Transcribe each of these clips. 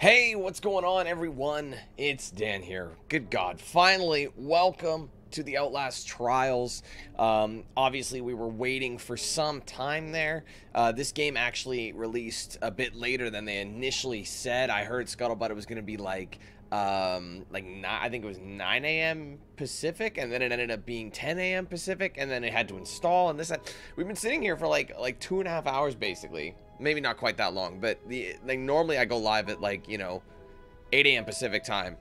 Hey, what's going on, everyone? It's Dan here. Good God. Finally, welcome to the Outlast Trials. Um, obviously, we were waiting for some time there. Uh, this game actually released a bit later than they initially said. I heard Scuttlebutt it was going to be like um like i think it was 9 a.m pacific and then it ended up being 10 a.m pacific and then it had to install and this we've been sitting here for like like two and a half hours basically maybe not quite that long but the like normally i go live at like you know 8 a.m pacific time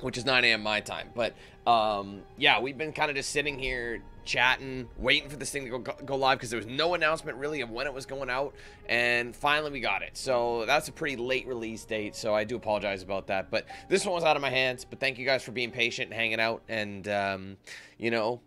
which is 9 a.m my time but um yeah we've been kind of just sitting here chatting, waiting for this thing to go, go live because there was no announcement really of when it was going out. And finally we got it. So that's a pretty late release date. So I do apologize about that. But this one was out of my hands. But thank you guys for being patient and hanging out. And, um, you know,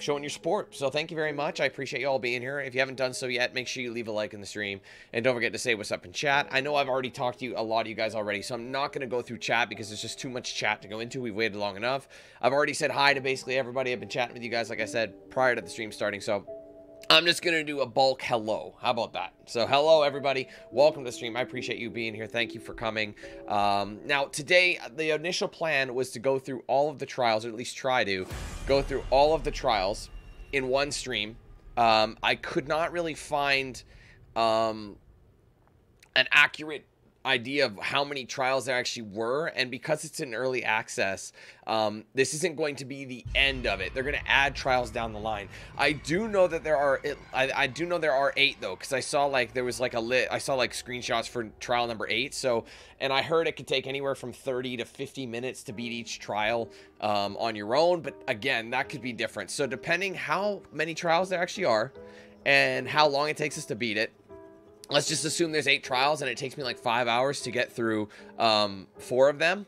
showing your support. So thank you very much. I appreciate you all being here. If you haven't done so yet, make sure you leave a like in the stream. And don't forget to say what's up in chat. I know I've already talked to you, a lot of you guys already, so I'm not going to go through chat because there's just too much chat to go into. We've waited long enough. I've already said hi to basically everybody. I've been chatting with you guys, like I said, prior to the stream starting. So I'm just going to do a bulk hello. How about that? So, hello, everybody. Welcome to the stream. I appreciate you being here. Thank you for coming. Um, now, today, the initial plan was to go through all of the trials, or at least try to go through all of the trials in one stream. Um, I could not really find um, an accurate idea of how many trials there actually were and because it's in early access um, this isn't going to be the end of it. They're going to add trials down the line. I do know that there are I, I do know there are eight though because i saw like there was like a lit i saw like screenshots for trial number eight so and i heard it could take anywhere from 30 to 50 minutes to beat each trial um, on your own but again that could be different. So depending how many trials there actually are and how long it takes us to beat it let's just assume there's eight trials and it takes me like five hours to get through um, four of them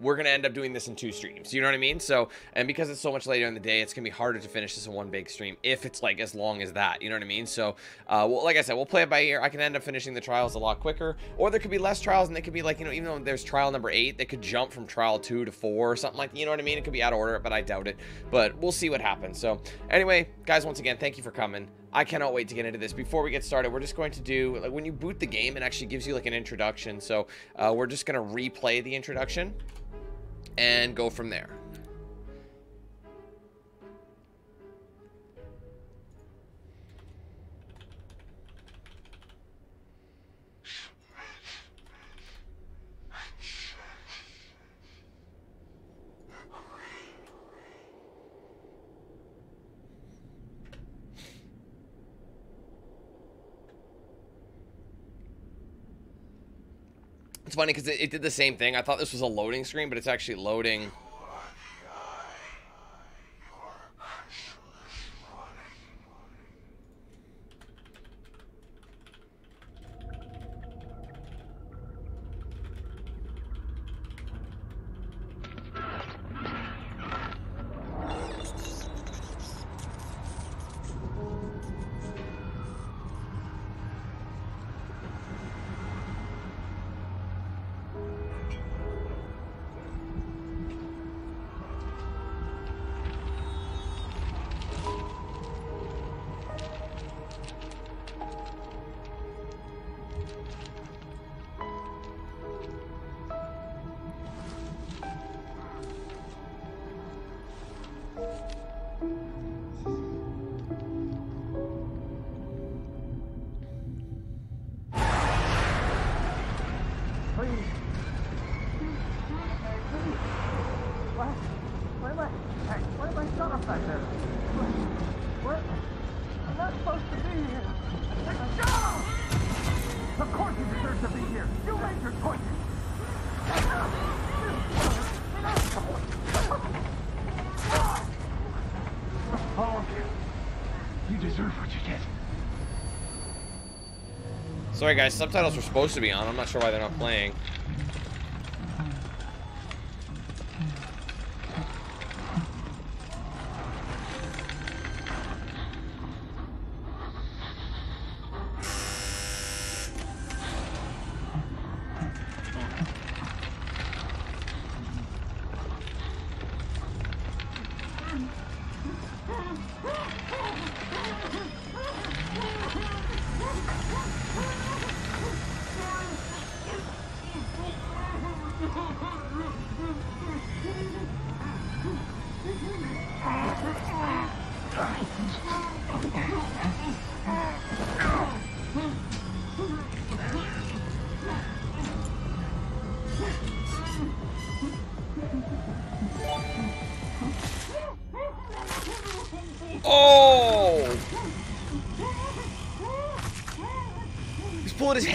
we're going to end up doing this in two streams. You know what I mean? So, and because it's so much later in the day, it's going to be harder to finish this in one big stream if it's like as long as that. You know what I mean? So, uh, well, like I said, we'll play it by ear. I can end up finishing the trials a lot quicker, or there could be less trials and they could be like, you know, even though there's trial number eight, they could jump from trial two to four or something like, you know what I mean? It could be out of order, but I doubt it. But we'll see what happens. So, anyway, guys, once again, thank you for coming. I cannot wait to get into this. Before we get started, we're just going to do, like, when you boot the game, it actually gives you like an introduction. So, uh, we're just going to replay the introduction and go from there. It's funny because it, it, did the same thing. I thought this was a loading screen, but it's actually loading Sorry guys, subtitles were supposed to be on. I'm not sure why they're not playing.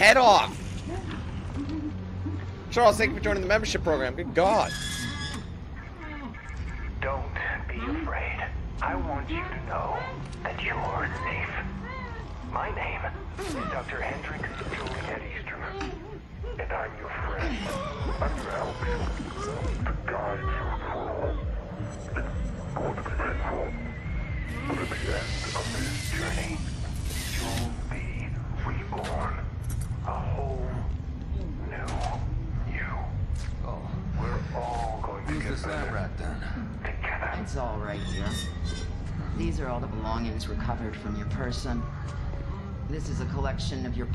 Head off. Charles, thank you for joining the membership program. Good God.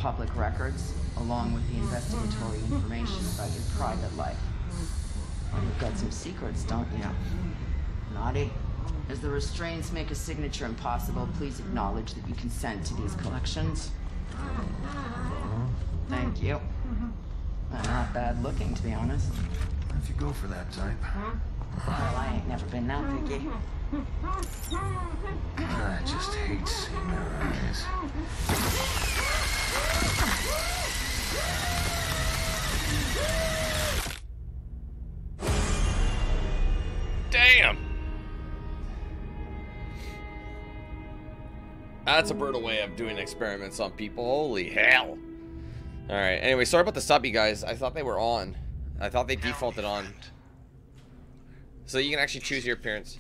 Public records, along with the investigatory information about your private life. Well, you've got some secrets, don't you? Naughty. As the restraints make a signature impossible, please acknowledge that you consent to these collections. Thank you. Uh, not bad looking, to be honest. If you go for that type, Well, I ain't never been that picky. I just hate seeing their eyes. Damn. That's a brutal way of doing experiments on people. Holy hell. Alright, anyway, sorry about the subby, guys. I thought they were on. I thought they defaulted on. So you can actually choose your appearance.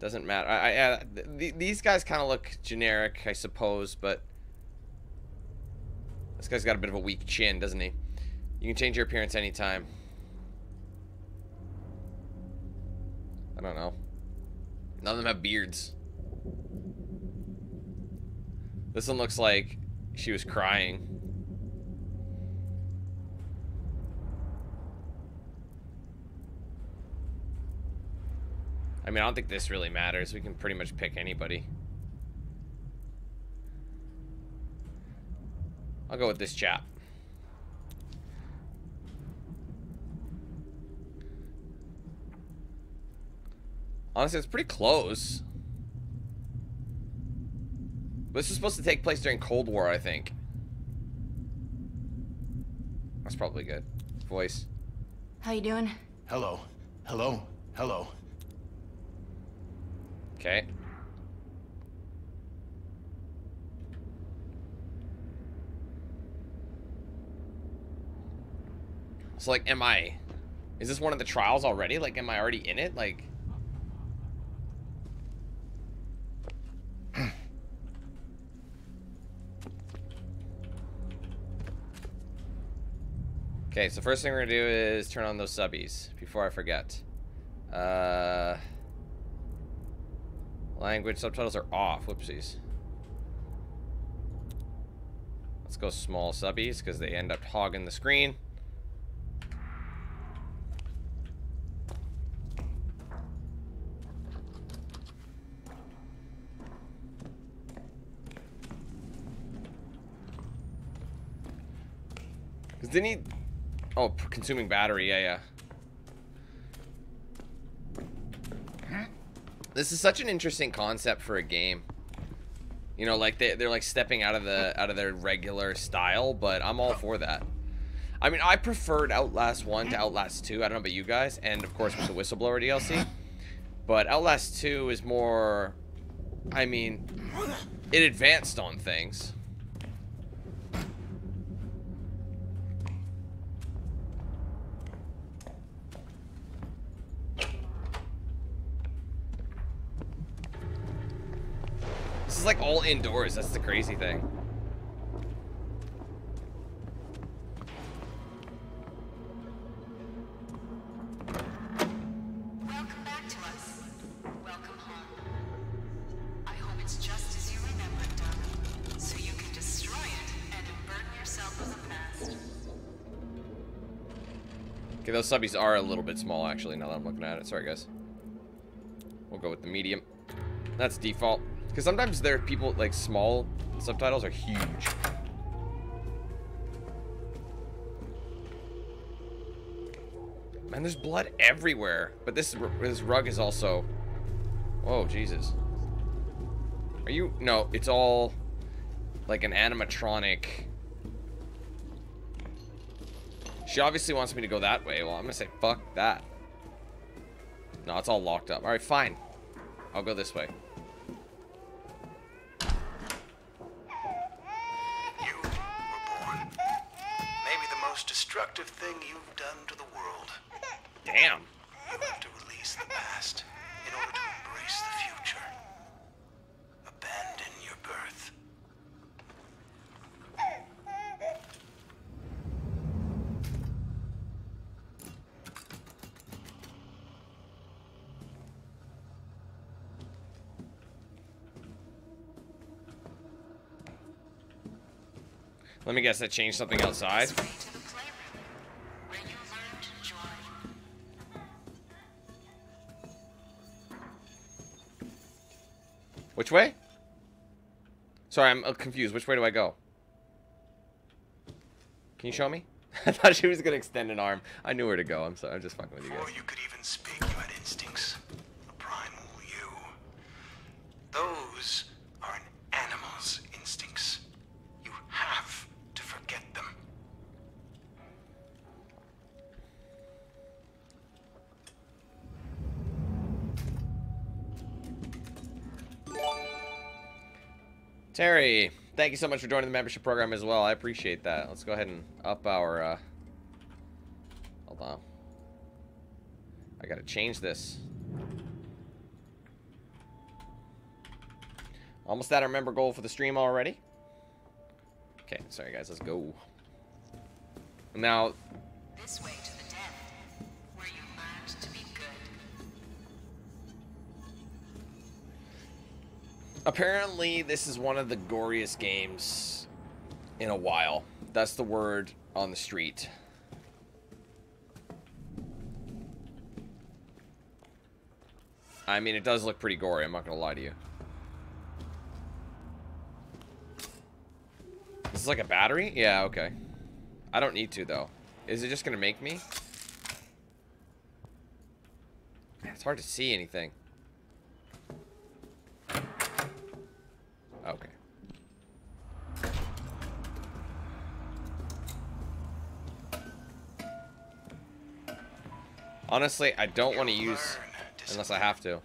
Doesn't matter. I, I, I th th these guys kind of look generic, I suppose, but this guy's got a bit of a weak chin, doesn't he? You can change your appearance anytime. I don't know. None of them have beards. This one looks like she was crying. I mean, I don't think this really matters. We can pretty much pick anybody. I'll go with this chap. Honestly, it's pretty close. This is supposed to take place during Cold War, I think. That's probably good. Voice. How you doing? Hello. Hello. Hello. Okay. So, like, am I... Is this one of the trials already? Like, am I already in it? Like... Okay, so first thing we're gonna do is turn on those subbies before I forget. Uh, language subtitles are off. Whoopsies. Let's go small subbies because they end up hogging the screen. Cause didn't he? Oh, consuming battery. Yeah, yeah. This is such an interesting concept for a game. You know, like they they're like stepping out of the out of their regular style, but I'm all for that. I mean, I preferred Outlast 1 to Outlast 2. I don't know about you guys, and of course with the Whistleblower DLC. But Outlast 2 is more I mean, it advanced on things. This is like all indoors. That's the crazy thing. Welcome back to us. Welcome home. I hope it's just as you remembered, darling, so you can destroy it and unburden yourself of the past. Okay, those subbies are a little bit small, actually, now that I'm looking at it. Sorry, guys. We'll go with the medium. That's default. Because sometimes there are people, like, small subtitles are huge. Man, there's blood everywhere. But this, this rug is also... Whoa, Jesus. Are you... No, it's all... like an animatronic. She obviously wants me to go that way. Well, I'm gonna say fuck that. No, it's all locked up. All right, fine. I'll go this way. You were born. Maybe the most destructive thing you've done to the world. Damn. You have to release the past in order to embrace the future. Abandon your birth. Let me guess that changed something outside. Which way? Sorry, I'm uh, confused. Which way do I go? Can you show me? I thought she was gonna extend an arm. I knew where to go. I'm sorry. I'm just fucking with you guys. Before you could even speak, you had instincts. A primal you. Those Terry, thank you so much for joining the membership program as well. I appreciate that. Let's go ahead and up our, uh... Hold on. I gotta change this. Almost at our member goal for the stream already. Okay, sorry guys, let's go. Now, This way Apparently, this is one of the goriest games in a while. That's the word on the street. I mean, it does look pretty gory, I'm not gonna lie to you. This is like a battery? Yeah, okay. I don't need to, though. Is it just gonna make me? It's hard to see anything. Okay. Honestly, I don't want to use unless I have to.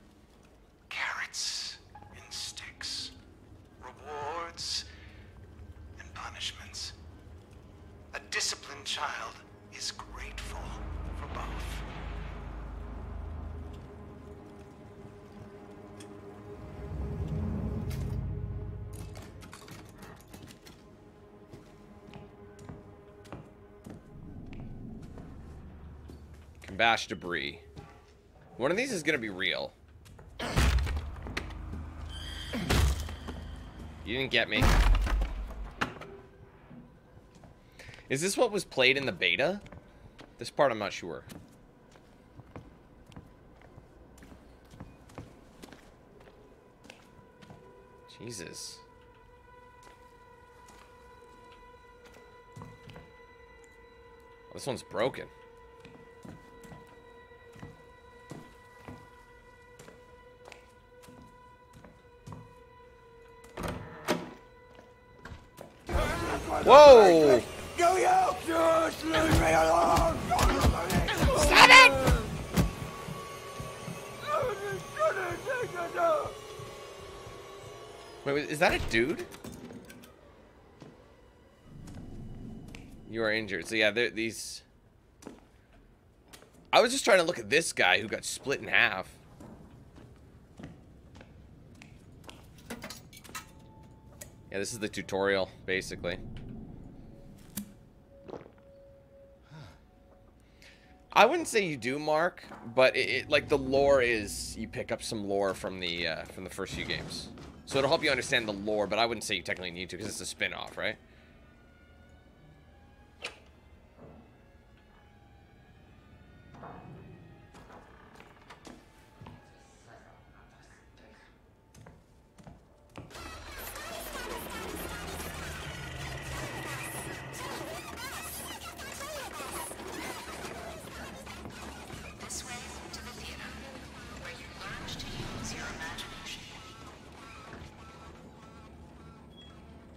Bash debris. One of these is gonna be real. You didn't get me. Is this what was played in the beta? This part I'm not sure. Jesus. This one's broken. Whoa! Stop it! Wait, wait, is that a dude? You are injured. So yeah, these. I was just trying to look at this guy who got split in half. Yeah, this is the tutorial, basically. I wouldn't say you do, Mark, but it, it like the lore is you pick up some lore from the uh, from the first few games, so it'll help you understand the lore. But I wouldn't say you technically need to because it's a spin-off, right?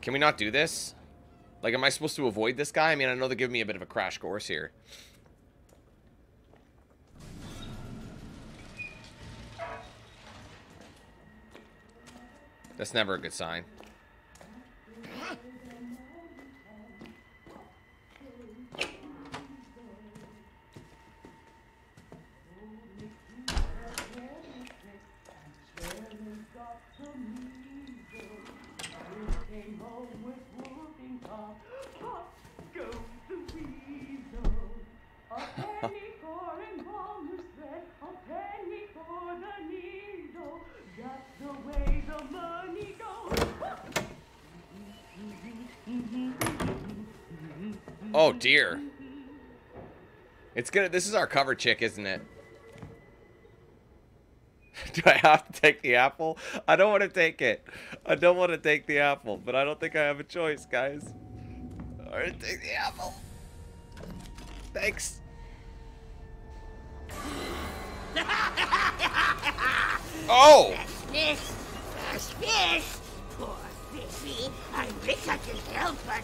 Can we not do this? Like, am I supposed to avoid this guy? I mean, I know they're giving me a bit of a crash course here. That's never a good sign. It's gonna. This is our cover chick, isn't it? Do I have to take the apple? I don't want to take it. I don't want to take the apple, but I don't think I have a choice, guys. Alright, take the apple. Thanks. Oh! Fish! Fresh fish! Poor fishy. I wish I could help, but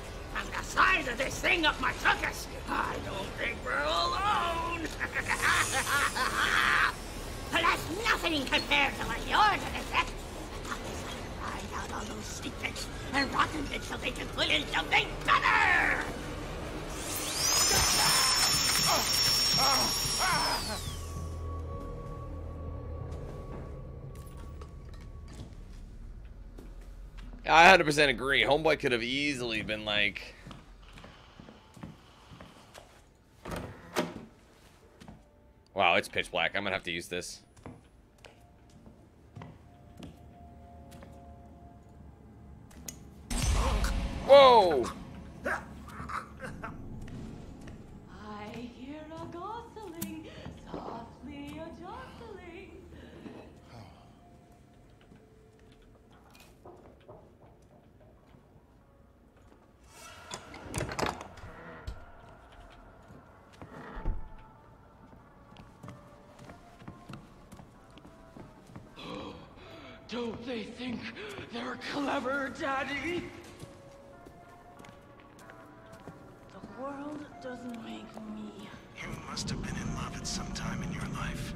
the size of this thing up my tuchus, I don't think we're alone. but that's nothing compared to what you're gonna get. Unless I find out all those secrets and rotten bits so they can put in something better! I 100% agree. Homeboy could have easily been like. Wow, it's pitch black. I'm gonna have to use this. Whoa! I hear a gosling, softly a jostling. Don't they think they're clever, Daddy? The world doesn't make me. You must have been in love at some time in your life.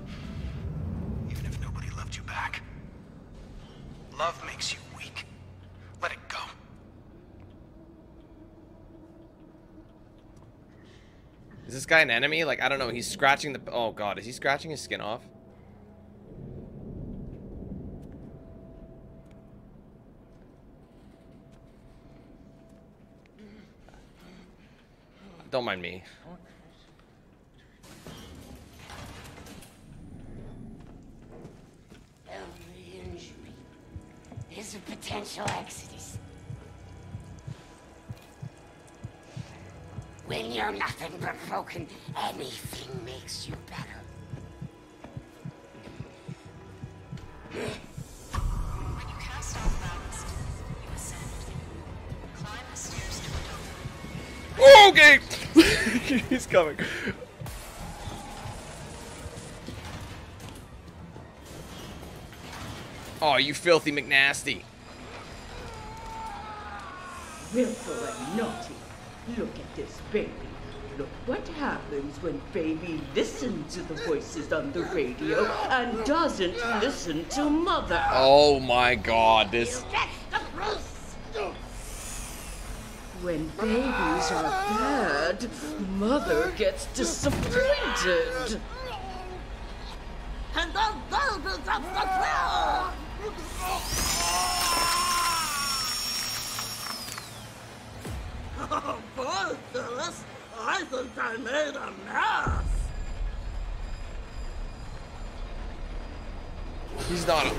Even if nobody loved you back. Love makes you weak. Let it go. Is this guy an enemy? Like, I don't know. He's scratching the. Oh, God. Is he scratching his skin off? Don't mind me. Every injury is a potential exodus. When you're nothing but broken, anything makes you better. When you cast off ballast, you ascend. Climb the stairs to a dome. Okay! He's coming. Oh, you filthy McNasty. Willful and naughty. Look at this baby. Look what happens when baby listens to the voices on the radio and doesn't listen to mother. Oh my god, this. That's the Bruce! When babies are bad, mother gets disappointed. And the velvet of the cloud! Oh boy, Phyllis, I think I made a mess. He's not.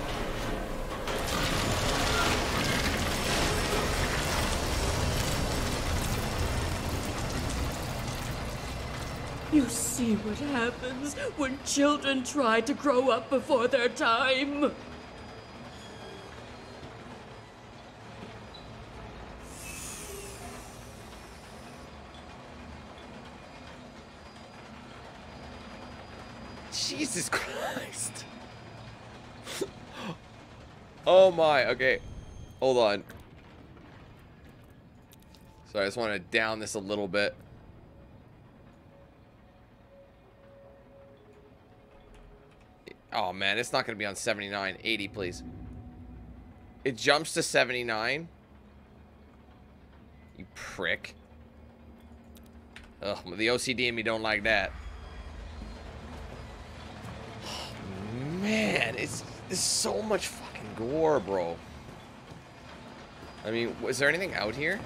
You see what happens when children try to grow up before their time. Jesus Christ. oh my, okay. Hold on. So I just want to down this a little bit. Oh man, it's not going to be on 79. 80, please. It jumps to 79. You prick. Ugh, the OCD in me don't like that. man, it's, it's so much fucking gore, bro. I mean, is there anything out here?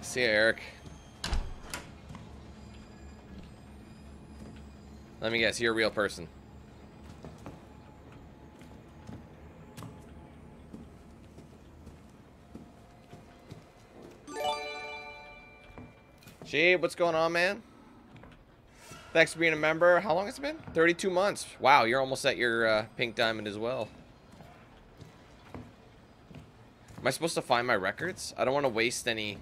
See ya, Eric. Let me guess, you're a real person. Gee, what's going on, man? Thanks for being a member. How long has it been? 32 months. Wow, you're almost at your uh, pink diamond as well. Am I supposed to find my records? I don't want to waste any...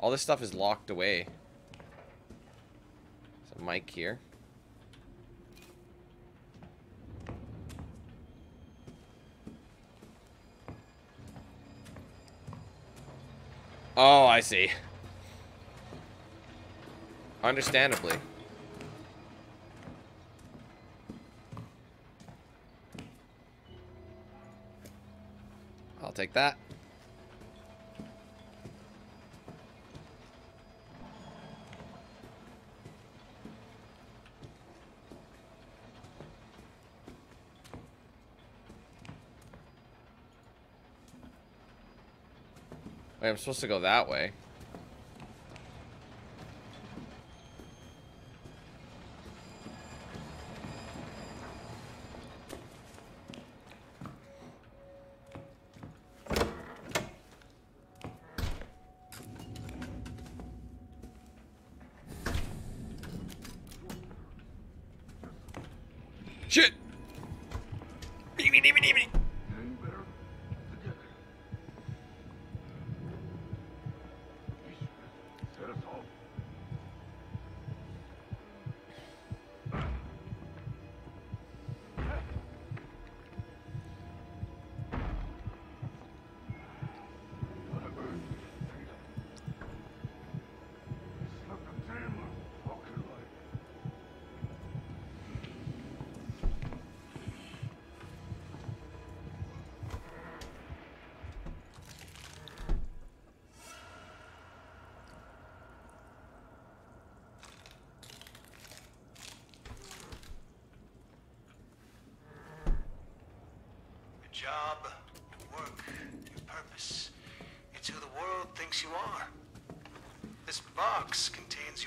All this stuff is locked away. Mic here. Oh, I see. Understandably. I'll take that. Wait, I'm supposed to go that way.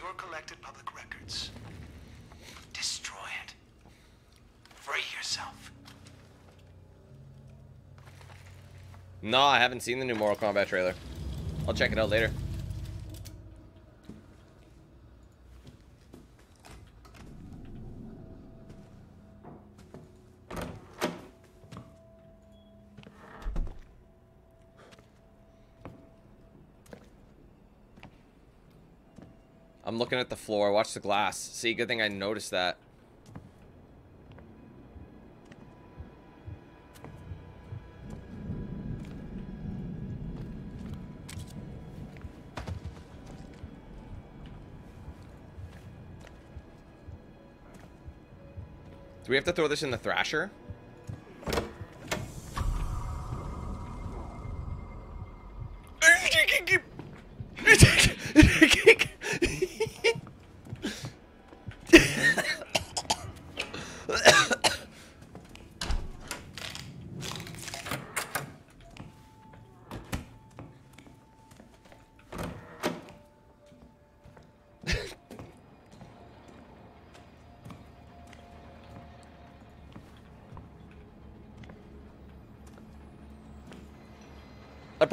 Your collected public records. Destroy it. Free yourself. No, I haven't seen the new Mortal Kombat trailer. I'll check it out later. I'm looking at the floor. Watch the glass. See, good thing I noticed that. Do we have to throw this in the thrasher?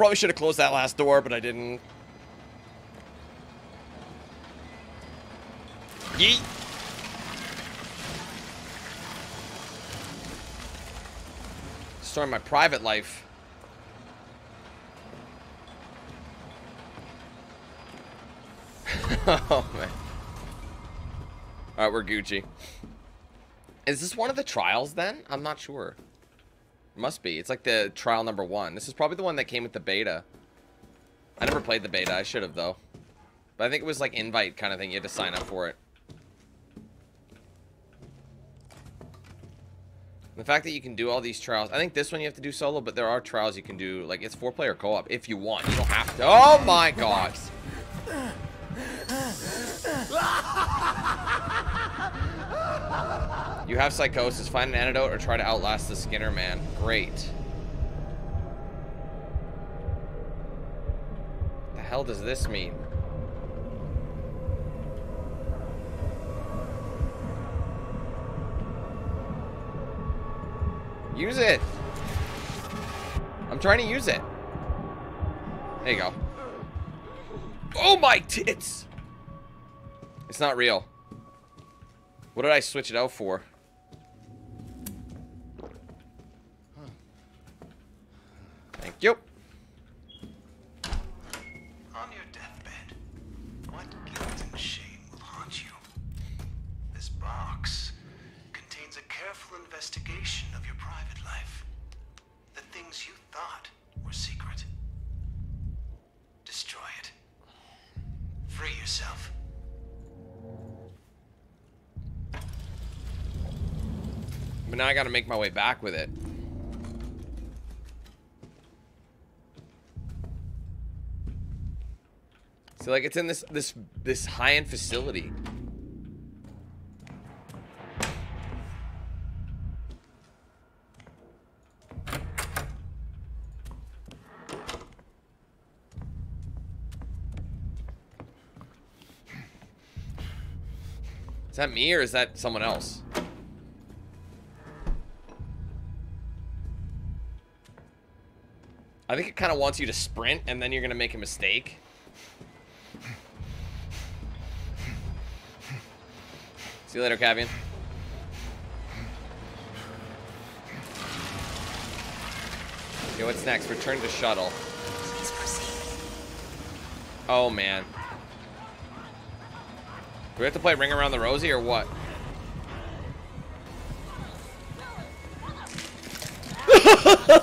Probably should have closed that last door, but I didn't. Yeet. Destroying my private life. oh, man. Alright, we're Gucci. Is this one of the trials, then? I'm not sure. Must be. It's like the trial number one. This is probably the one that came with the beta. I never played the beta. I should have, though. But I think it was like invite kind of thing. You had to sign up for it. The fact that you can do all these trials. I think this one you have to do solo, but there are trials you can do. Like, it's four-player co-op if you want. You don't have to. Oh, my God. You have psychosis. Find an antidote or try to outlast the Skinner man. Great. The hell does this mean? Use it. I'm trying to use it. There you go. Oh my tits! It's not real. What did I switch it out for? I gotta make my way back with it. So like it's in this this this high-end facility. Is that me or is that someone else? I think it kind of wants you to sprint and then you're going to make a mistake. See you later, Cavian. Okay, what's next? Return to shuttle. Please proceed. Oh, man. Do we have to play Ring Around the Rosie or what?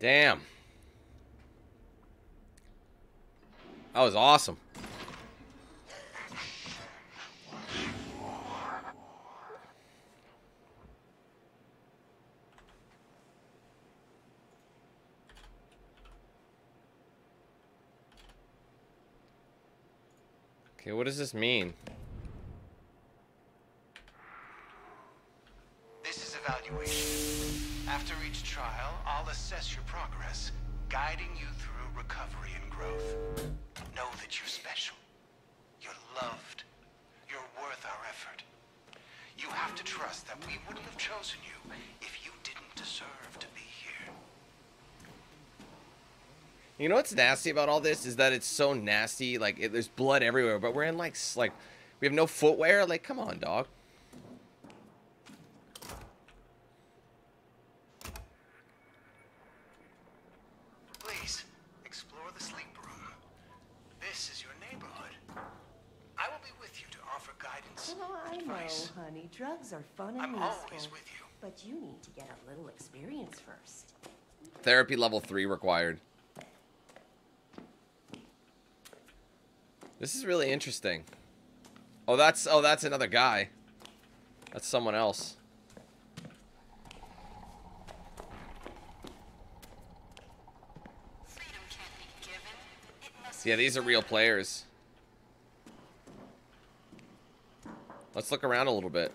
Damn. That was awesome. Okay, what does this mean? Assess your progress, guiding you through recovery and growth. Know that you're special. You're loved. You're worth our effort. You have to trust that we wouldn't have chosen you if you didn't deserve to be here. You know what's nasty about all this is that it's so nasty. Like it, there's blood everywhere, but we're in like like we have no footwear. Like come on, dog. Please, explore the sleep room. This is your neighborhood. I will be with you to offer guidance Oh, and I know, advice. honey. Drugs are fun and I'm useful. always with you. But you need to get a little experience first. Therapy level 3 required. This is really interesting. Oh, that's oh, that's another guy. That's someone else. Freedom can't be given. It must Yeah, these are real players. Let's look around a little bit.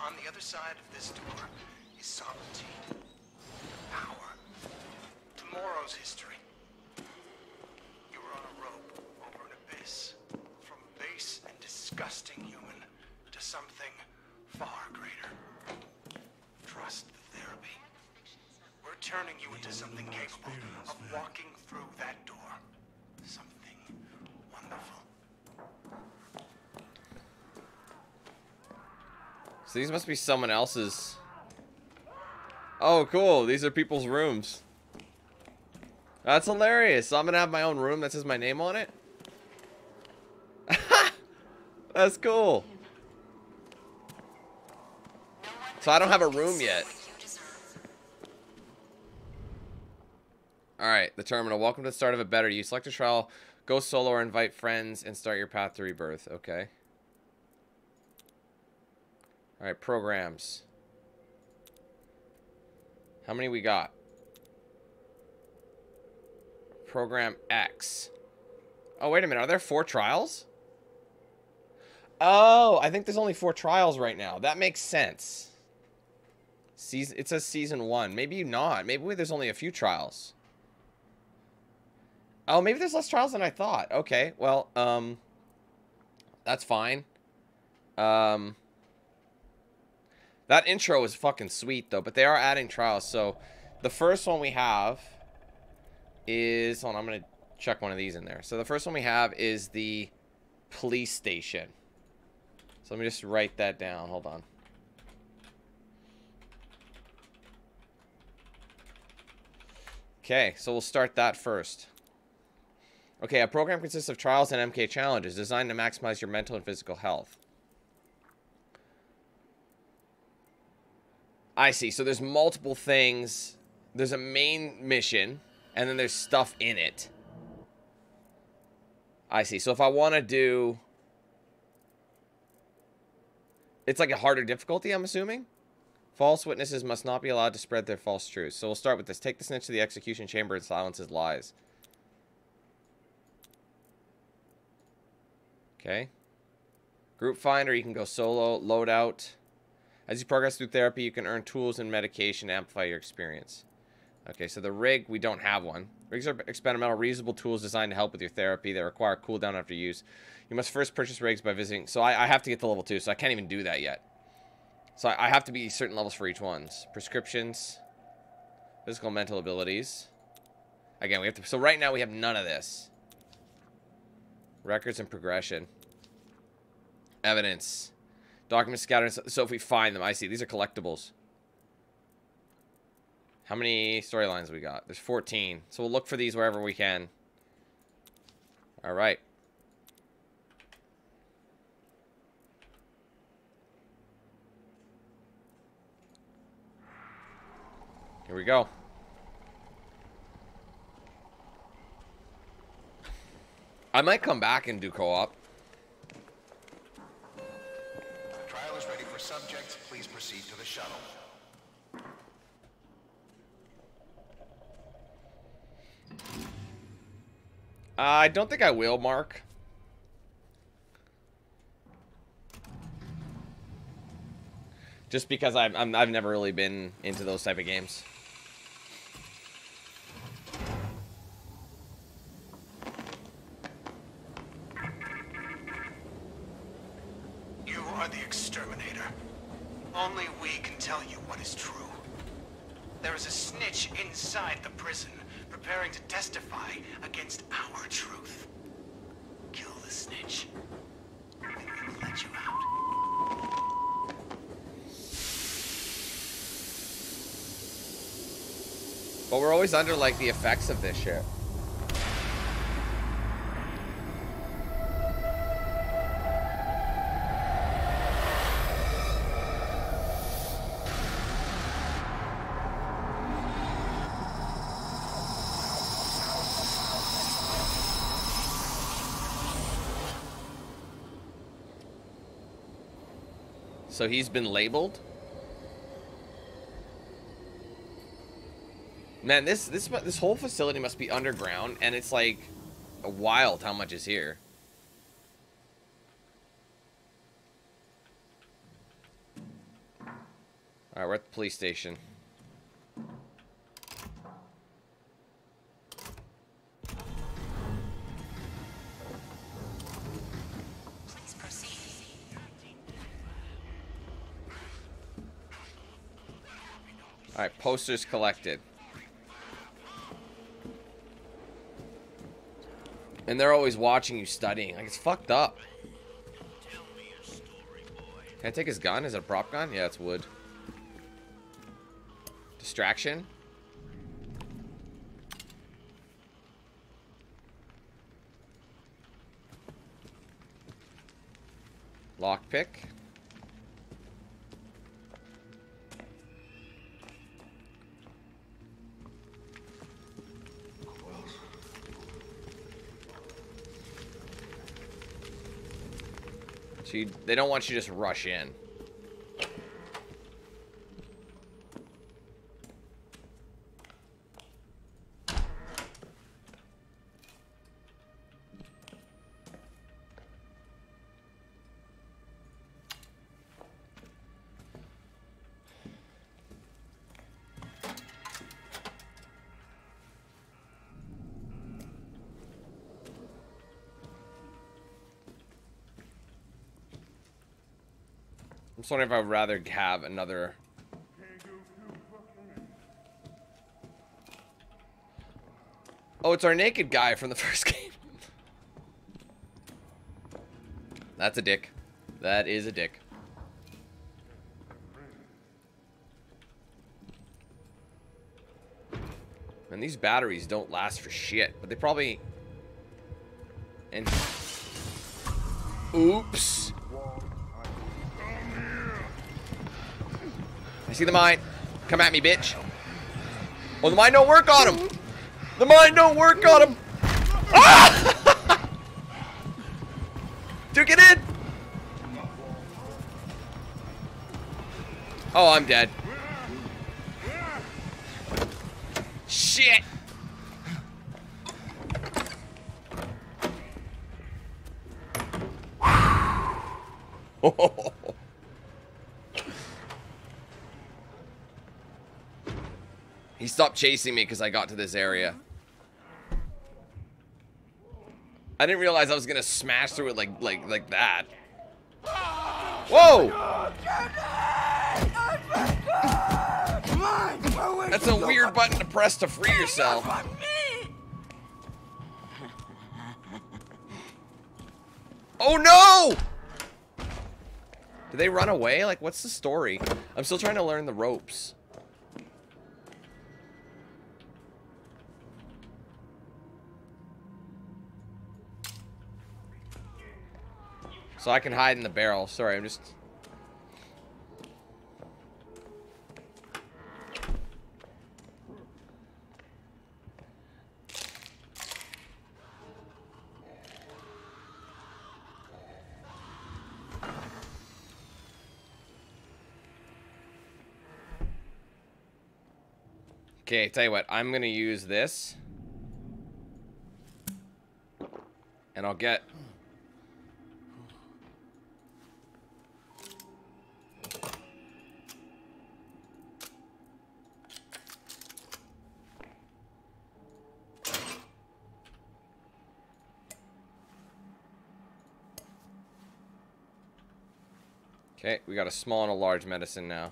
On the other side of this door is sovereignty, power, tomorrow's history. You were on a rope over an abyss, from base and disgusting human to something far greater. Trust the therapy. We're turning you into something capable of walking through that door. Something wonderful. So these must be someone else's. Oh, cool. These are people's rooms. That's hilarious. So I'm gonna have my own room that says my name on it. That's cool. So I don't have a room yet. Alright, the terminal. Welcome to the start of a better you. Select a trial, go solo or invite friends, and start your path to rebirth. Okay. Alright, programs. How many we got? Program X. Oh, wait a minute. Are there four trials? Oh, I think there's only four trials right now. That makes sense. Season, it says season one. Maybe not. Maybe there's only a few trials. Oh, maybe there's less trials than I thought. Okay, well, um, that's fine. Um, that intro is fucking sweet, though, but they are adding trials. So, the first one we have is... Hold on, I'm going to check one of these in there. So, the first one we have is the police station. So, let me just write that down. Hold on. Okay, so we'll start that first. Okay, a program consists of trials and MK challenges designed to maximize your mental and physical health. I see. So there's multiple things. There's a main mission, and then there's stuff in it. I see. So if I want to do... It's like a harder difficulty, I'm assuming? False witnesses must not be allowed to spread their false truths. So we'll start with this. Take the snitch to the execution chamber and silence his lies. Okay. Group finder, you can go solo, loadout. As you progress through therapy, you can earn tools and medication to amplify your experience. Okay, so the rig, we don't have one. Rigs are experimental, reusable tools designed to help with your therapy. They require cooldown after use. You must first purchase rigs by visiting... So I, I have to get to level 2, so I can't even do that yet. So I, I have to be certain levels for each ones. Prescriptions. Physical mental abilities. Again, we have to... So right now we have none of this. Records and progression. Evidence. Documents scattered. So if we find them, I see. These are collectibles. How many storylines we got? There's 14. So we'll look for these wherever we can. All right. Here we go. I might come back and do co-op. For subjects. Please proceed to the shuttle. Uh, I don't think I will, Mark. Just because I've, I'm, I've never really been into those type of games. You are the exterminator. Only we can tell you what is true. There is a snitch inside the prison, preparing to testify against our truth. Kill the snitch, and we will let you out. But we're always under, like, the effects of this shit. So he's been labeled? Man, this this this whole facility must be underground, and it's like wild how much is here. All right, we're at the police station. All right, posters collected. And they're always watching you studying. Like, it's fucked up. Can I take his gun? Is it a prop gun? Yeah, it's wood. Distraction? Lockpick? So you, they don't want you to just rush in. Just wondering if I would rather have another. Oh, it's our naked guy from the first game. That's a dick. That is a dick. And these batteries don't last for shit, but they probably. And. Oops. See the mine. Come at me, bitch. Oh, the mine don't work on him. The mine don't work on him. Ah! Dude, get in. Oh, I'm dead. Shit. He chasing me because I got to this area. I didn't realize I was gonna smash through it like like like that. Whoa! That's a weird button to press to free yourself. Oh no! Did they run away? Like, what's the story? I'm still trying to learn the ropes. So I can hide in the barrel. Sorry, I'm just... Okay, tell you what, I'm gonna use this. And I'll get Okay, we got a small and a large medicine now.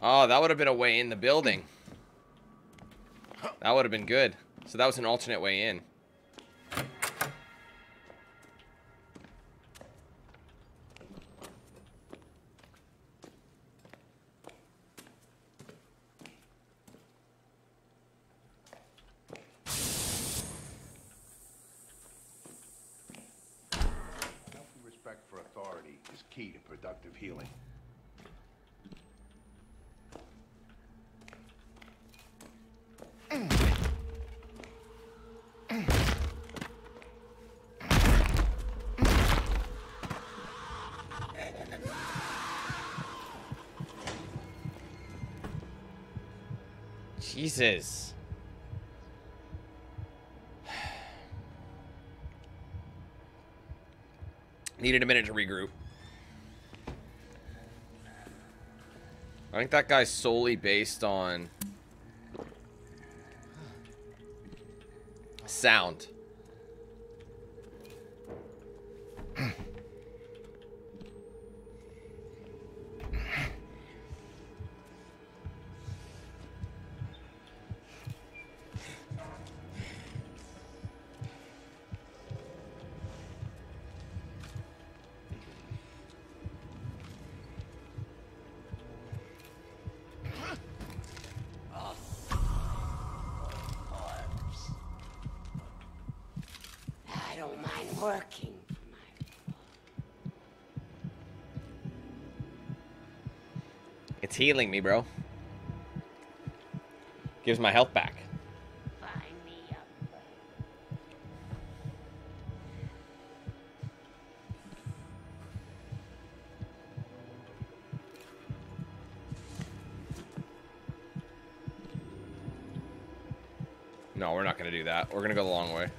Oh, that would have been a way in the building. That would have been good. So that was an alternate way in. Jesus. Needed a minute to regroup. I think that guy's solely based on sound. It's healing me, bro. Gives my health back. Find me up. No, we're not going to do that. We're going to go the long way.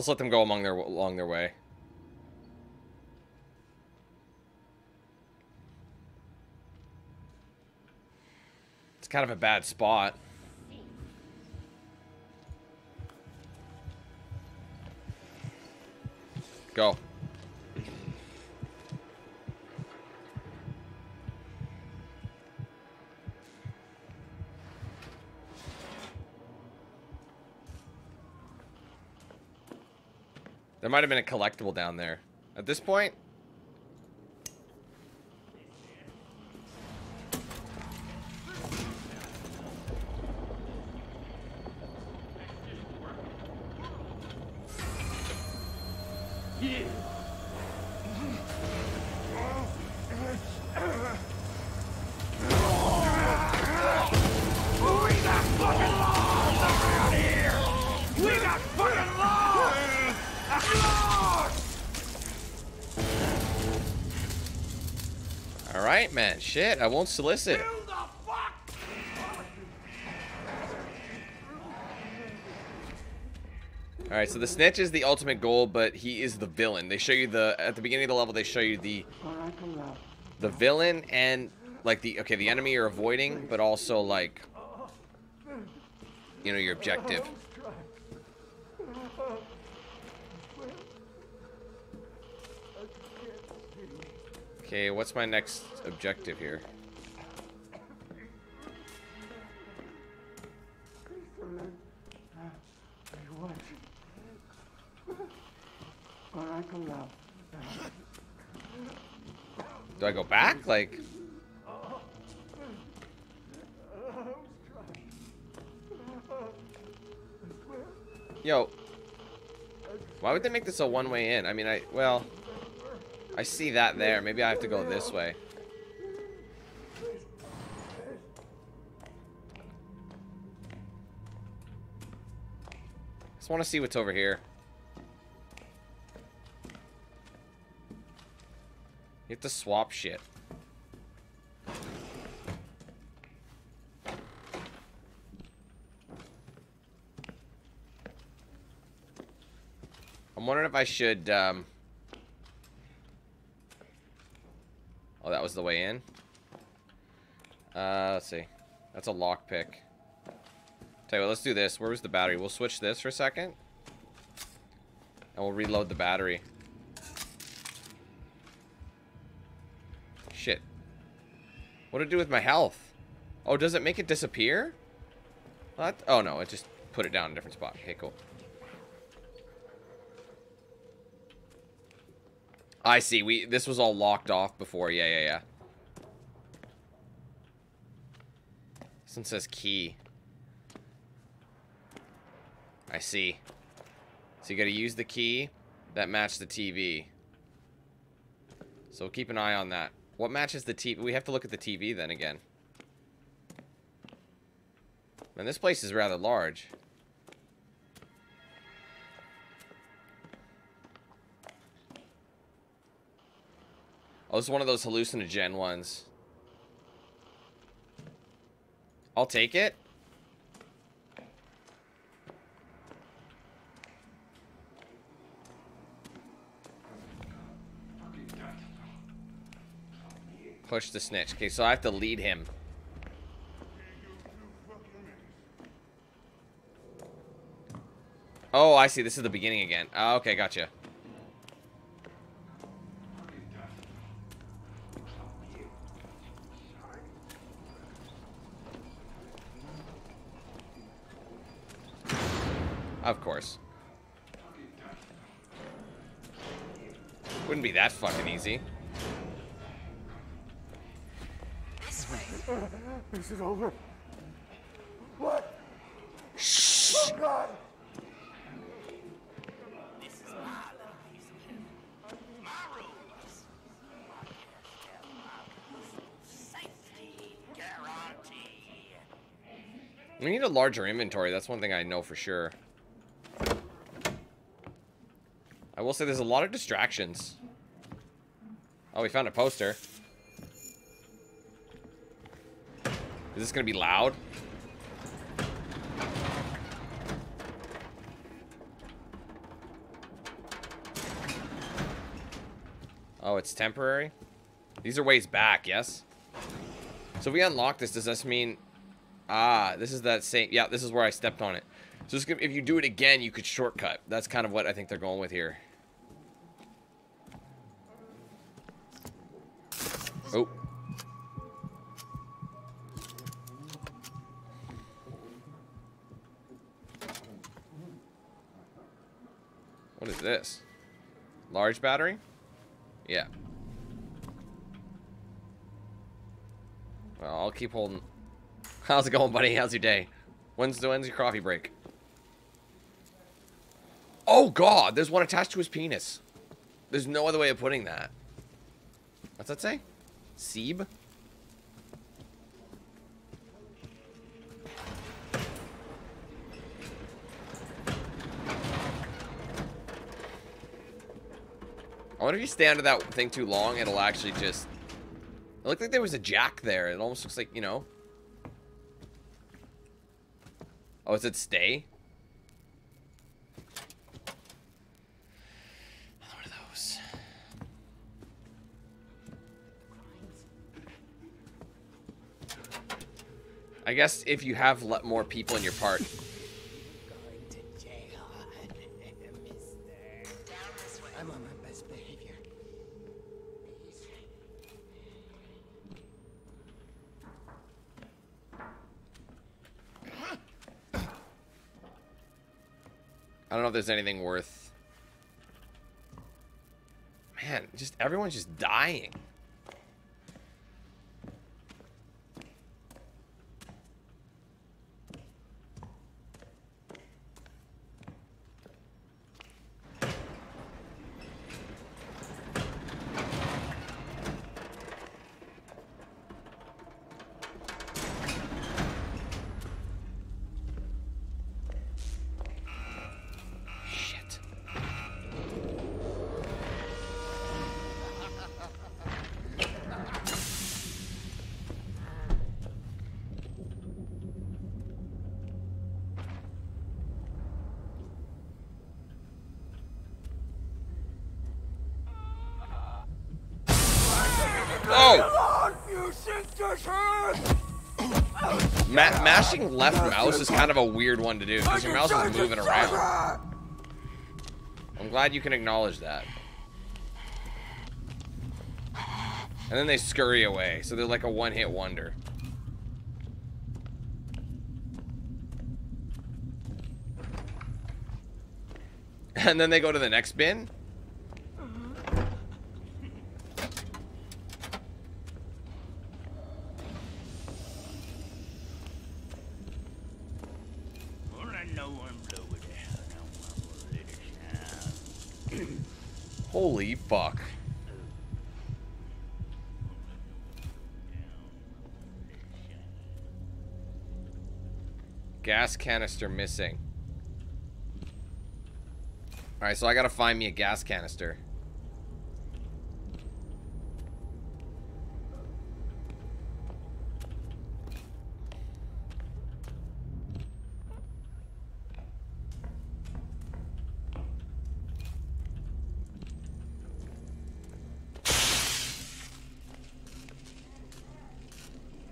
I'll just let them go along their along their way. It's kind of a bad spot. Might have been a collectible down there. At this point, I won't solicit. All right, so the snitch is the ultimate goal, but he is the villain. They show you the at the beginning of the level. They show you the the villain and like the okay the enemy you're avoiding, but also like you know your objective. Okay, what's my next objective here? Do I go back? Like, yo, why would they make this a one-way in? I mean, I well, I see that there. Maybe I have to go this way. Just want to see what's over here. You have to swap shit. I'm wondering if I should, um... Oh, that was the way in? Uh, let's see. That's a lockpick. Tell you what, let's do this. Where was the battery? We'll switch this for a second. And we'll reload the battery. Shit. What did it do with my health? Oh, does it make it disappear? What? Oh, no. It just put it down in a different spot. Okay, cool. I see. We This was all locked off before. Yeah, yeah, yeah. This one says key. I see. So you gotta use the key that matched the TV. So keep an eye on that. What matches the TV? We have to look at the TV then again. And this place is rather large. Oh, this is one of those hallucinogen ones. I'll take it. Push the snitch. Okay, so I have to lead him. Oh, I see. This is the beginning again. Oh, okay, gotcha. Of course. Wouldn't be that fucking easy. This. Is over? What? Shh. Oh, God! This is my little piece of heaven. My rules. Safety guarantee. We need a larger inventory. That's one thing I know for sure. I will say there's a lot of distractions. Oh, we found a poster. Is this to be loud? Oh, it's temporary? These are ways back, yes? So if we unlock this, does this mean... Ah, this is that same... Yeah, this is where I stepped on it. So if you do it again, you could shortcut. That's kind of what I think they're going with here. Is this? Large battery? Yeah. Well, I'll keep holding. How's it going, buddy? How's your day? When's the when's your coffee break? Oh God! There's one attached to his penis. There's no other way of putting that. What's that say? Seeb? I wonder if you stay under that thing too long, it'll actually just... It looked like there was a jack there. It almost looks like, you know... Oh, is it stay? What are those? I guess if you have let more people in your part. If there's anything worth. Man, just everyone's just dying. Shit. Oh! You sisters hurt! Ma mashing left mouse is kind of a weird one to do because your mouse is moving around. I'm glad you can acknowledge that. And then they scurry away, so they're like a one-hit wonder. And then they go to the next bin? Canister missing. Alright, so I gotta find me a gas canister.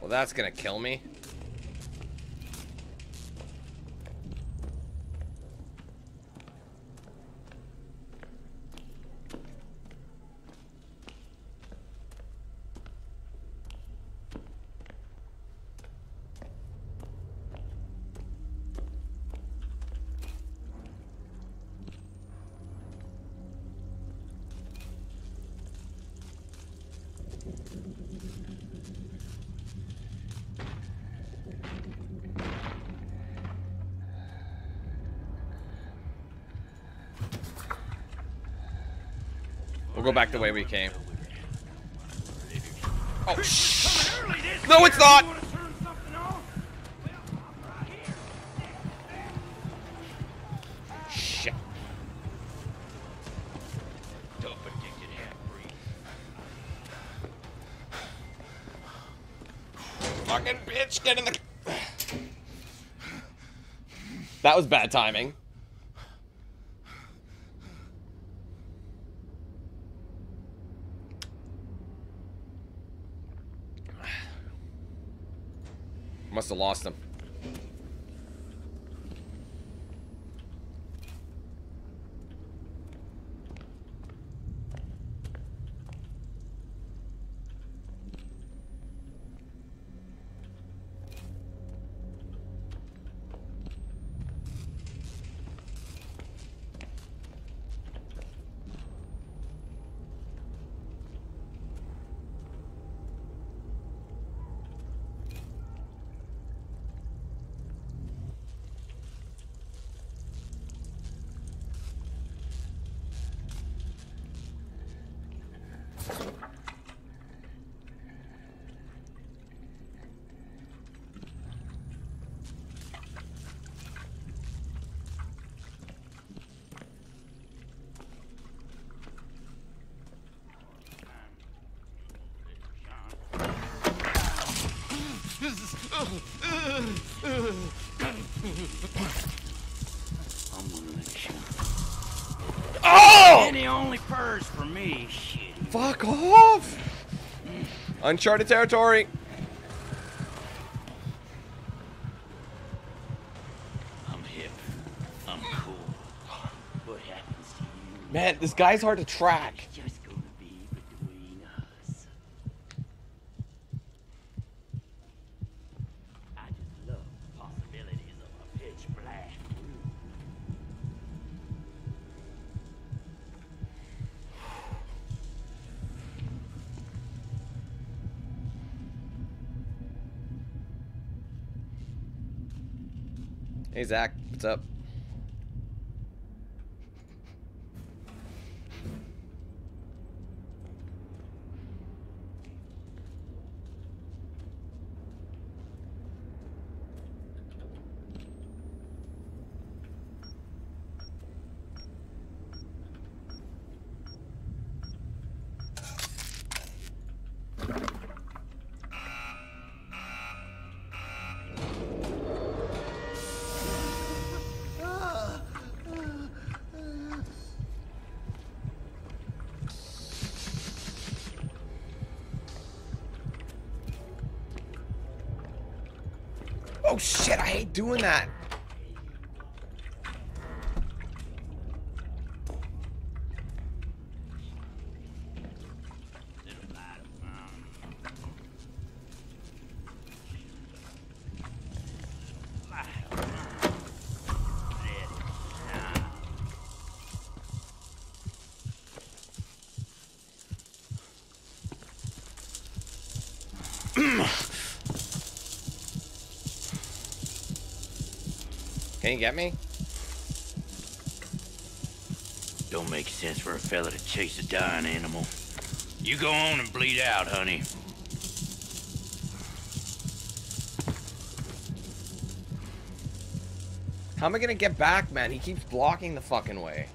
Well, that's gonna kill me. We'll go back the way we came. Oh, shh. No, it's not! Shit. Fucking bitch, get in the... That was bad timing. Lost him. Uncharted territory. I'm hip. I'm cool. What happens to you? Man, this guy's hard to track. Doing that. You get me? Don't make sense for a fella to chase a dying animal. You go on and bleed out, honey. How am I gonna get back, man? He keeps blocking the fucking way.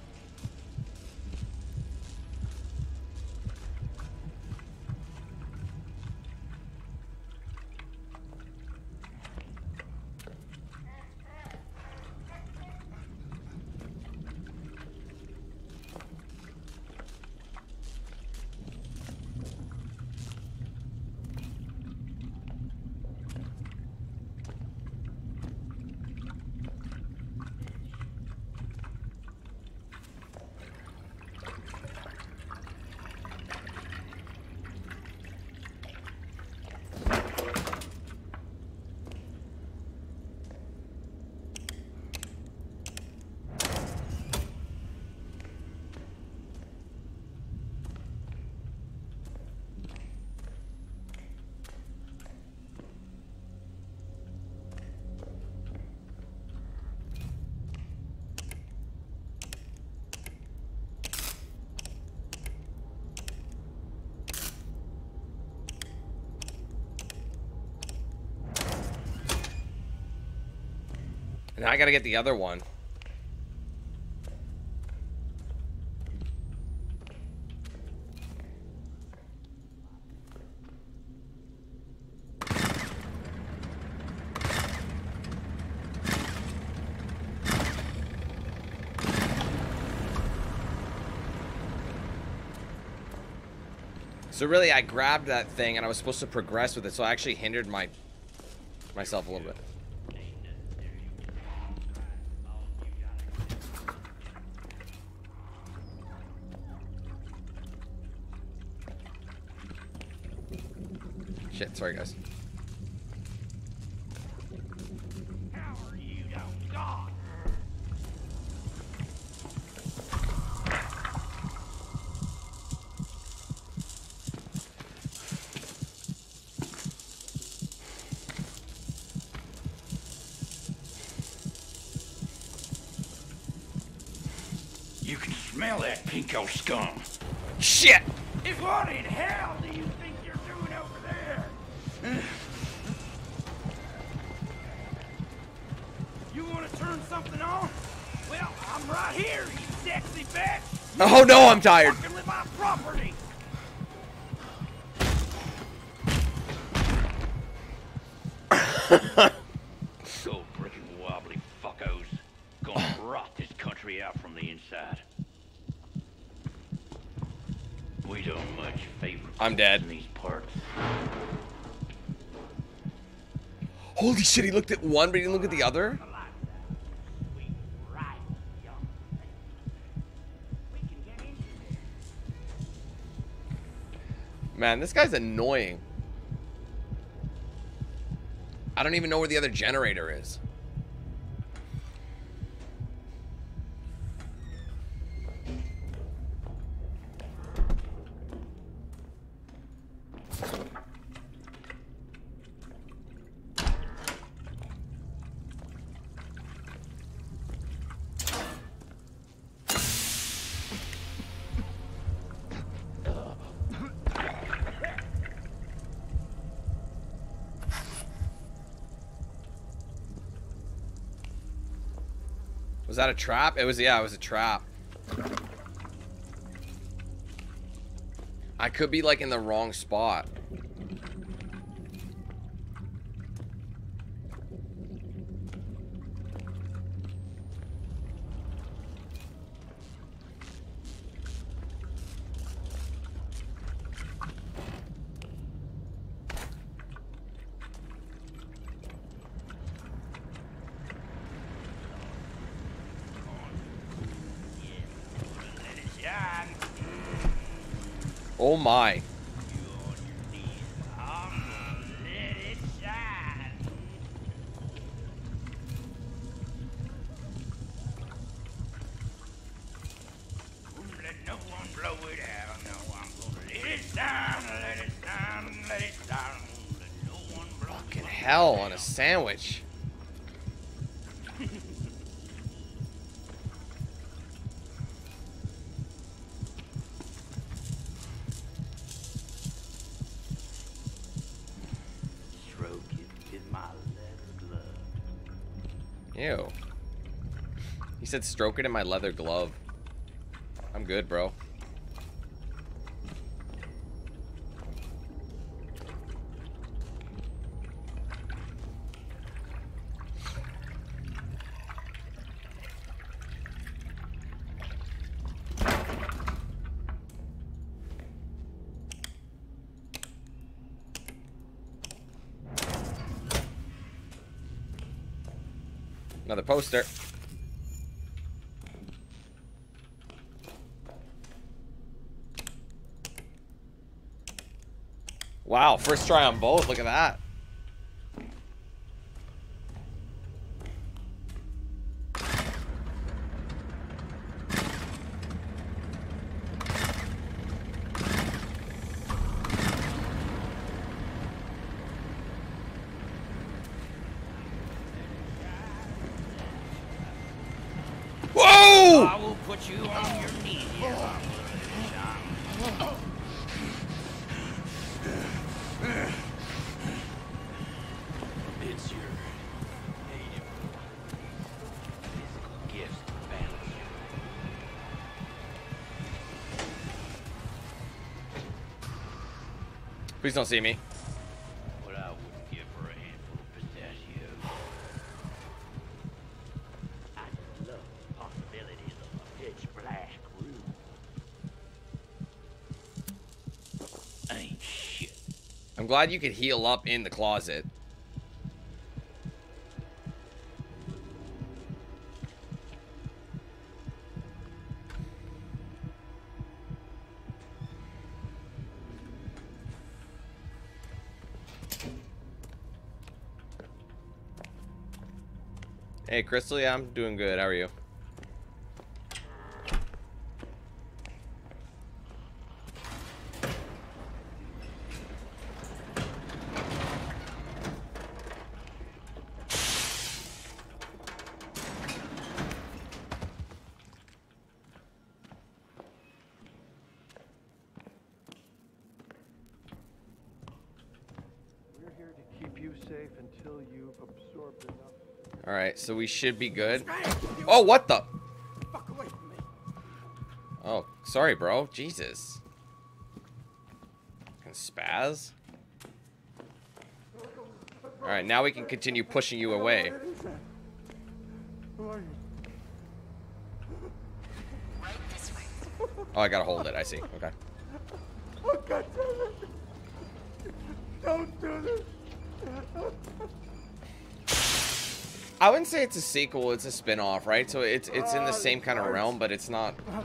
Now I gotta get the other one. So really, I grabbed that thing and I was supposed to progress with it, so I actually hindered my myself a little bit. Shit, sorry guys. Tired. Fucking with. Go frickin' wobbly fuckos. Gonna rot this country out from the inside. We don't much favor I'm dead. in these parts. Holy shit, he looked at one, but he didn't look at the other? Man, this guy's annoying. I don't even know where the other generator is. Was that a trap? It was, yeah, it was a trap. I could be like in the wrong spot. My. Said stroke it in my leather glove. I'm good, bro. Another poster. Wow, first try on both. Look at that. Black crew. Ain't shit. I'm glad you could heal up in the closet. Crystal, yeah, I'm doing good. How are you? We're here to keep you safe until you've absorbed enough. All right, so we should be good. Oh, what the? Fuck away from me. Oh, sorry, bro. Jesus. Fucking spaz. All right, now we can continue pushing you away. Who are you? Oh, I gotta hold it. I see. Okay. Oh, God damn it. Don't do this. I wouldn't say it's a sequel. It's a spin-off, right? So it's it's in the oh, same kind of realm, but it's not. Oh,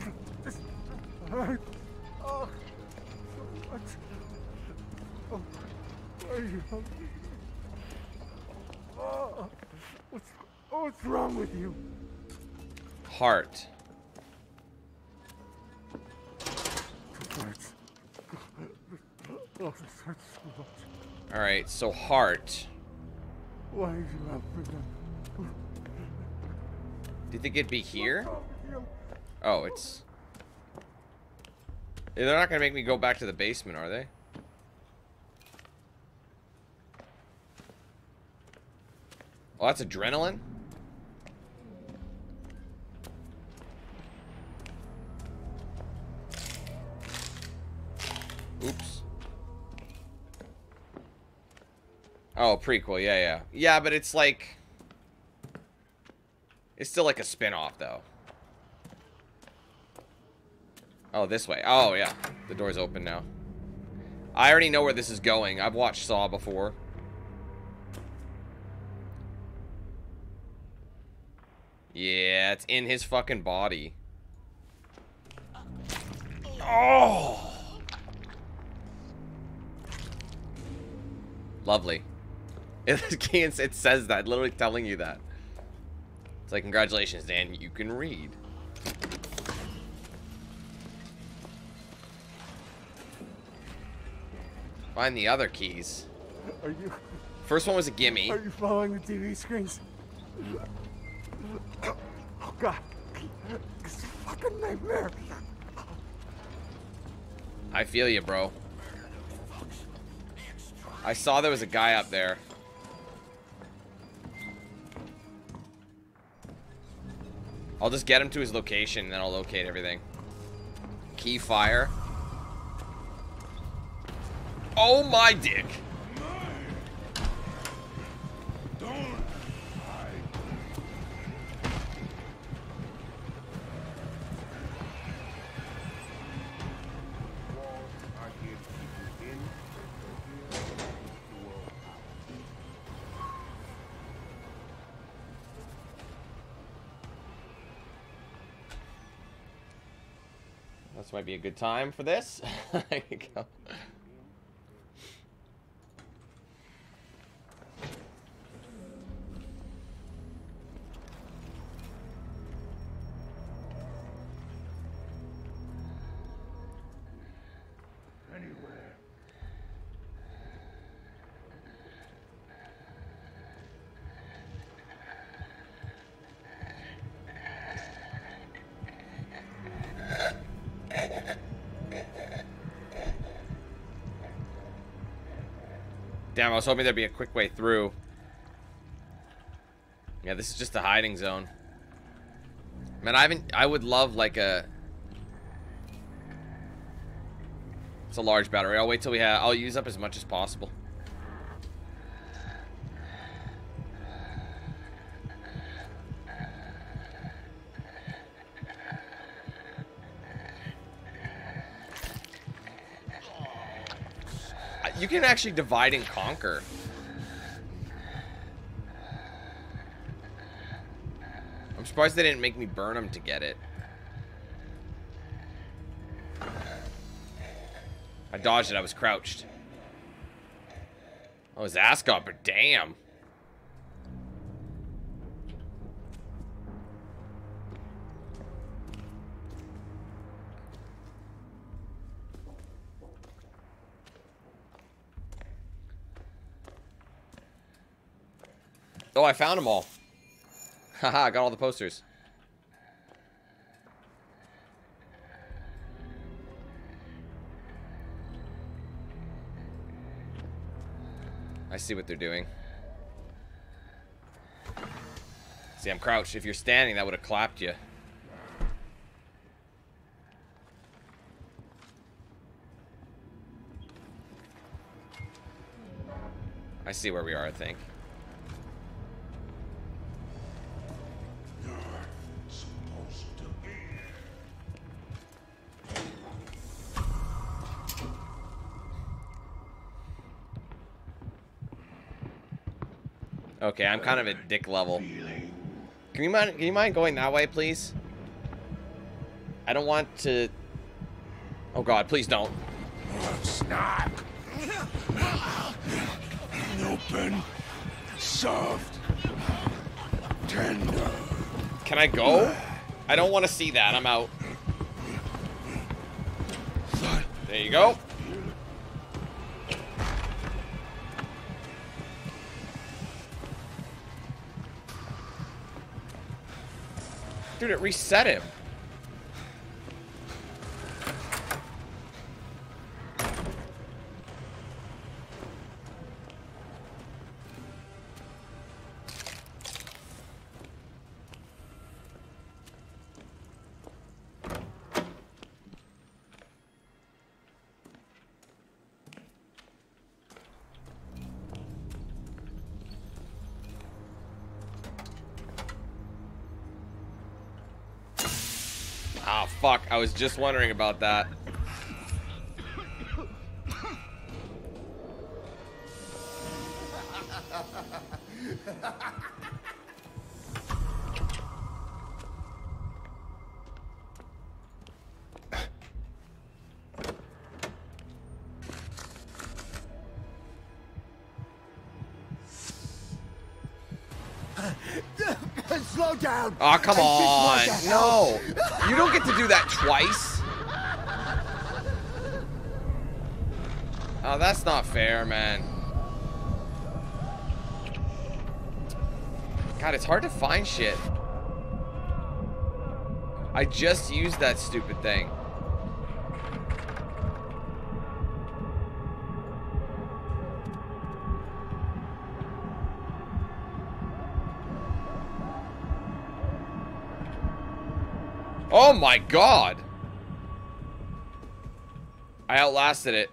so much. Oh, are you hungry? Oh, what's, oh, what's wrong with you? Heart. This hurts. Oh, this hurts so much. All right, so heart. Why did you have for them? You think it'd be here? What's wrong with you? Oh, it's. They're not gonna make me go back to the basement, are they? Oh, that's adrenaline? Oops. Oh, prequel, yeah, yeah. Yeah, but it's like... It's still like a spin-off, though. Oh, this way. Oh, yeah. The door's open now. I already know where this is going. I've watched Saw before. Yeah, it's in his fucking body. Oh! Lovely. It, it says that, literally telling you that. It's like, congratulations, Dan, you can read. Find the other keys. Are you? First one was a gimme. Are you following the TV screens? Oh God! This fucking nightmare. I feel you, bro. I saw there was a guy up there. I'll just get him to his location and then I'll locate everything. Key fire. Oh my dick. Might be a good time for this. there you go. Damn, I was hoping there'd be a quick way through. Yeah, this is just a hiding zone. Man, I haven't. I would love like a. It's a large battery. I'll wait till we have. I'll use up as much as possible. You can actually divide and conquer. I'm surprised they didn't make me burn them to get it. I dodged it. I was crouched. Oh, his ass got, but damn. I found them all. Haha, I got all the posters. I see what they're doing. See, I'm crouched. If you're standing, that would have clapped you. I see where we are, I think. Okay, I'm kind of at dick level. Can you mind? Can you mind going that way, please? I don't want to. Oh God, please don't. Snap. Open. Soft. Tender. Can I go? I don't want to see that. I'm out. There you go. Dude, it reset him. I was just wondering about that. Slow down. Oh, come on. No. You don't get to do that twice. Oh, that's not fair, man. God, it's hard to find shit. I just used that stupid thing. Oh my god! I outlasted it.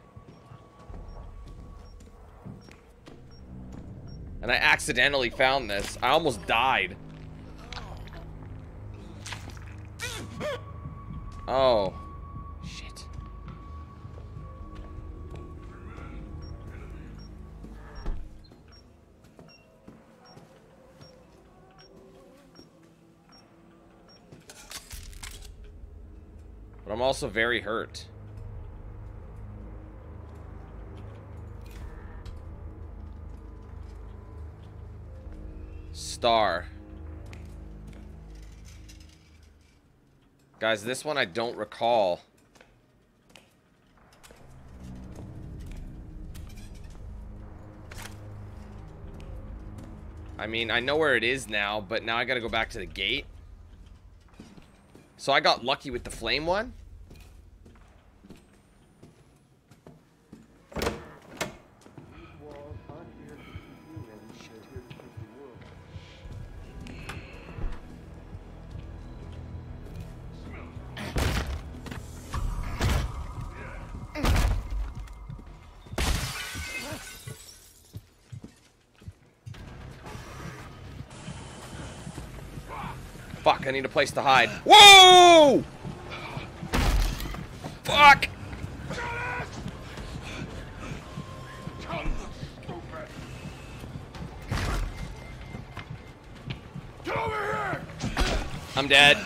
And I accidentally found this. I almost died. Oh. Also very hurt. Star. Guys, this one I don't recall. I mean, I know where it is now, but now I gotta go back to the gate. So I got lucky with the flame one? Need a place to hide. Whoa! Fuck! Get over here! I'm dead.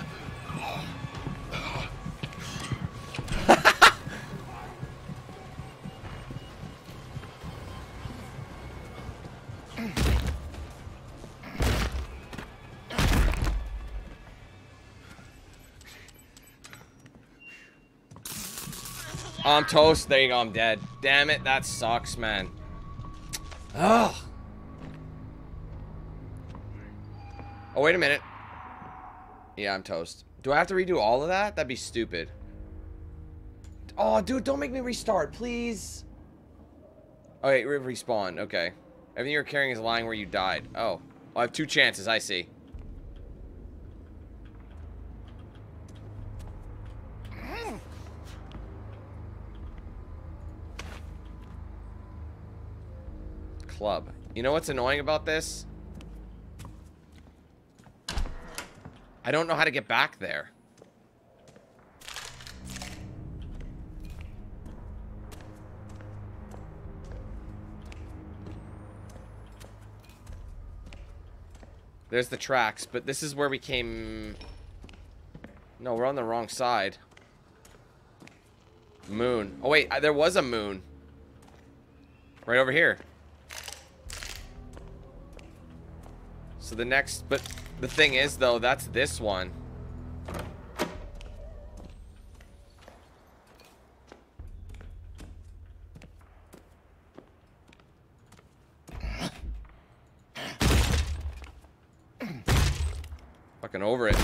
I'm toast. There you go. I'm dead. Damn it. That sucks, man. Ugh. Oh, wait a minute. Yeah, I'm toast. Do I have to redo all of that? That'd be stupid. Oh, dude, don't make me restart, please. Oh, wait, re respawn. Okay. Everything you're carrying is lying where you died. Oh. I have two chances, I see. Club. You know what's annoying about this? I don't know how to get back there. There's the tracks, but this is where we came... No, we're on the wrong side. Moon. Oh, wait, there was a moon. Right over here. So the next... But the thing is, though, that's this one. Fucking over it.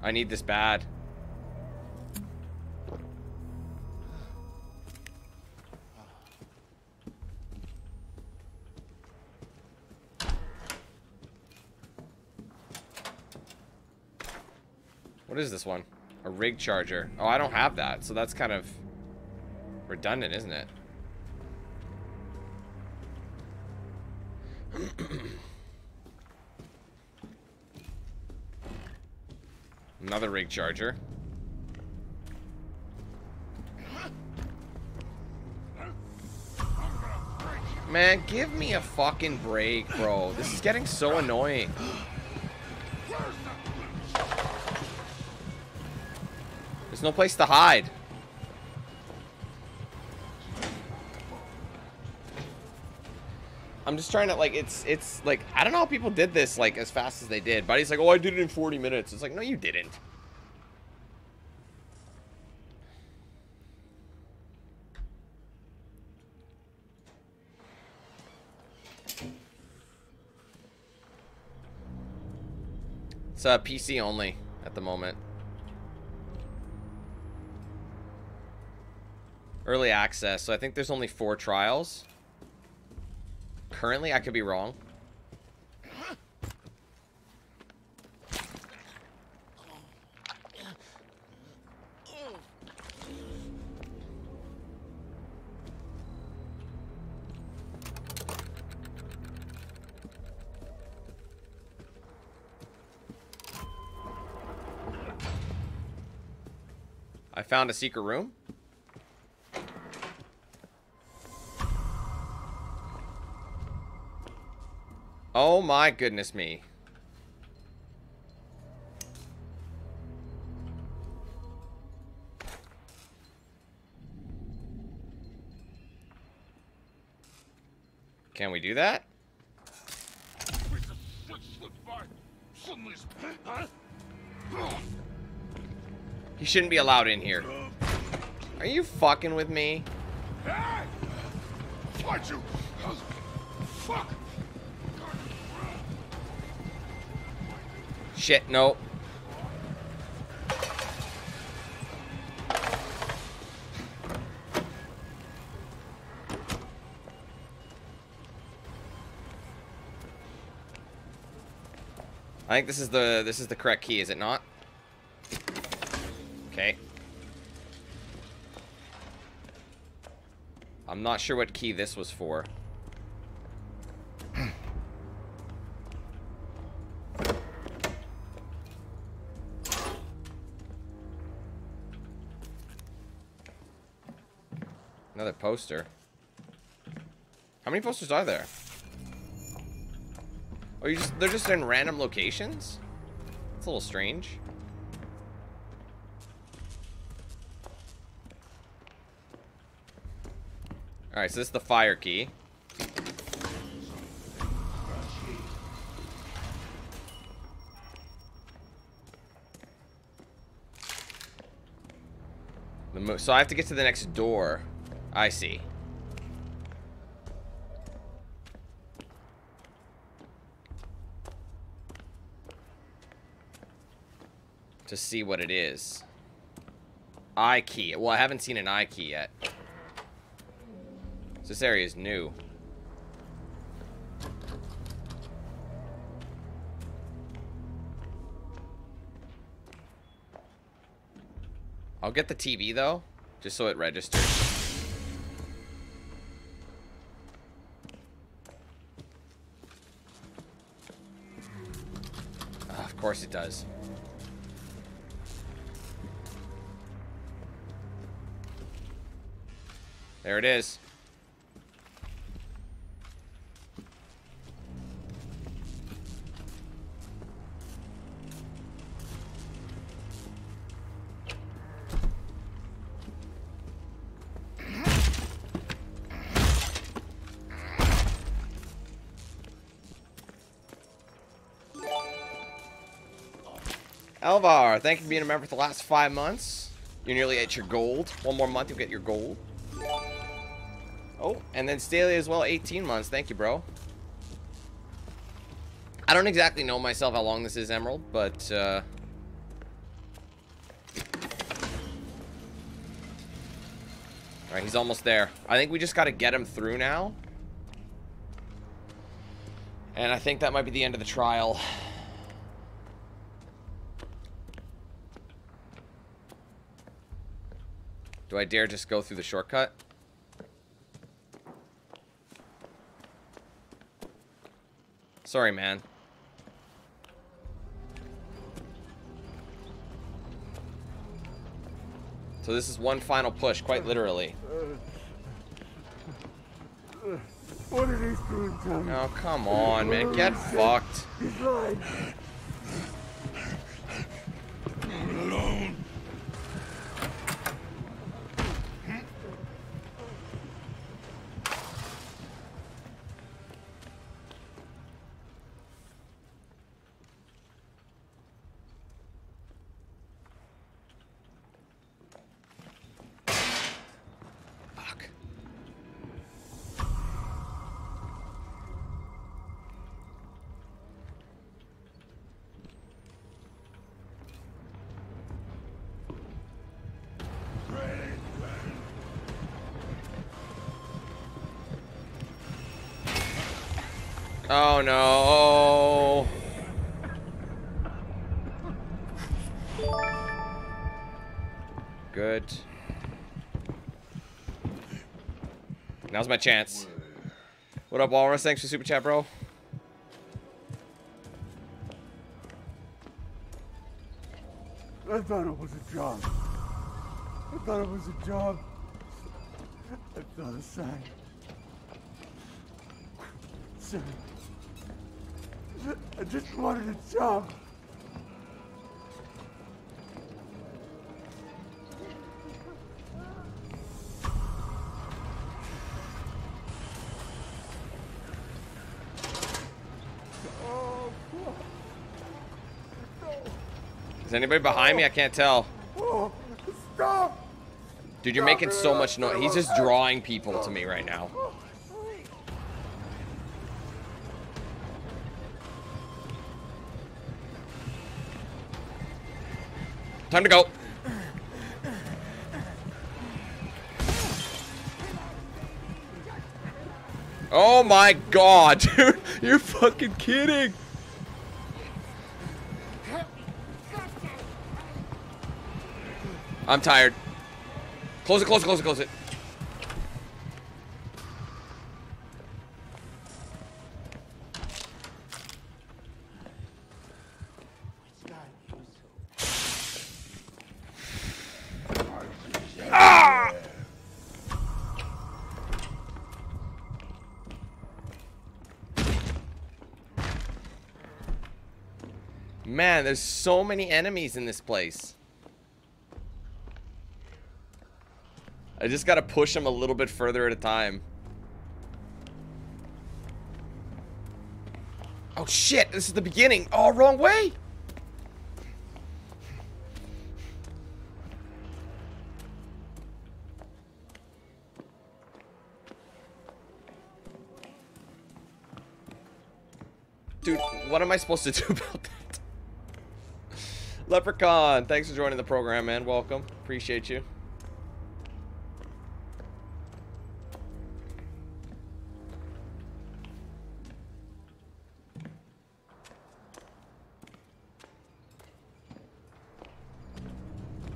I need this bad. What is this one? A rig charger. Oh, I don't have that, so that's kind of redundant, isn't it? Another rig charger. Man, give me a fucking break, bro. This is getting so annoying. There's no place to hide. I'm just trying to like it's it's like I don't know how people did this like as fast as they did. But he's like, "Oh, I did it in 40 minutes." It's like, "No, you didn't." It's uh, PC only at the moment. Early access. So I think there's only four trials. Currently, I could be wrong. I found a secret room. Oh my goodness me. Can we do that? He shouldn't be allowed in here. Are you fucking with me? Fight you! Fuck! Shit, no. I think this is the this is the correct key, is it not? Okay. I'm not sure what key this was for. Poster. How many posters are there? Oh, you just they're just in random locations? It's a little strange. Alright, so this is the fire key. So I have to get to the next door. I see. To see what it is. I key. Well, I haven't seen an I key yet. This area is new. I'll get the TV though, just so it registers. Course it does. There it is. Thank you for being a member for the last five months. You're nearly at your gold. One more month, you'll get your gold. Oh, and then Staley as well, 18 months. Thank you, bro. I don't exactly know myself how long this is, Emerald, but, uh... Alright, he's almost there. I think we just gotta get him through now. And I think that might be the end of the trial. Do I dare just go through the shortcut? Sorry, man. So this is one final push, quite literally. What are these doing, Oh, come on, man. Get fucked. No. Good. Now's my chance. What up, Walrus? Thanks for super chat, bro. I thought it was a job. I thought it was a job. I saw the sign. Sir, I just wanted job. Oh, Is anybody behind me? I can't tell. oh! Dude, you're making so much noise. He's just drawing people to me right now. Time to go. Oh my god, dude. You're fucking kidding. I'm tired. Close it, close it, close it, close it. Ah! Man, there's so many enemies in this place. I just gotta push them a little bit further at a time. Oh shit, this is the beginning. Oh, wrong way. Dude, what am I supposed to do about? Leprechaun, thanks for joining the program, man. Welcome. Appreciate you.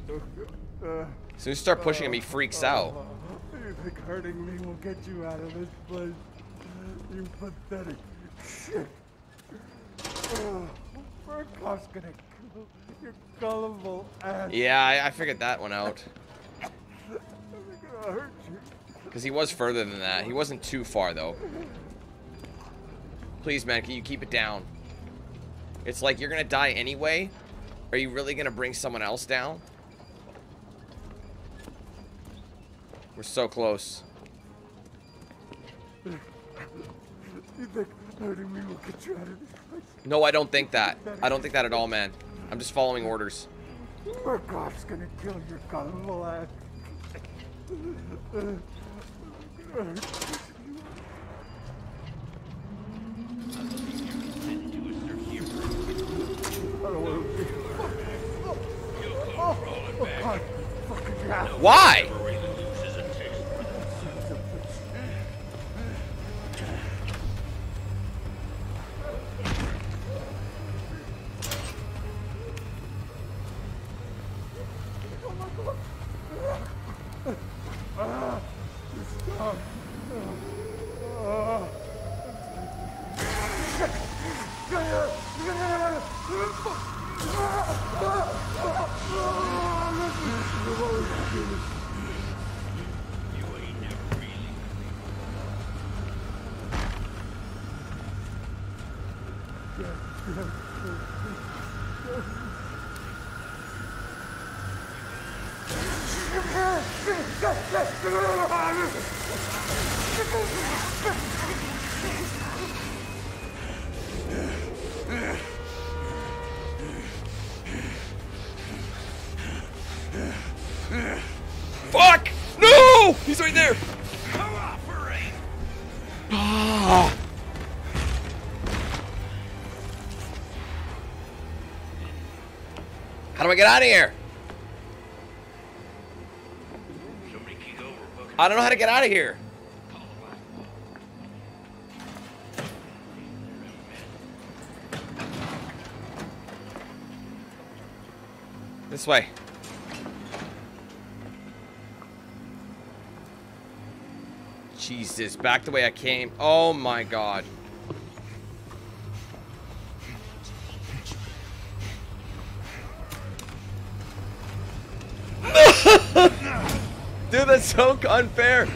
As soon as you start pushing him, he freaks out. You think hurting me will get you out of this place? You pathetic shit. Oh, gonna kill your gullible ass. Yeah, I, I figured that one out. I'm gonna hurt you. Because he was further than that. He wasn't too far, though. Please, man, can you keep it down? It's like you're gonna die anyway. Are you really gonna bring someone else down? We're so close. You think hurting me will get you out of this place? No, I don't think that. I don't think that at all, man. I'm just following orders. Gonna kill your gullible ass. Do I get out of here? I don't know how to get out of here. This way. Jesus, back the way I came. Oh my god. So unfair.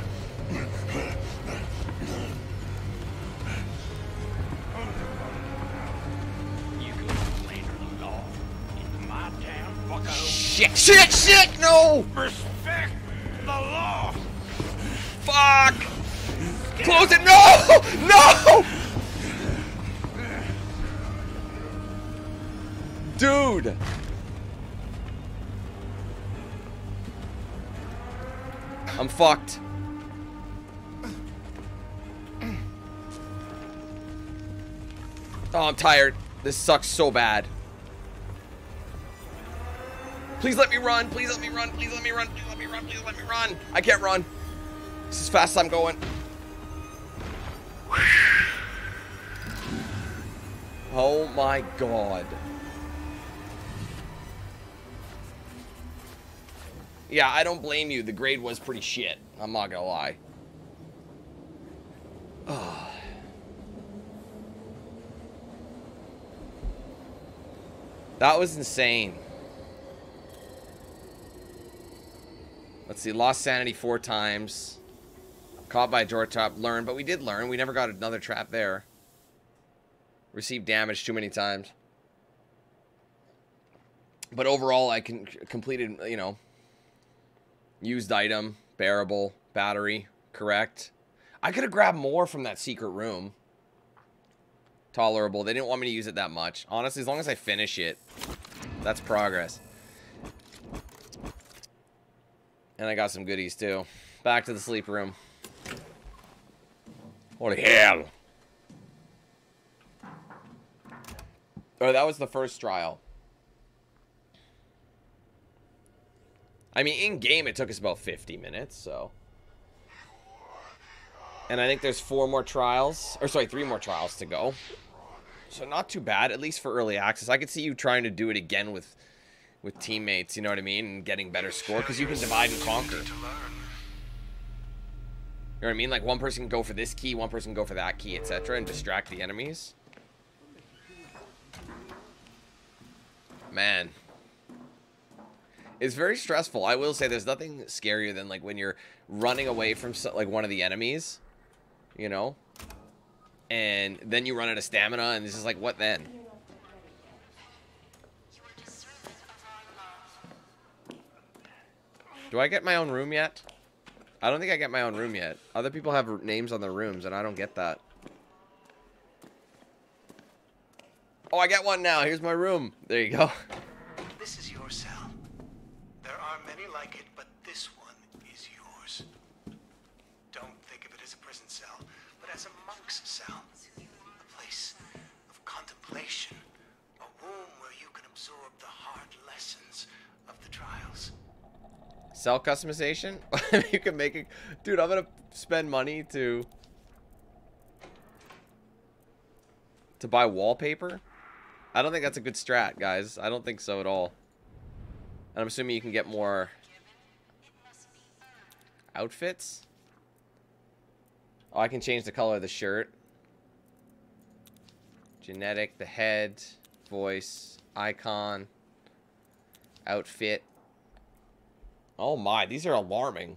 Shit, shit, shit, no! Respect fucked. Oh, I'm tired. This sucks so bad. Please let me run. Please let me run. Please let me run. Please let me run. Please let me run. I can't run. This is fast as I'm going. Oh my god. Yeah, I don't blame you. The grade was pretty shit. I'm not gonna lie. That was insane. Let's see, lost sanity four times. Caught by a door trap, learned, but we did learn. We never got another trap there. Received damage too many times. But overall, I can completed, you know, used item, bearable, battery, correct. I could have grabbed more from that secret room. Tolerable. They didn't want me to use it that much. Honestly, as long as I finish it, that's progress. And I got some goodies too. Back to the sleep room. Holy hell. Oh, that was the first trial. I mean, in-game, it took us about 50 minutes, so... And I think there's four more trials. Or, sorry, three more trials to go. So not too bad, at least for early access. I could see you trying to do it again with with teammates, you know what I mean? And getting better score, because you can divide and conquer. You know what I mean? Like, one person can go for this key, one person can go for that key, etc. And distract the enemies. Man. It's very stressful. I will say there's nothing scarier than, like, when you're running away from, like, one of the enemies. You know? And then you run out of stamina, and it's just like, what then? Do I get my own room yet? I don't think I get my own room yet. Other people have names on their rooms, and I don't get that. Oh, I get one now. Here's my room. There you go. This is are many like it, but this one is yours. Don't think of it as a prison cell, but as a monk's cell. A place of contemplation. A womb where you can absorb the hard lessons of the trials. Cell customization? you can make it. Dude, I'm gonna spend money to to buy wallpaper. I don't think that's a good strat, guys. I don't think so at all. And I'm assuming you can get more outfits. Oh, I can change the color of the shirt. Genetic, the head, voice, icon, outfit. Oh my, these are alarming.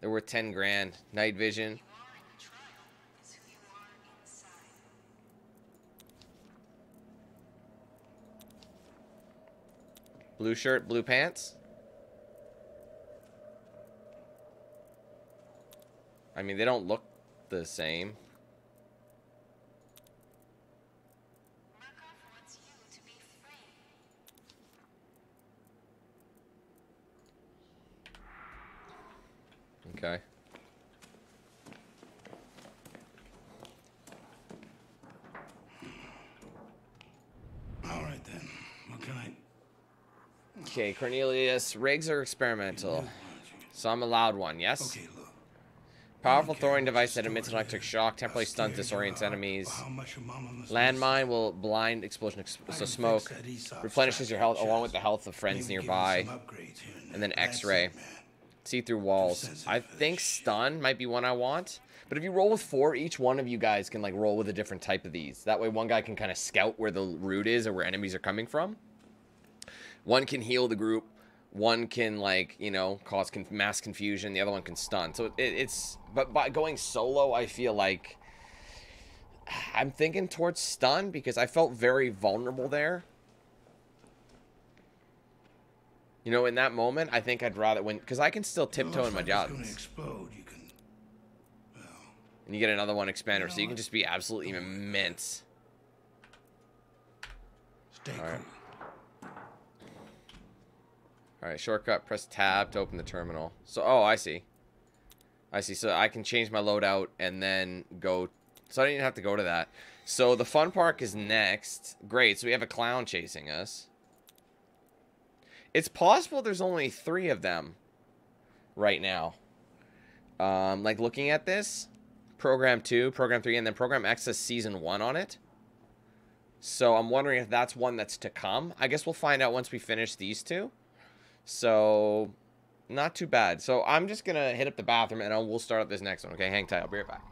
They're worth 10 grand. Night vision. Blue shirt, blue pants. I mean, they don't look the same. Okay. All right then. What can I? Okay, Cornelius. Rigs are experimental. So I'm allowed one, yes? Okay, look. Powerful throwing device that emits electric shock, temporarily stuns, disorients enemies. Landmine will blind explosion, ex so smoke. Replenishes your health along with the health of friends nearby. And then X-ray. See through walls. I think stun might be one I want. But if you roll with four, each one of you guys can like roll with a different type of these. That way one guy can kind of scout where the route is or where enemies are coming from. One can heal the group. one can like you know cause conf mass confusion the other one can stun. So it, it's but by going solo i feel like i'm thinking towards stun because i felt very vulnerable there. You know in that moment i think i'd rather when because i can still tiptoe in my jobs explode, you can. and you get another one expander so you can just be absolutely immense. Stay right all right, shortcut, press tab to open the terminal. So, oh, I see. I see. So I can change my loadout and then go. So I don't even have to go to that. So the fun park is next. Great. So we have a clown chasing us. It's possible there's only three of them right now. Um, like looking at this, program two, program three, and then program X has season one on it. So I'm wondering if that's one that's to come. I guess we'll find out once we finish these two. So, not too bad. So, I'm just going to hit up the bathroom and I'll, we'll start up this next one. Okay, hang tight. I'll be right back.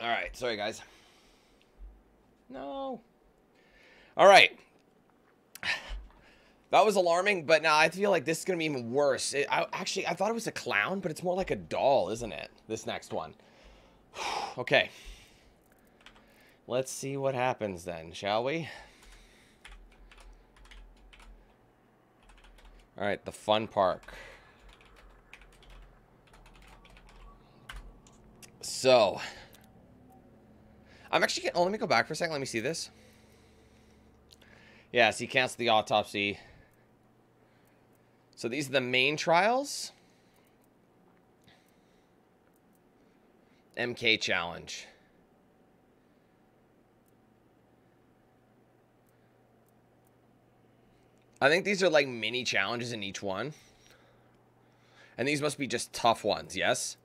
All right, sorry guys. No. All right. That was alarming, but now I feel like this is gonna be even worse. It, I, actually, I thought it was a clown, but it's more like a doll, isn't it? This next one. okay. Let's see what happens then, shall we? All right, the fun park. So, I'm actually getting, oh, let me go back for a second. Let me see this. Yeah, so you cancel the autopsy. So these are the main trials. MK challenge. I think these are like mini challenges in each one. And these must be just tough ones, yes?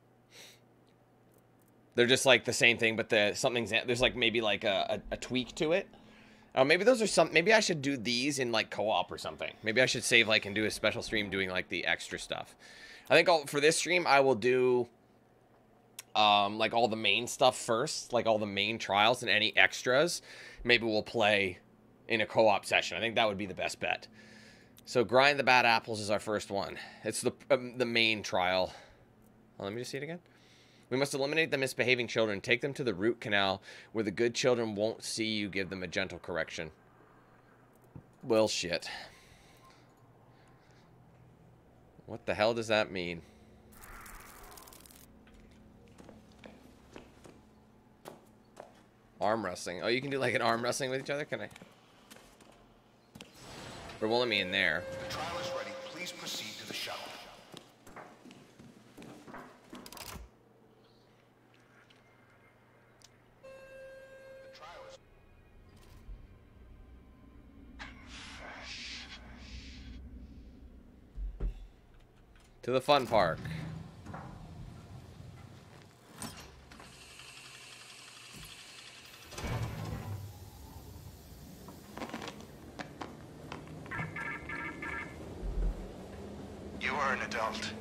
They're just like the same thing, but the something's there's like maybe like a, a, a tweak to it. Oh, maybe those are some. Maybe I should do these in like co-op or something. Maybe I should save like and do a special stream doing like the extra stuff. I think I'll, for this stream I will do um like all the main stuff first, like all the main trials and any extras. Maybe we'll play in a co-op session. I think that would be the best bet. So grind the bad apples is our first one. It's the um, the main trial. Oh, let me just see it again. We must eliminate the misbehaving children. Take them to the root canal where the good children won't see you give them a gentle correction. Well, shit. What the hell does that mean? Arm wrestling. Oh, you can do like an arm wrestling with each other? Can I? Or won't let me in there. The trial is ready. Please proceed to the shuttle. The trial is To the fun park. were an adult.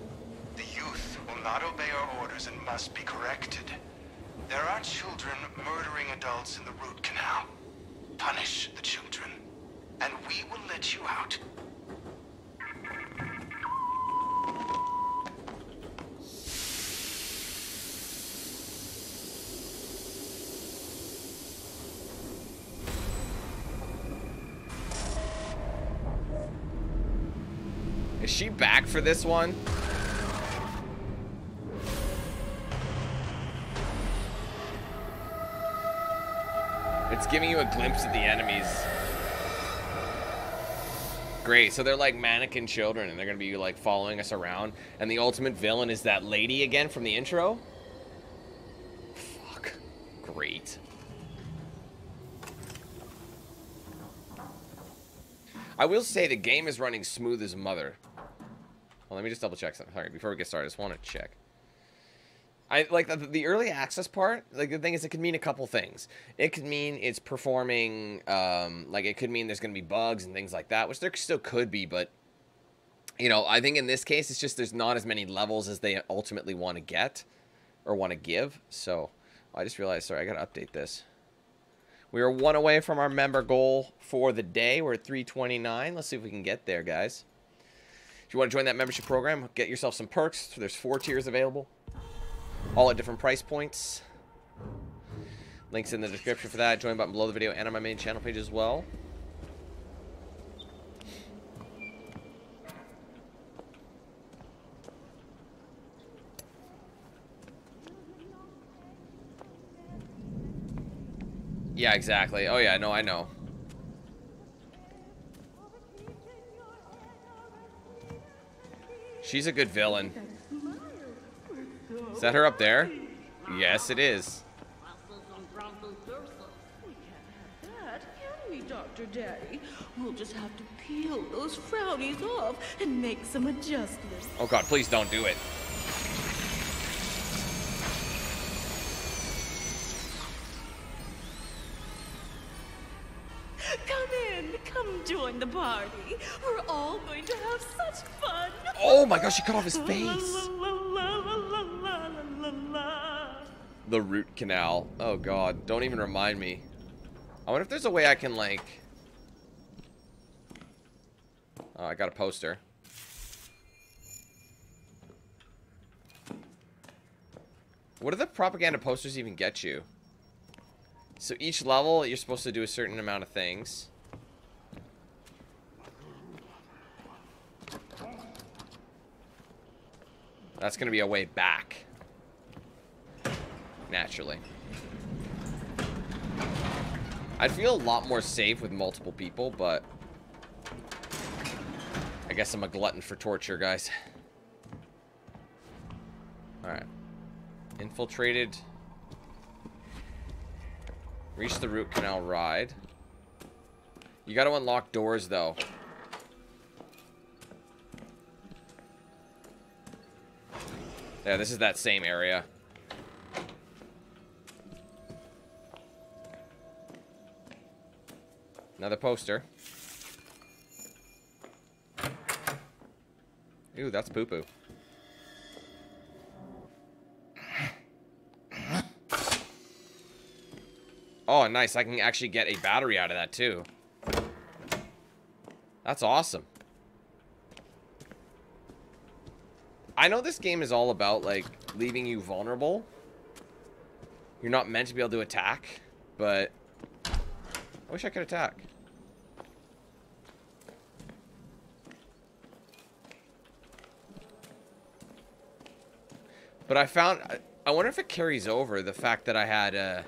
The youth will not obey our orders and must be corrected. There are children murdering adults in the root canal. Punish the children, and we will let you out. Is she back for this one? It's giving you a glimpse of the enemies. Great, so they're like mannequin children and they're gonna be like following us around. And the ultimate villain is that lady again from the intro? Fuck. Great. I will say the game is running smooth as mother. Well, let me just double check something. Sorry, before we get started, I just want to check. I like the, the early access part. Like the thing is, it could mean a couple things. It could mean it's performing. Um, like it could mean there's going to be bugs and things like that, which there still could be. But you know, I think in this case, it's just there's not as many levels as they ultimately want to get or want to give. So I just realized. Sorry, I got to update this. We are one away from our member goal for the day. We're at 329. Let's see if we can get there, guys. If you want to join that membership program, get yourself some perks. There's four tiers available, all at different price points. Links in the description for that. Join button below the video and on my main channel page as well. Yeah, exactly. Oh yeah, no, I know. She's a good villain. Is that her up there? Yes, it is. We, Dr. Daddy? We'll just have to peel those frownies off and make some adjustments. Oh god, please don't do it. The party. We're all going to have such fun. Oh my gosh, she cut off his face. The root canal. Oh god, don't even remind me. I wonder if there's a way I can like... Oh, I got a poster. What do the propaganda posters even get you? So each level, you're supposed to do a certain amount of things. That's going to be a way back. Naturally. I'd feel a lot more safe with multiple people, but... I guess I'm a glutton for torture, guys. Alright. Infiltrated. Reach the root canal ride. You gotta unlock doors, though. Yeah, this is that same area. Another poster. Ooh, that's poo-poo. Oh, nice. I can actually get a battery out of that, too. That's awesome. I know this game is all about, like, leaving you vulnerable. You're not meant to be able to attack, but... I wish I could attack. But I found... I wonder if it carries over the fact that I had, uh...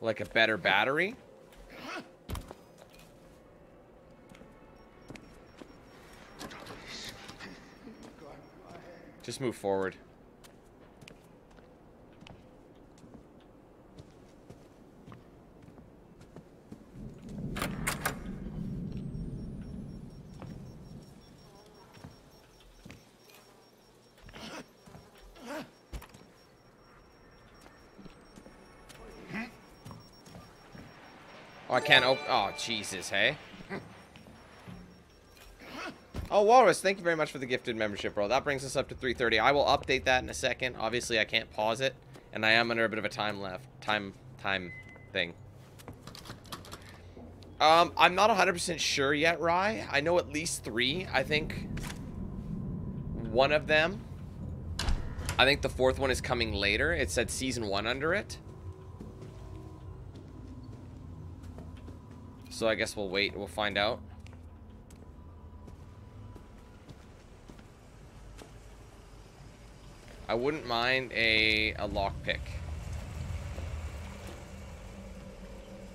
Like a better battery? Just move forward. Oh, I can't open. Oh, Jesus, hey. Oh, Walrus, thank you very much for the gifted membership, bro. That brings us up to 330. I will update that in a second. Obviously, I can't pause it, and I am under a bit of a time left time time thing. Um, I'm not 100% sure yet, Rye. I know at least three. I think one of them. I think the fourth one is coming later. It said season one under it. So I guess we'll wait. We'll find out. I wouldn't mind a, a lockpick.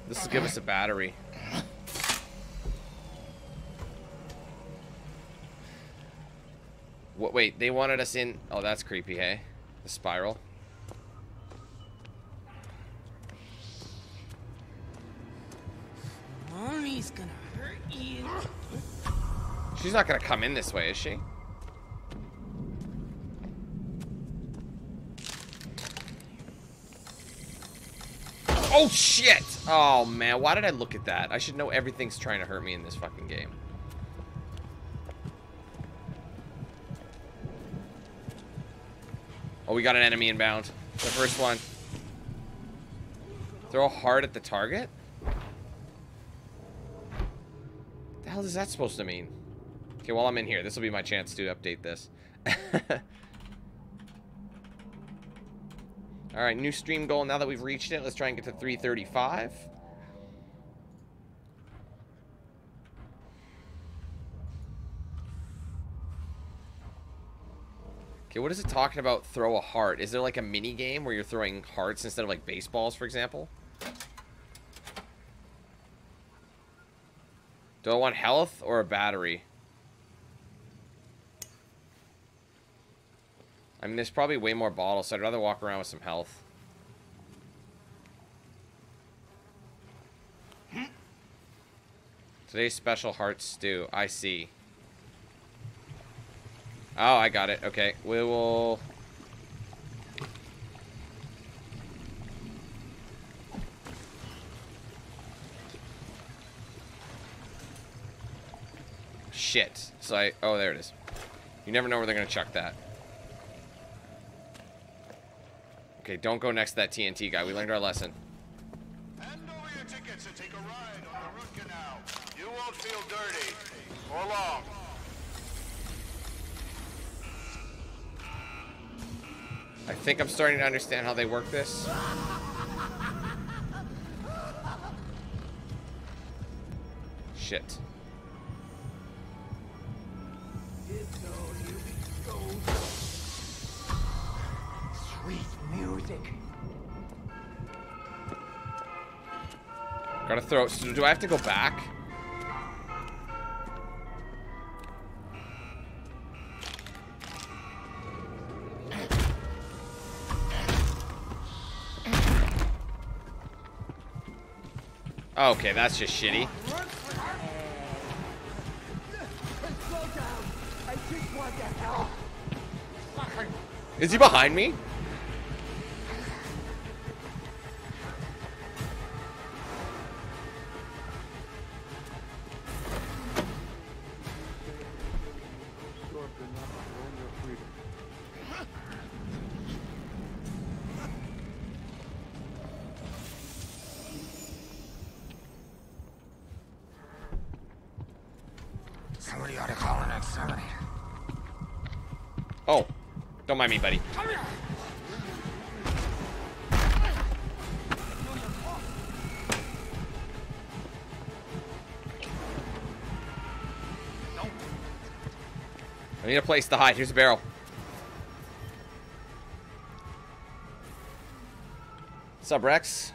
This will give us a battery. What, wait, they wanted us in... Oh, that's creepy, hey? The spiral. Mommy's gonna hurt you. She's not gonna come in this way, is she? Oh, shit! Oh, man. Why did I look at that? I should know everything's trying to hurt me in this fucking game. Oh, we got an enemy inbound. The first one. Throw hard at the target? the hell is that supposed to mean? Okay, while I'm in here, this will be my chance to update this. Alright, new stream goal. Now that we've reached it, let's try and get to 335. Okay, what is it talking about throw a heart? Is there like a mini game where you're throwing hearts instead of like baseballs, for example? Do I want health or a battery? I mean, there's probably way more bottles, so I'd rather walk around with some health. Today's special heart stew. I see. Oh, I got it. Okay, we will... Shit. So I... Oh, there it is. You never know where they're going to chuck that. Okay, don't go next to that TNT guy. We learned our lesson. Hand over your tickets and take a ride on the root canal. You won't feel dirty. For long. I think I'm starting to understand how they work this. Shit. Sweet music. Gotta throw. So do I have to go back? Okay, that's just shitty. Is he behind me? Mind me, buddy. I need a place to hide. Here's a barrel. What's up, Rex?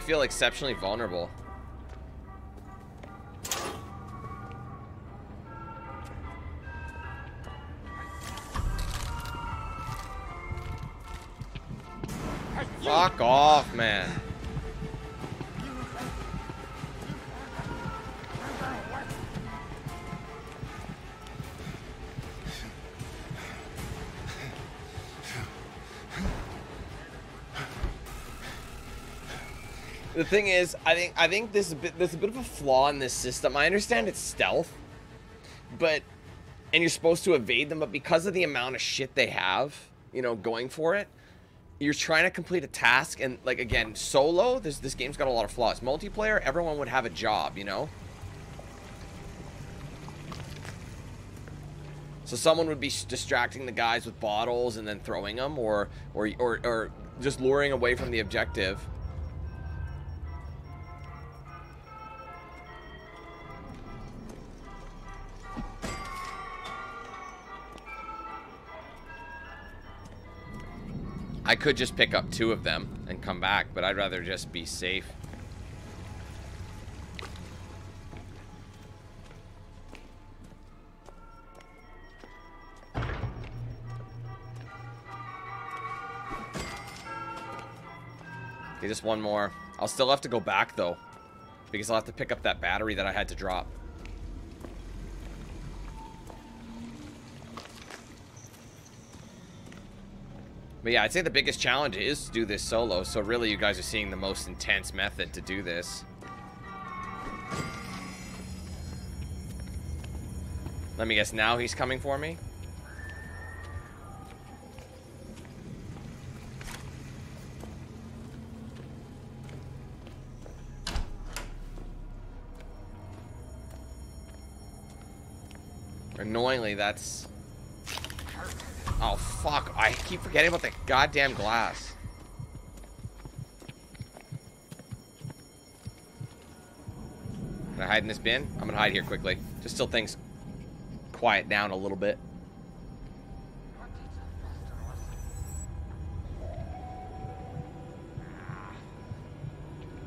Feel exceptionally vulnerable. Fuck off, man. Thing is, I think I think this is a bit there's a bit of a flaw in this system. I understand it's stealth, but and you're supposed to evade them, but because of the amount of shit they have, you know, going for it, you're trying to complete a task and like again, solo, this this game's got a lot of flaws. Multiplayer, everyone would have a job, you know? So someone would be distracting the guys with bottles and then throwing them or or or, or just luring away from the objective. Could just pick up two of them and come back, but I'd rather just be safe. Okay, just one more. I'll still have to go back, though. Because I'll have to pick up that battery that I had to drop. But yeah, I'd say the biggest challenge is to do this solo. So really, you guys are seeing the most intense method to do this. Let me guess, now he's coming for me? Annoyingly, that's fuck. I keep forgetting about the goddamn glass. Can I hide in this bin? I'm gonna hide here quickly. Just till things quiet down a little bit.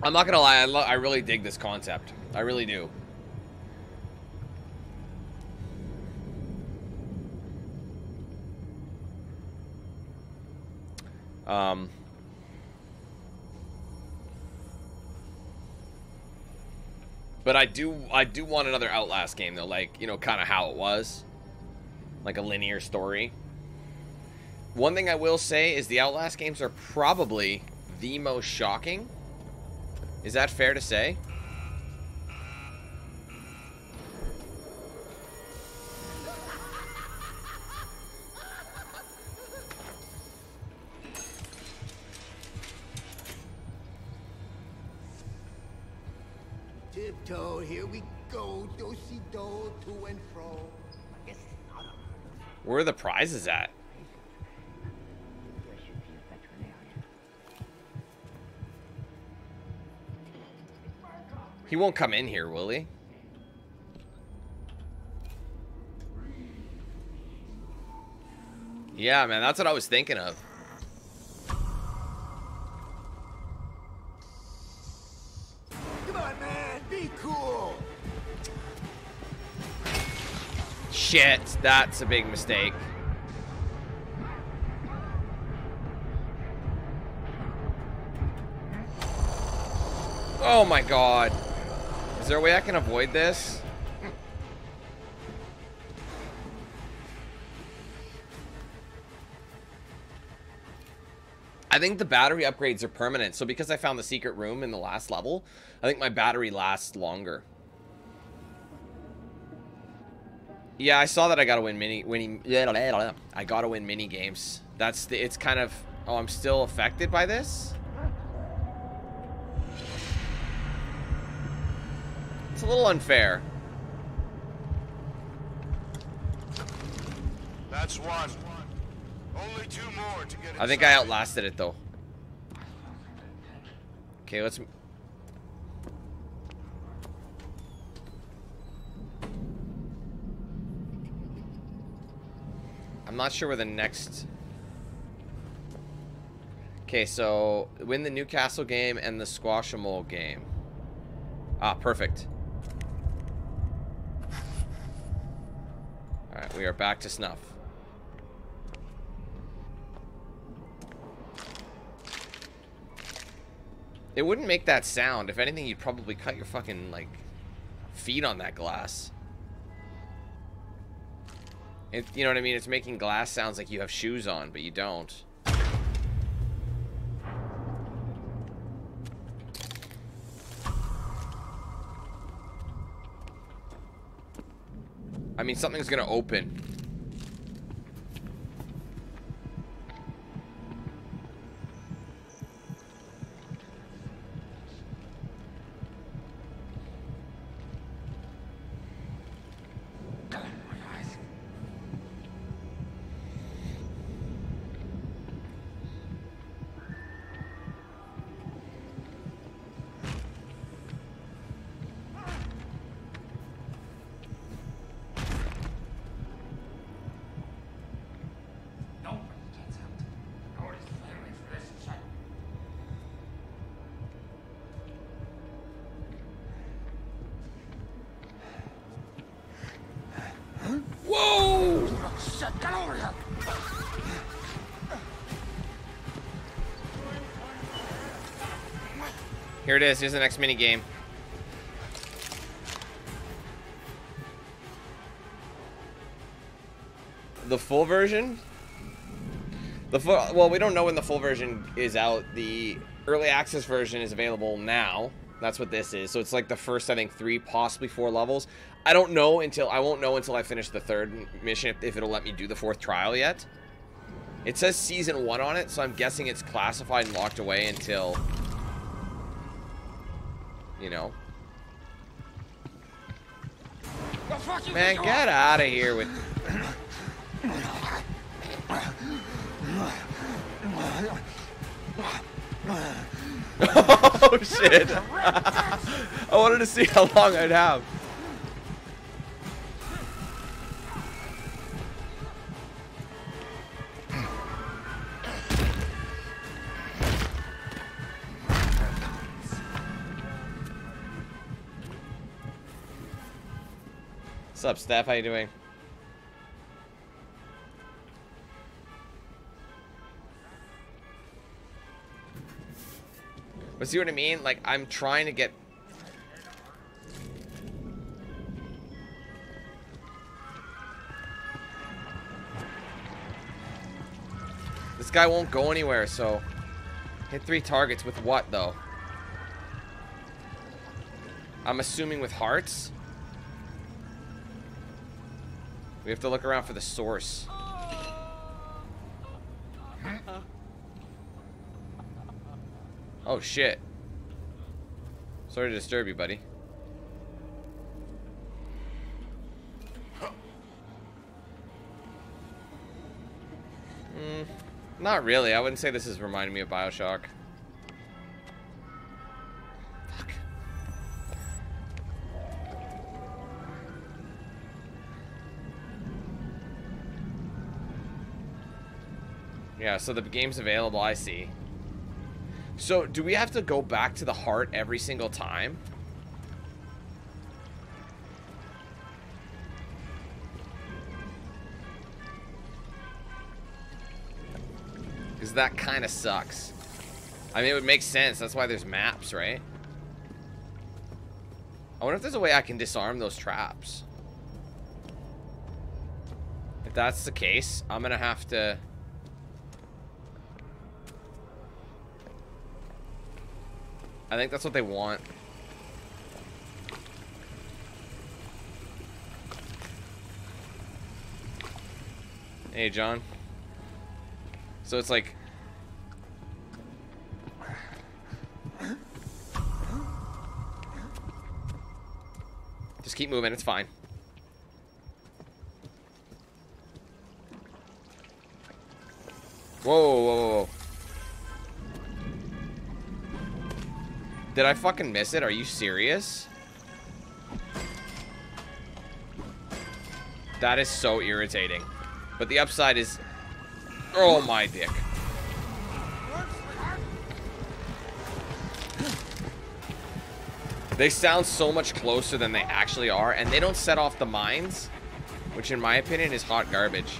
I'm not gonna lie, I, I really dig this concept. I really do. Um, but I do I do want another Outlast game though, like, you know, kind of how it was. Like a linear story. One thing I will say is the Outlast games are probably the most shocking. Is that fair to say? Where are the prizes at? He won't come in here, will he? Yeah, man, that's what I was thinking of. Come on, man. Be cool. Shit, that's a big mistake. Oh my god. Is there a way I can avoid this? I think the battery upgrades are permanent. So because I found the secret room in the last level, I think my battery lasts longer. Yeah, I saw that I gotta win mini winning I gotta win mini games. That's the it's kind of oh I'm still affected by this? A little unfair. That's one. Only two more to get I think I outlasted it though. Okay, let's I'm not sure where the next Okay, so win the Newcastle game and the Squashable game. Ah, perfect. Alright, we are back to snuff. It wouldn't make that sound. If anything, you'd probably cut your fucking, like, feet on that glass. It, you know what I mean? It's making glass sounds like you have shoes on, but you don't. I mean, something's gonna open. Here it is. Here's the next mini game. The full version? The full, well, we don't know when the full version is out. The early access version is available now. That's what this is. So it's like the first, I think, three, possibly four levels. I don't know until I won't know until I finish the third mission if, it'll let me do the fourth trial yet. It says season one on it, so I'm guessing it's classified and locked away until you know. Man, get out of here with. oh shit! I wanted to see how long I'd have. What's up, Steph? How you doing? But see what I mean? Like, I'm trying to get... This guy won't go anywhere, so... Hit three targets with what, though? I'm assuming with hearts? We have to look around for the source. Oh, shit. Sorry to disturb you, buddy. Mm, not really. I wouldn't say this is reminding me of Bioshock. Yeah, so the game's available, I see. So, do we have to go back to the heart every single time? Because that kind of sucks. I mean, it would make sense. That's why there's maps, right? I wonder if there's a way I can disarm those traps. If that's the case, I'm going to have to... I think that's what they want. Hey, John. So it's like... Just keep moving, it's fine. Whoa, whoa, whoa, whoa. Did I fucking miss it? Are you serious? That is so irritating. But the upside is... Oh, my dick. They sound so much closer than they actually are, and they don't set off the mines, which in my opinion is hot garbage.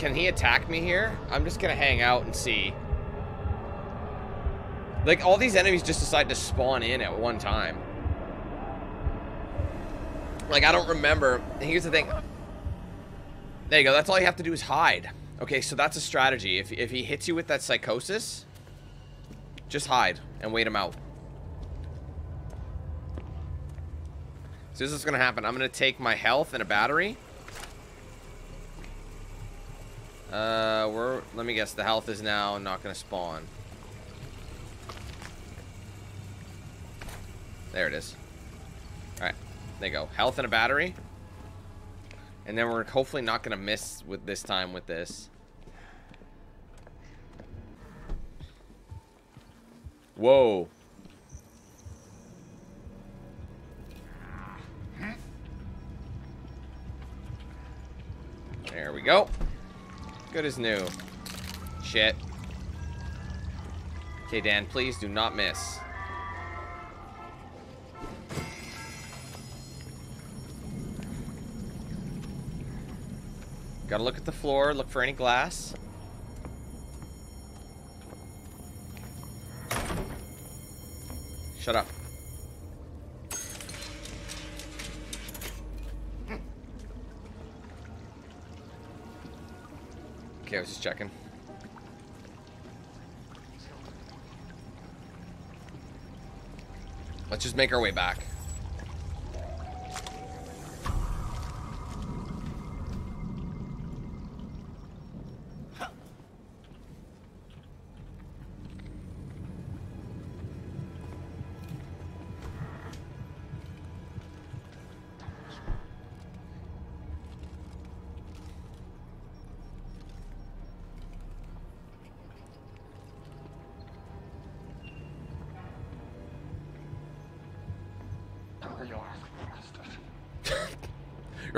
Can he attack me here? I'm just gonna hang out and see. Like, all these enemies just decide to spawn in at one time. Like, I don't remember. Here's the thing. There you go. That's all you have to do is hide. Okay, so that's a strategy. If, if he hits you with that psychosis, just hide and wait him out. So this is gonna happen. I'm gonna take my health and a battery. Uh, we're, let me guess, the health is now not gonna spawn. There it is. Alright, there you go. Health and a battery. And then we're hopefully not gonna miss with this time with this. Whoa. There we go. Good as new. Shit. Okay, Dan, please do not miss. Gotta look at the floor, look for any glass. Shut up. Okay, I was just checking. Let's just make our way back.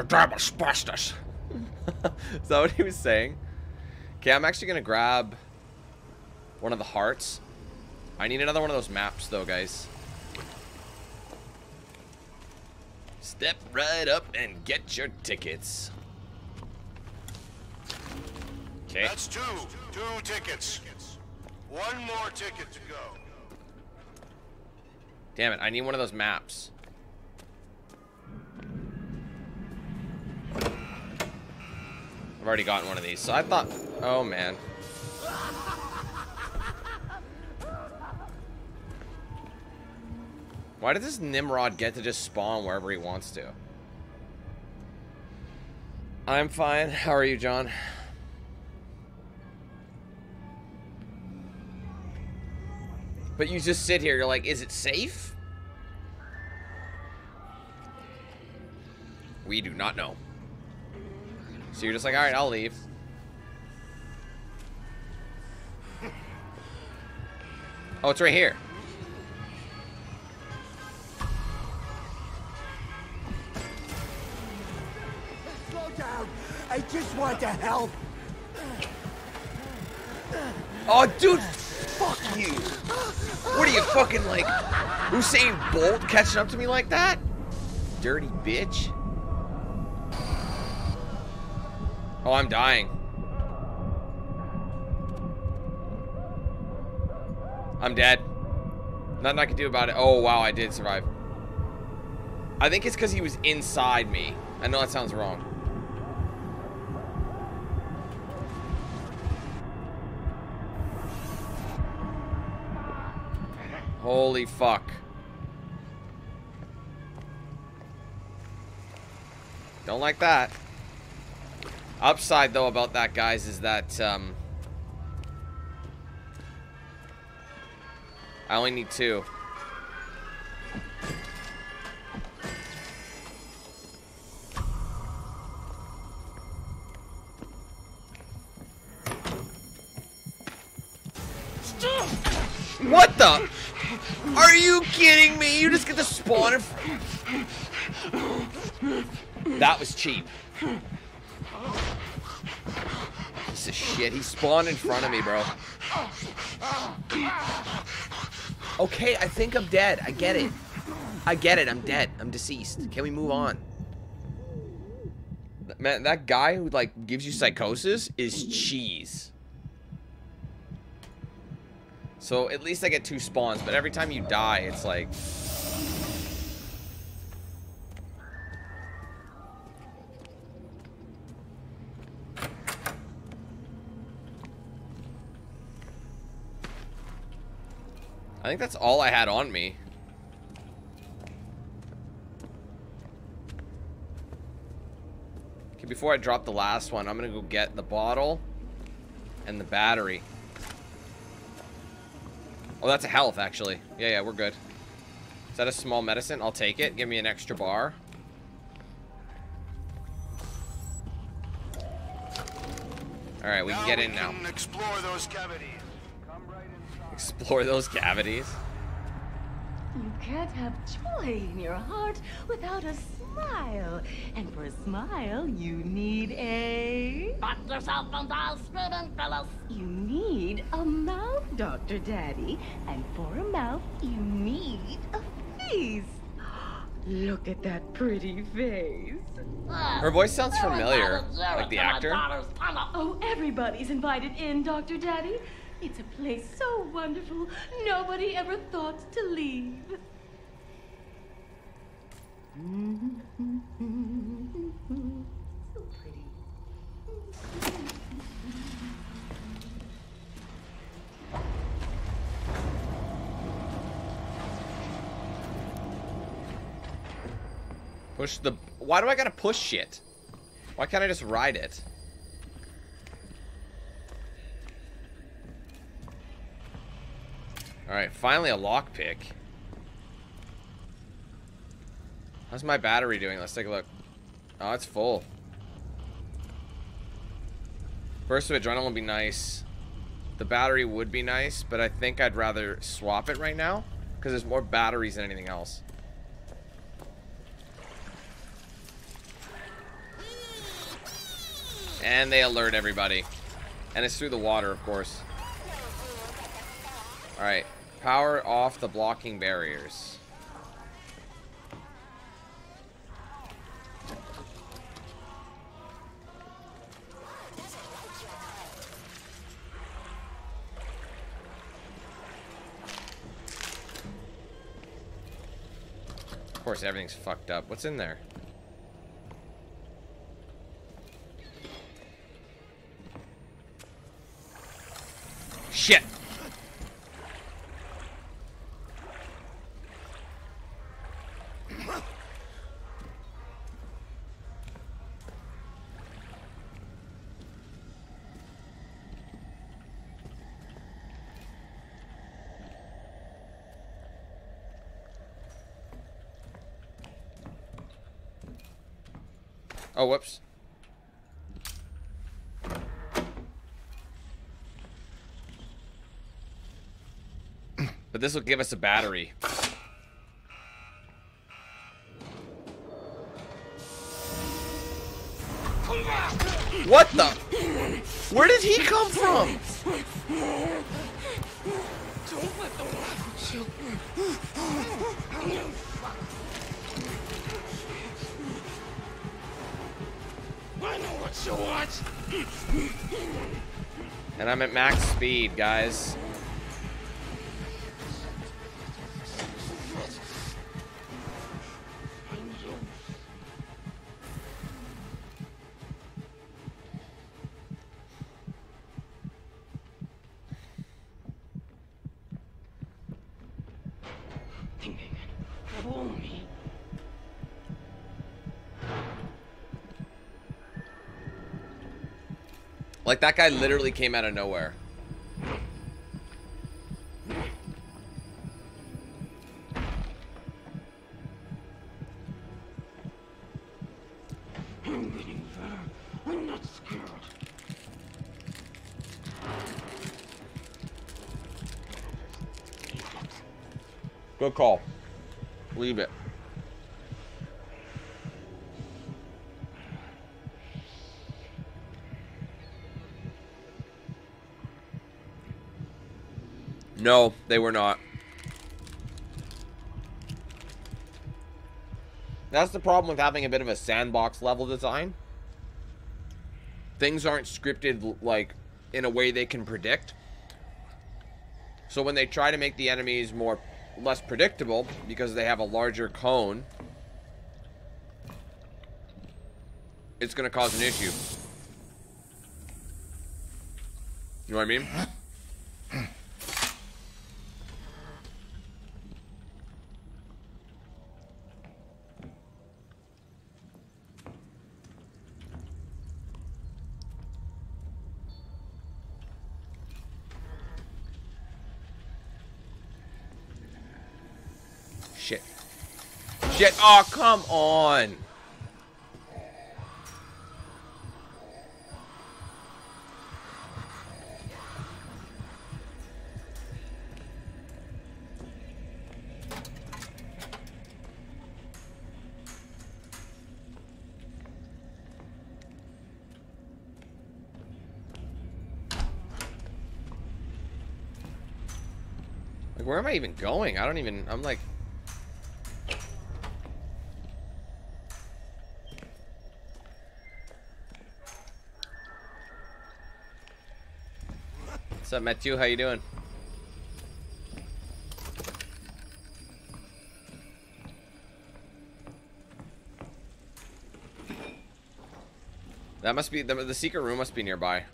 Your damn asbestos. Is that what he was saying? Okay, I'm actually gonna grab one of the hearts. I need another one of those maps though, guys. Step right up and get your tickets. Okay. That's two. Two tickets. One more ticket to go. Damn it, I need one of those maps. I've already gotten one of these, so I thought... Oh, man. Why did this Nimrod get to just spawn wherever he wants to? I'm fine. How are you, John? But you just sit here, you're like, is it safe? We do not know. So you're just like, alright, I'll leave. Oh, it's right here. Slow down. I just want to help. Oh, dude, fuck you. What are you fucking like, Usain Bolt catching up to me like that? Dirty bitch. Oh, I'm dying. I'm dead. Nothing I can do about it. Oh, wow, I did survive. I think it's because he was inside me. I know that sounds wrong. Holy fuck. Don't like that. Upside, though, about that, guys, is that, um... I only need two. What the? Are you kidding me? You just get the spawn That was cheap. Piece is shit. He spawned in front of me, bro. Okay, I think I'm dead. I get it. I get it. I'm dead. I'm deceased. Can we move on? Man, that guy who, like, gives you psychosis is cheese. So at least I get two spawns, but every time you die, it's like... I think that's all I had on me. Okay, before I drop the last one, I'm gonna go get the bottle and the battery. Oh, that's a health, actually. Yeah, yeah, we're good. Is that a small medicine? I'll take it. Give me an extra bar. Alright, we can get in now. Explore those cavities. Explore those cavities. You can't have joy in your heart without a smile. And for a smile, you need a... Knock yourself into a student, fellas. You need a mouth, Dr. Daddy. And for a mouth, you need a face. Look at that pretty face. Her voice sounds familiar, like the actor. Oh, everybody's invited in, Dr. Daddy. It's a place so wonderful, nobody ever thought to leave. so pretty. Push the... Why do I gotta push shit? Why can't I just ride it? Alright, finally a lockpick. How's my battery doing? Let's take a look. Oh, it's full. Burst of adrenaline would be nice. The battery would be nice, but I think I'd rather swap it right now. Because there's more batteries than anything else. And they alert everybody. And it's through the water, of course. Alright. Power off the blocking barriers. Of course, everything's fucked up. What's in there? Shit! Oh, whoops. but this will give us a battery. What the? Where did he come from? Don't let the water chill. I know what you want. And I'm at max speed, guys. Like, that guy literally came out of nowhere. No, they were not. That's the problem with having a bit of a sandbox level design. Things aren't scripted like in a way they can predict. So when they try to make the enemies more less predictable because they have a larger cone, it's going to cause an issue. You know what I mean? Shit. Shit. Oh, come on. Like, where am I even going? I don't even, I'm like, What's up, Matthew? How you doing? That must be the, the secret room must be nearby.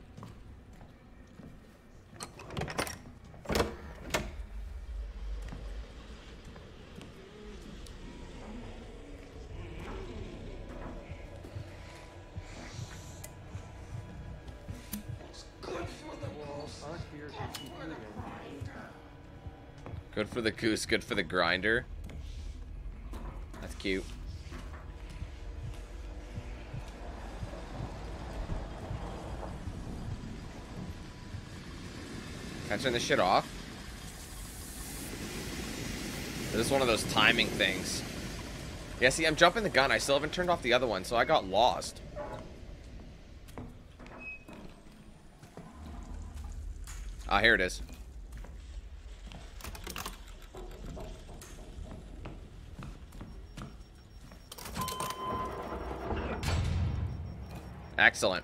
The goose, good for the grinder. That's cute. Can I turn this shit off? This is one of those timing things. Yeah, see, I'm jumping the gun. I still haven't turned off the other one, so I got lost. Ah, here it is. Excellent.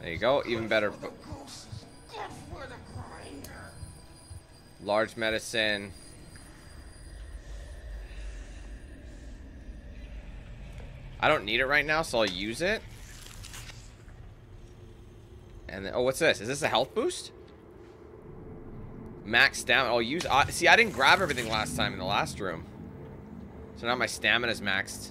There you go, even better. Large medicine. I don't need it right now, so I'll use it. And then, oh, what's this? Is this a health boost? Max stamina. I'll use. Uh, see, I didn't grab everything last time in the last room. So now my stamina is maxed.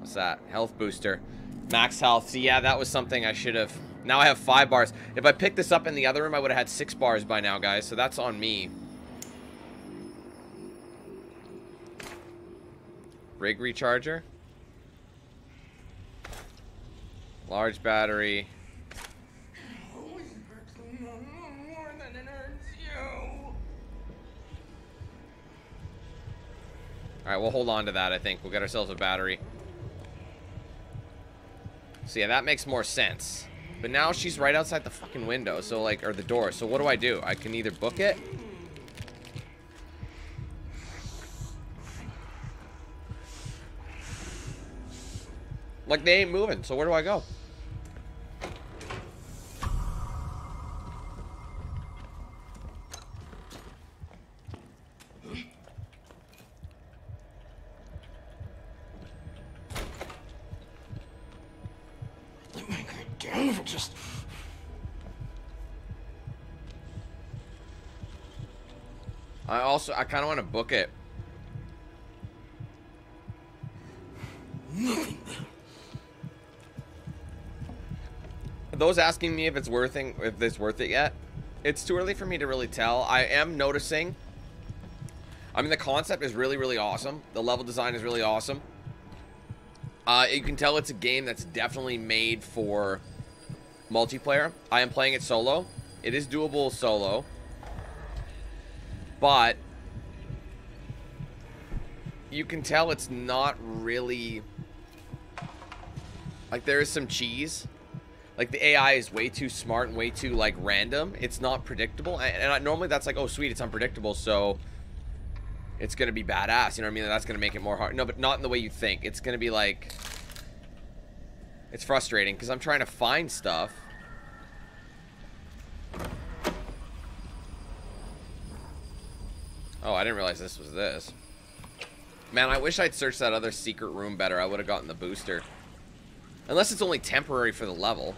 What's that? Health booster. Max health. See, yeah, that was something I should have. Now I have five bars. If I picked this up in the other room, I would have had six bars by now, guys. So that's on me. Rig recharger. Large battery. Alright, we'll hold on to that, I think. We'll get ourselves a battery. So yeah, that makes more sense. But now she's right outside the fucking window, so like, or the door. So what do I do? I can either book it. Like, they ain't moving, so where do I go? Also, I kind of want to book it. Those asking me if it's worth it, if it's worth it yet, it's too early for me to really tell. I am noticing. I mean, the concept is really, really awesome. The level design is really awesome. Uh, you can tell it's a game that's definitely made for multiplayer. I am playing it solo. It is doable solo. But you can tell it's not really like there is some cheese. Like the AI is way too smart and way too like random. It's not predictable. And, and I, normally that's like, oh sweet, it's unpredictable, so it's gonna be badass. You know what I mean? That's gonna make it more hard. No, but not in the way you think. It's gonna be like it's frustrating because I'm trying to find stuff. Oh, I didn't realize this was this. Man, I wish I'd searched that other secret room better. I would have gotten the booster. Unless it's only temporary for the level.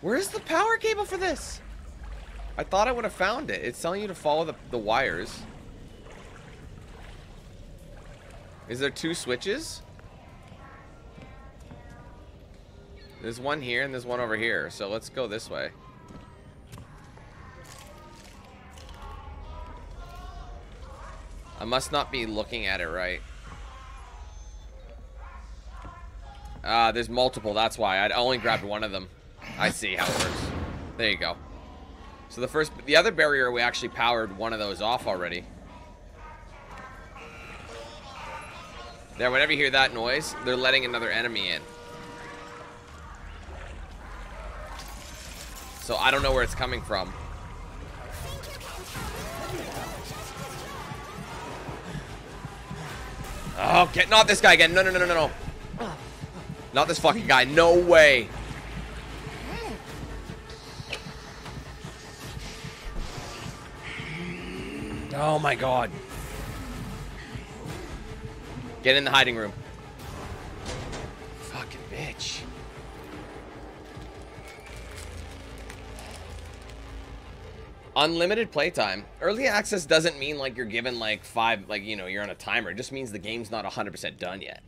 Where is the power cable for this? I thought I would have found it. It's telling you to follow the, the wires. Is there two switches? There's one here and there's one over here. So let's go this way. I must not be looking at it right. Ah, uh, there's multiple. That's why. I only grabbed one of them. I see how it works. There you go. So the first, the other barrier, we actually powered one of those off already. There, whenever you hear that noise, they're letting another enemy in. So I don't know where it's coming from. Oh, get not this guy again. No, no, no, no, no, no. Not this fucking guy. No way. Oh my god. Get in the hiding room. Fucking bitch. Unlimited playtime. Early access doesn't mean like you're given like five, like, you know, you're on a timer. It just means the game's not 100% done yet.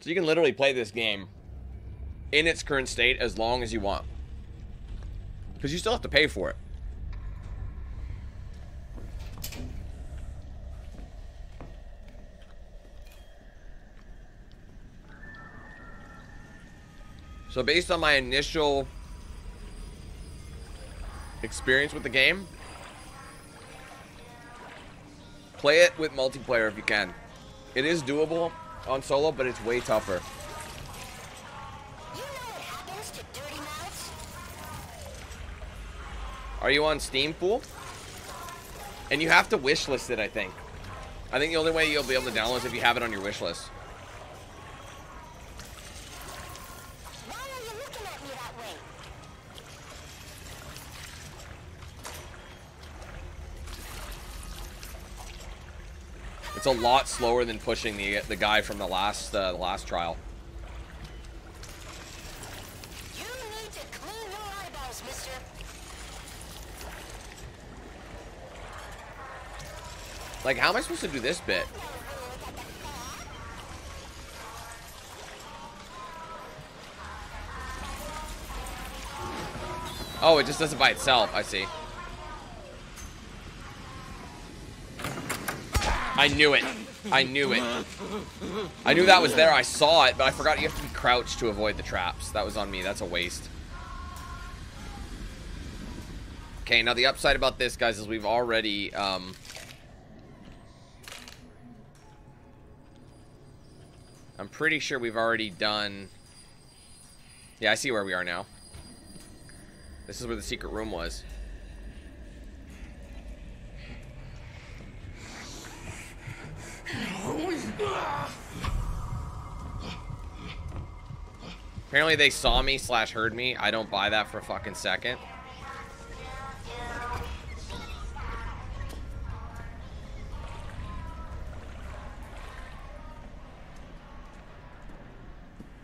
So you can literally play this game in its current state as long as you want. Because you still have to pay for it. So based on my initial experience with the game, play it with multiplayer if you can. It is doable on solo, but it's way tougher. Are you on Steam Pool? And you have to wishlist it, I think. I think the only way you'll be able to download is if you have it on your wish list. It's a lot slower than pushing the the guy from the last uh, the last trial. Like, how am I supposed to do this bit? Oh, it just does it by itself. I see. I knew it. I knew it. I knew that was there. I saw it, but I forgot you have to be crouched to avoid the traps. That was on me. That's a waste. Okay, now the upside about this, guys, is we've already... Um, I'm pretty sure we've already done... Yeah, I see where we are now. This is where the secret room was. Apparently they saw me slash heard me. I don't buy that for a fucking second.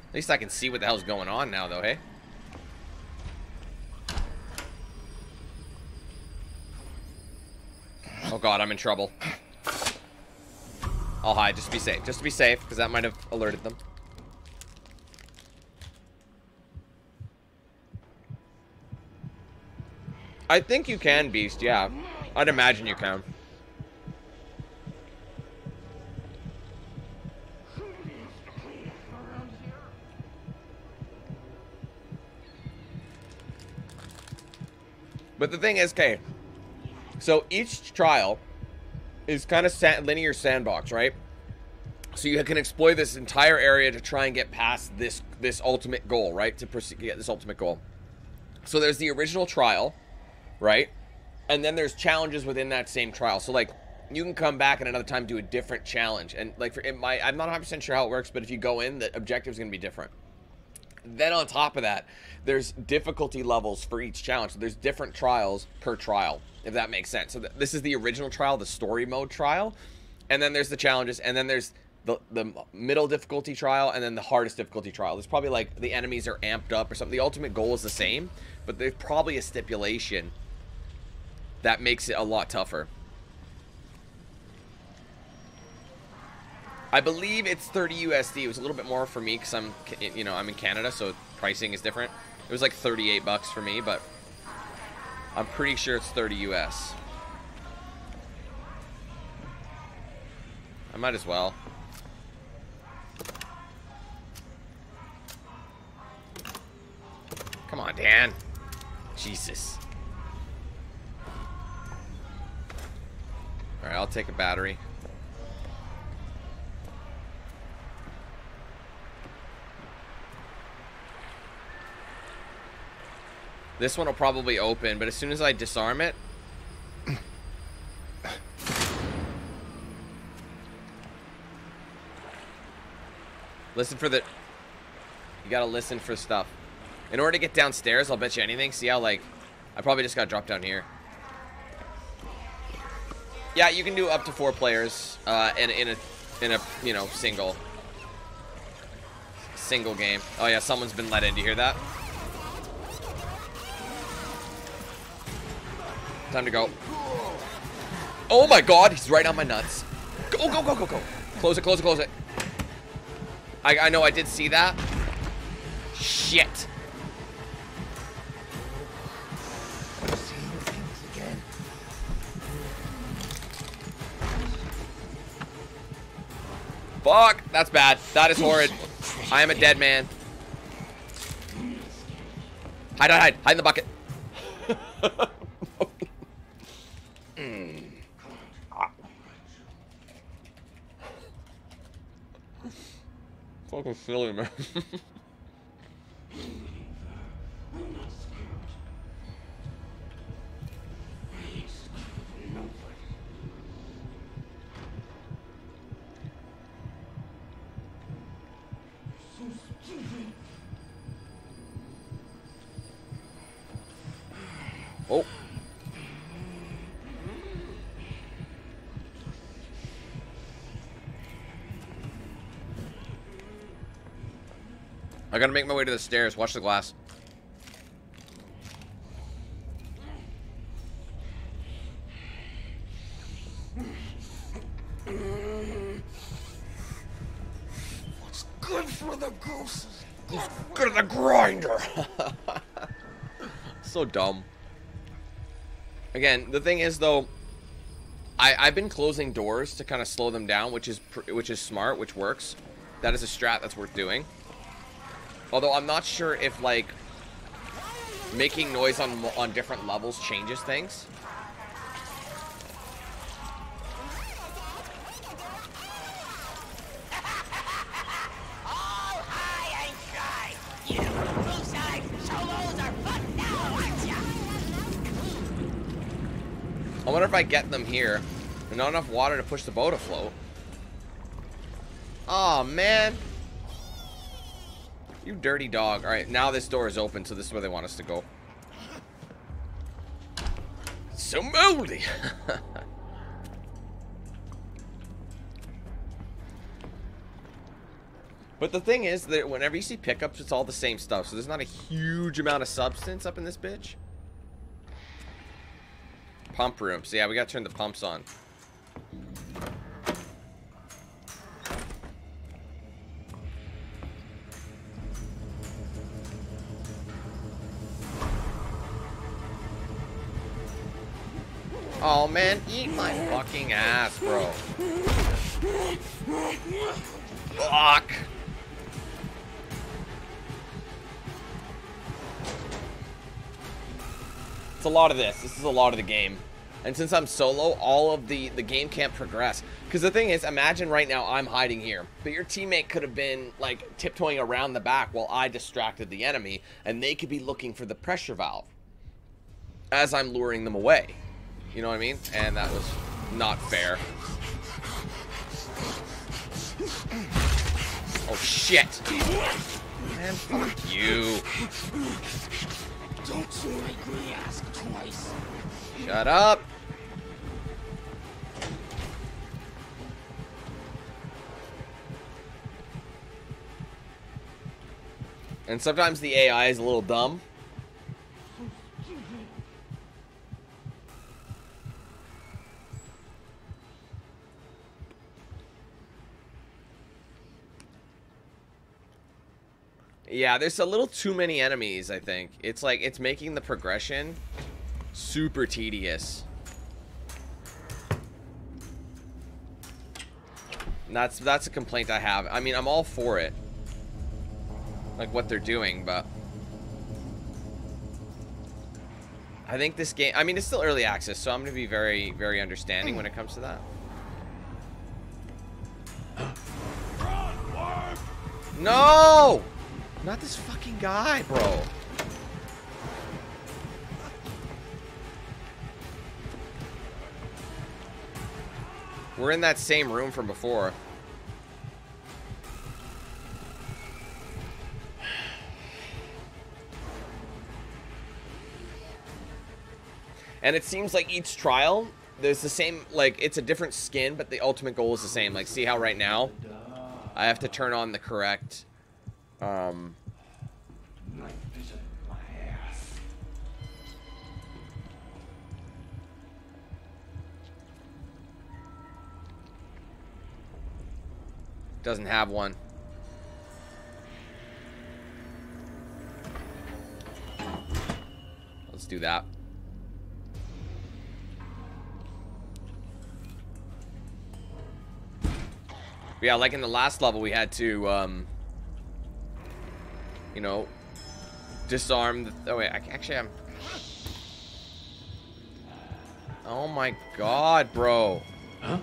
At least I can see what the hell's going on now though, hey? Oh god, I'm in trouble. I'll hide, just to be safe. Just to be safe, because that might have alerted them. I think you can, Beast, yeah. I'd imagine you can. But the thing is, okay, so each trial is kind of sa linear sandbox, right? So you can exploit this entire area to try and get past this this ultimate goal, right? To proceed, get this ultimate goal. So there's the original trial, right? And then there's challenges within that same trial. So like you can come back at another time do a different challenge. And like for it might I'm not 100% sure how it works, but if you go in, the objective is going to be different. Then on top of that, there's difficulty levels for each challenge. So there's different trials per trial, if that makes sense. So th this is the original trial, the story mode trial, and then there's the challenges, and then there's the the middle difficulty trial, and then the hardest difficulty trial. There's probably like the enemies are amped up or something. The ultimate goal is the same, but there's probably a stipulation that makes it a lot tougher. I believe it's 30 USD. It was a little bit more for me because I'm, you know, I'm in Canada, so pricing is different. It was like 38 bucks for me, but I'm pretty sure it's 30 US. I might as well. Come on, Dan. Jesus. Alright, I'll take a battery. This one will probably open, but as soon as I disarm it... listen for the... You gotta listen for stuff. In order to get downstairs, I'll bet you anything. See how, like... I probably just got dropped down here. Yeah, you can do up to four players uh, in, in a, in a, you know, single. Single game. Oh yeah, someone's been let in. Do you hear that? Time to go. Oh my god, he's right on my nuts. Go, go, go, go, go. Close it, close it, close it. I, I know, I did see that. Shit. Fuck, that's bad. That is horrid. I am a dead man. Hide, hide, hide. Hide in the bucket. mm. Fucking silly, man. Oh. I gotta make my way to the stairs. Watch the glass. What's good for the goose is Good for the grinder. so dumb. Again, the thing is though, I I've been closing doors to kind of slow them down, which is which is smart, which works. That is a strat that's worth doing. Although I'm not sure if like making noise on on different levels changes things. I wonder if I get them here. There's not enough water to push the boat afloat. Oh man. You dirty dog. Alright, now this door is open, so this is where they want us to go. So moldy. but the thing is that whenever you see pickups, it's all the same stuff. So there's not a huge amount of substance up in this bitch. pump room. So yeah, we gotta turn the pumps on. Oh man, eat my fucking ass, bro. Fuck. It's a lot of this. This is a lot of the game. And since I'm solo, all of the, the game can't progress. Because the thing is, imagine right now I'm hiding here. But your teammate could have been, like, tiptoeing around the back while I distracted the enemy. And they could be looking for the pressure valve. As I'm luring them away. You know what I mean? And that was not fair. Oh, shit. Man, fuck you. Don't you make me ask twice. Shut up. And sometimes the AI is a little dumb. Yeah, there's a little too many enemies, I think. It's like, it's making the progression super tedious. That's, that's a complaint I have. I mean, I'm all for it. Like, what they're doing, but... I think this game... I mean, it's still early access, so I'm going to be very, very understanding when it comes to that. No! Not this fucking guy, bro. We're in that same room from before. And it seems like each trial, there's the same, like, it's a different skin, but the ultimate goal is the same. Like, see how right now, I have to turn on the correct, um... Doesn't have one. Let's do that. Yeah, like in the last level, we had to, um, you know, disarm the... Oh, wait, I, actually, I'm... Oh my god, bro. Huh?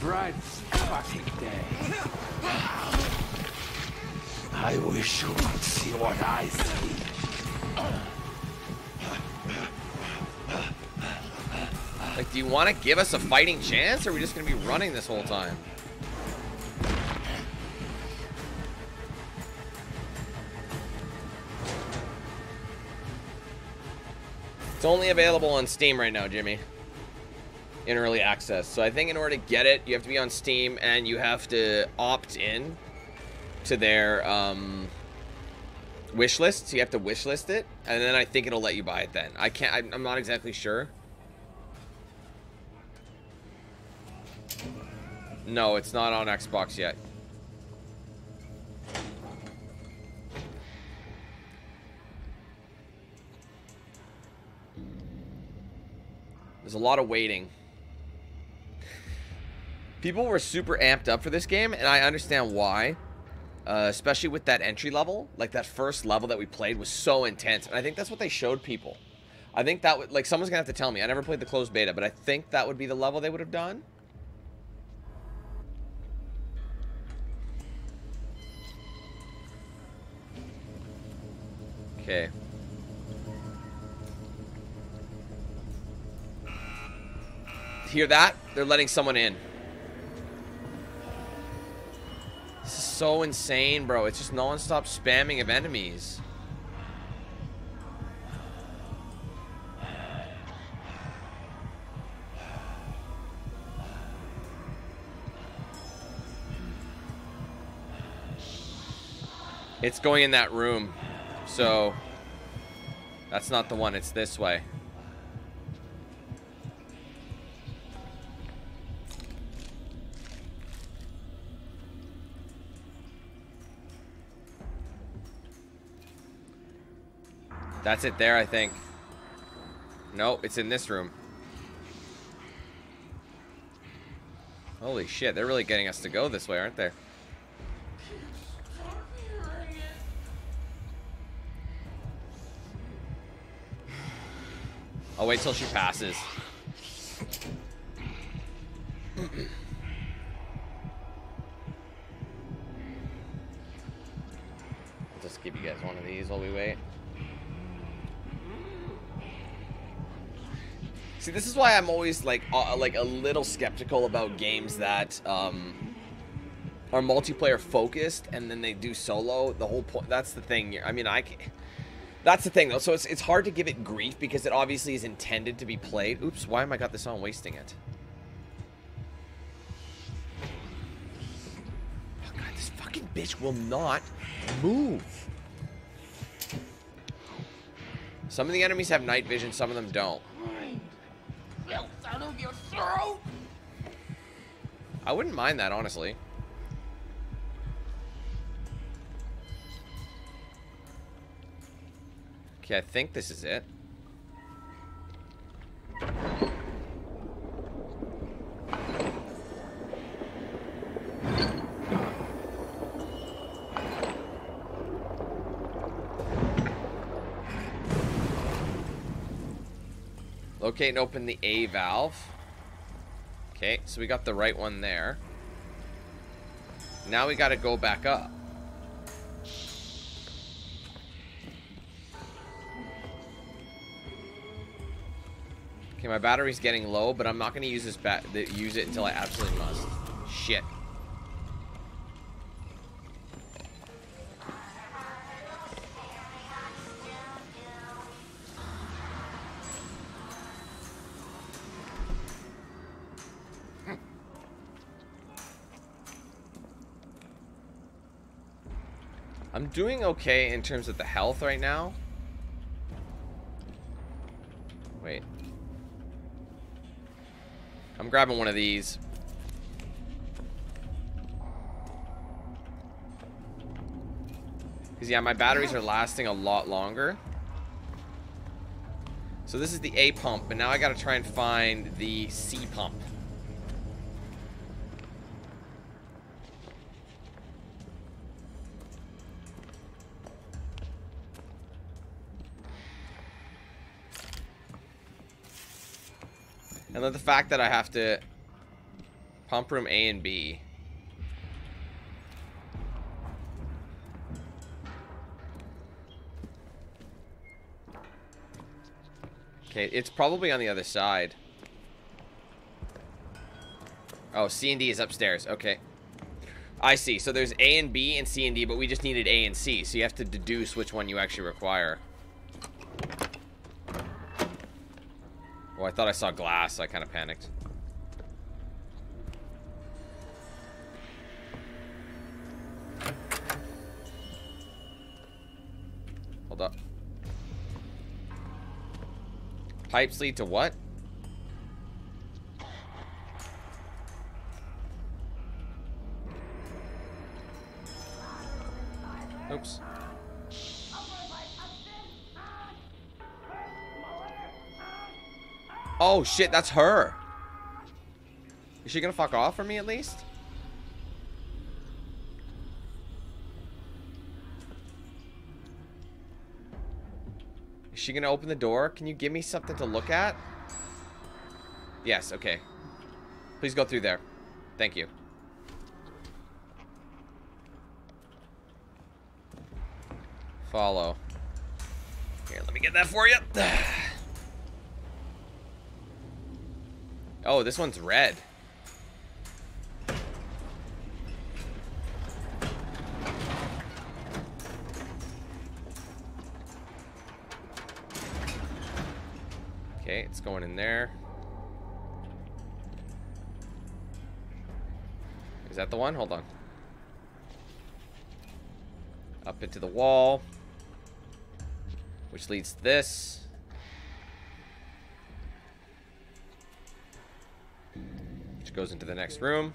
Bright fucking day. I wish you could see what I see. Like, do you want to give us a fighting chance, or are we just going to be running this whole time? It's only available on Steam right now, Jimmy. In early access. So I think in order to get it, you have to be on Steam and you have to opt in to their um, wish list. So you have to wish list it, and then I think it'll let you buy it then. I can't, I'm not exactly sure. No, it's not on Xbox yet. There's a lot of waiting. People were super amped up for this game, and I understand why. Uh, especially with that entry level. Like, that first level that we played was so intense. And I think that's what they showed people. I think that would... Like, someone's to have to tell me. I never played the closed beta, but I think that would be the level they would have done. Okay. Hear that? They're letting someone in. This is so insane, bro. It's just non-stop spamming of enemies. It's going in that room. So, that's not the one. It's this way. That's it there, I think. No, it's in this room. Holy shit, they're really getting us to go this way, aren't they? I'll wait till she passes. I'll just give you guys one of these while we wait. See, this is why I'm always like, uh, like a little skeptical about games that um, are multiplayer focused and then they do solo. The whole point. That's the thing. I mean, I. That's the thing though. So it's it's hard to give it grief because it obviously is intended to be played. Oops. Why am I got this on wasting it? Oh god, this fucking bitch will not move. Some of the enemies have night vision. Some of them don't. Out of your throat. I wouldn't mind that, honestly. Okay, I think this is it. Locate and open the A valve. Okay, so we got the right one there. Now we got to go back up. Okay, my battery's getting low, but I'm not to use this bat use it until I absolutely must. Shit. I'm doing okay in terms of the health right now. Wait. I'm grabbing one of these. Because, yeah, my batteries are lasting a lot longer. So this is the A pump, but now I gotta try and find the C pump. And then the fact that I have to pump room A and B. Okay, it's probably on the other side. Oh, C and D is upstairs. Okay. I see. So there's A and B and C and D, but we just needed A and C. So you have to deduce which one you actually require. Oh, I thought I saw glass. I kind of panicked. Hold up. Pipes lead to what? Oh shit, that's her. Is she gonna fuck off for me at least? Is she gonna open the door? Can you give me something to look at? Yes, okay. Please go through there. Thank you. Follow. Here, let me get that for you. Oh, this one's red. Okay, it's going in there. Is that the one? Hold on. Up into the wall. Which leads to this. Goes into the next room.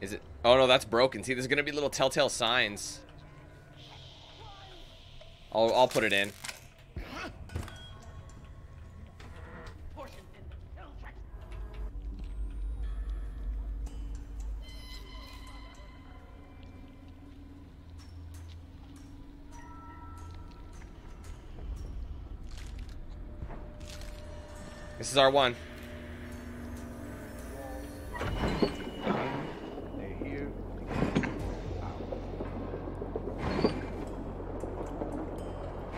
Is it? Oh no, that's broken. See, there's gonna be little telltale signs. I'll, I'll put it in. Is our one.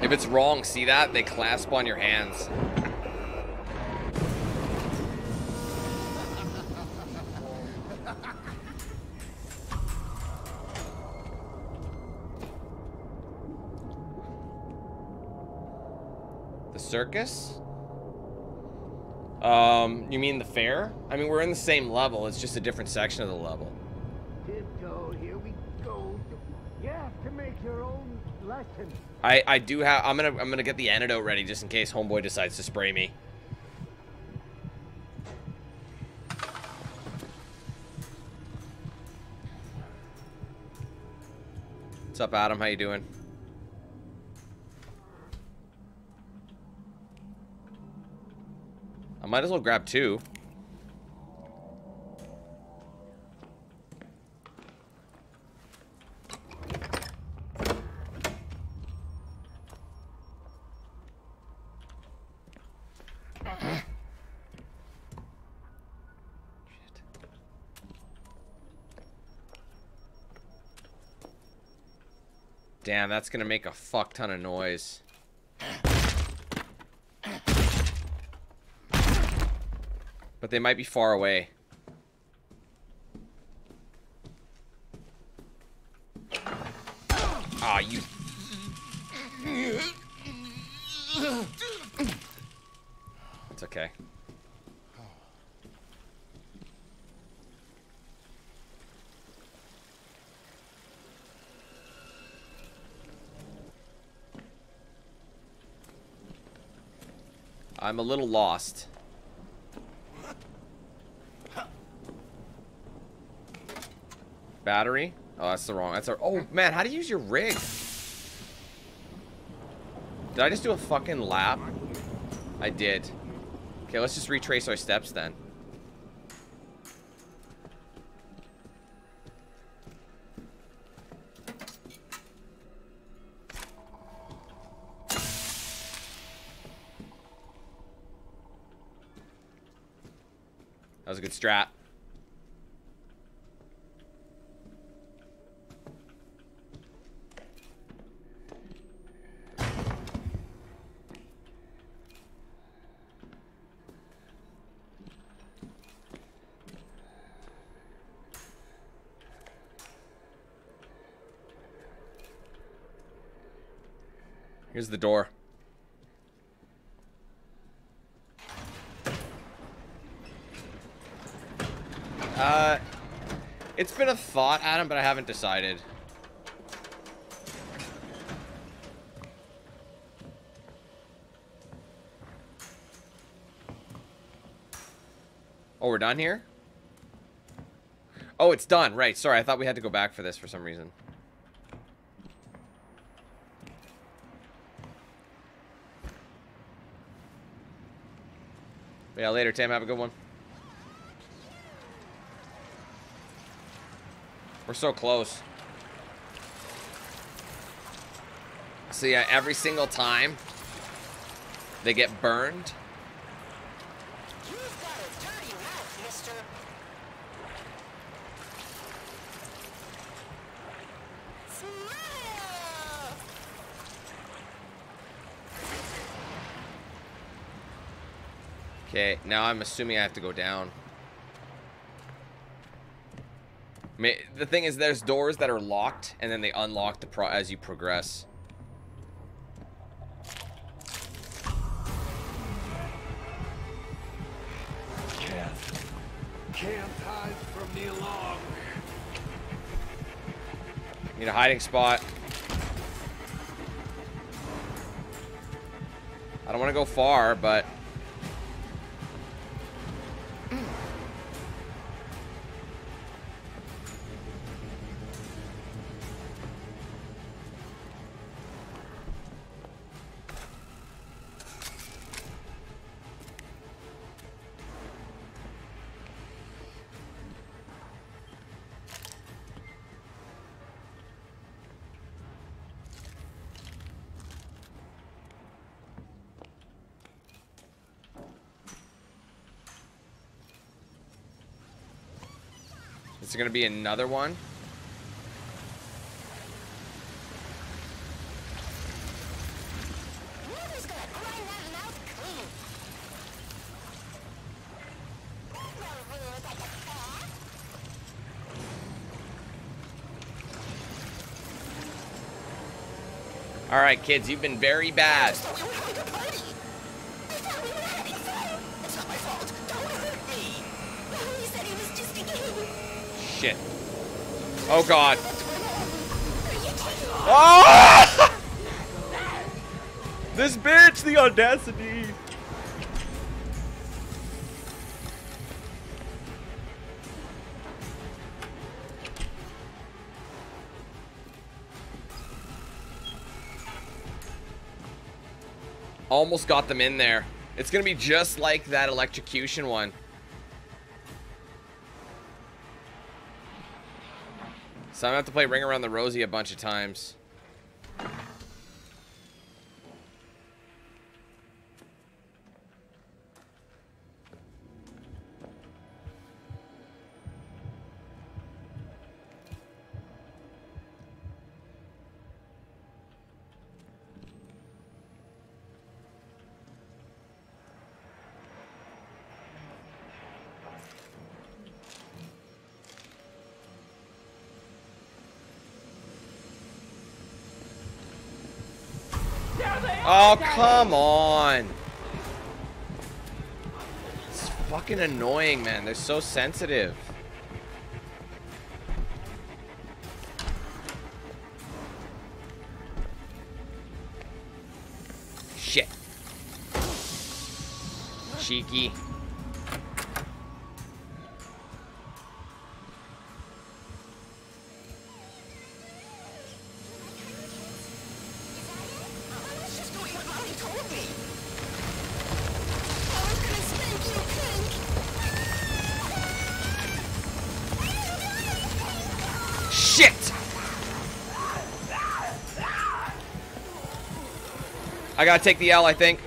If it's wrong, see that? They clasp on your hands. The circus? You mean the fair? I mean, we're in the same level. It's just a different section of the level. Tiptoe, here we go. You have to make your own lesson. I I do have. I'm gonna I'm gonna get the antidote ready just in case homeboy decides to spray me. What's up, Adam? How you doing? Might as well grab two. Damn, that's gonna make a fuck ton of noise. But they might be far away. Ah, you... It's okay. I'm a little lost. Battery? Oh, that's the wrong. That's our. Oh man, how do you use your rig? Did I just do a fucking lap? I did. Okay, let's just retrace our steps then. That was a good strat. Here's the door. Uh, it's been a thought, Adam, but I haven't decided. Oh, we're done here? Oh, it's done. Right. Sorry, I thought we had to go back for this for some reason. Yeah, later, Tim. Have a good one. We're so close. So yeah, uh, every single time they get burned. Okay, now I'm assuming I have to go down. The thing is, there's doors that are locked, and then they unlock the pro as you progress. Can't hide from me along. Need a hiding spot. I don't want to go far, but... Is there gonna be another one? All right, kids, you've been very bad. Oh god. Ah! this bitch, the audacity. Almost got them in there. It's gonna be just like that electrocution one. So I'm gonna have to play Ring Around the Rosie a bunch of times. Oh, come on. It's fucking annoying, man. They're so sensitive. Shit. Cheeky. Gotta take the L, I think.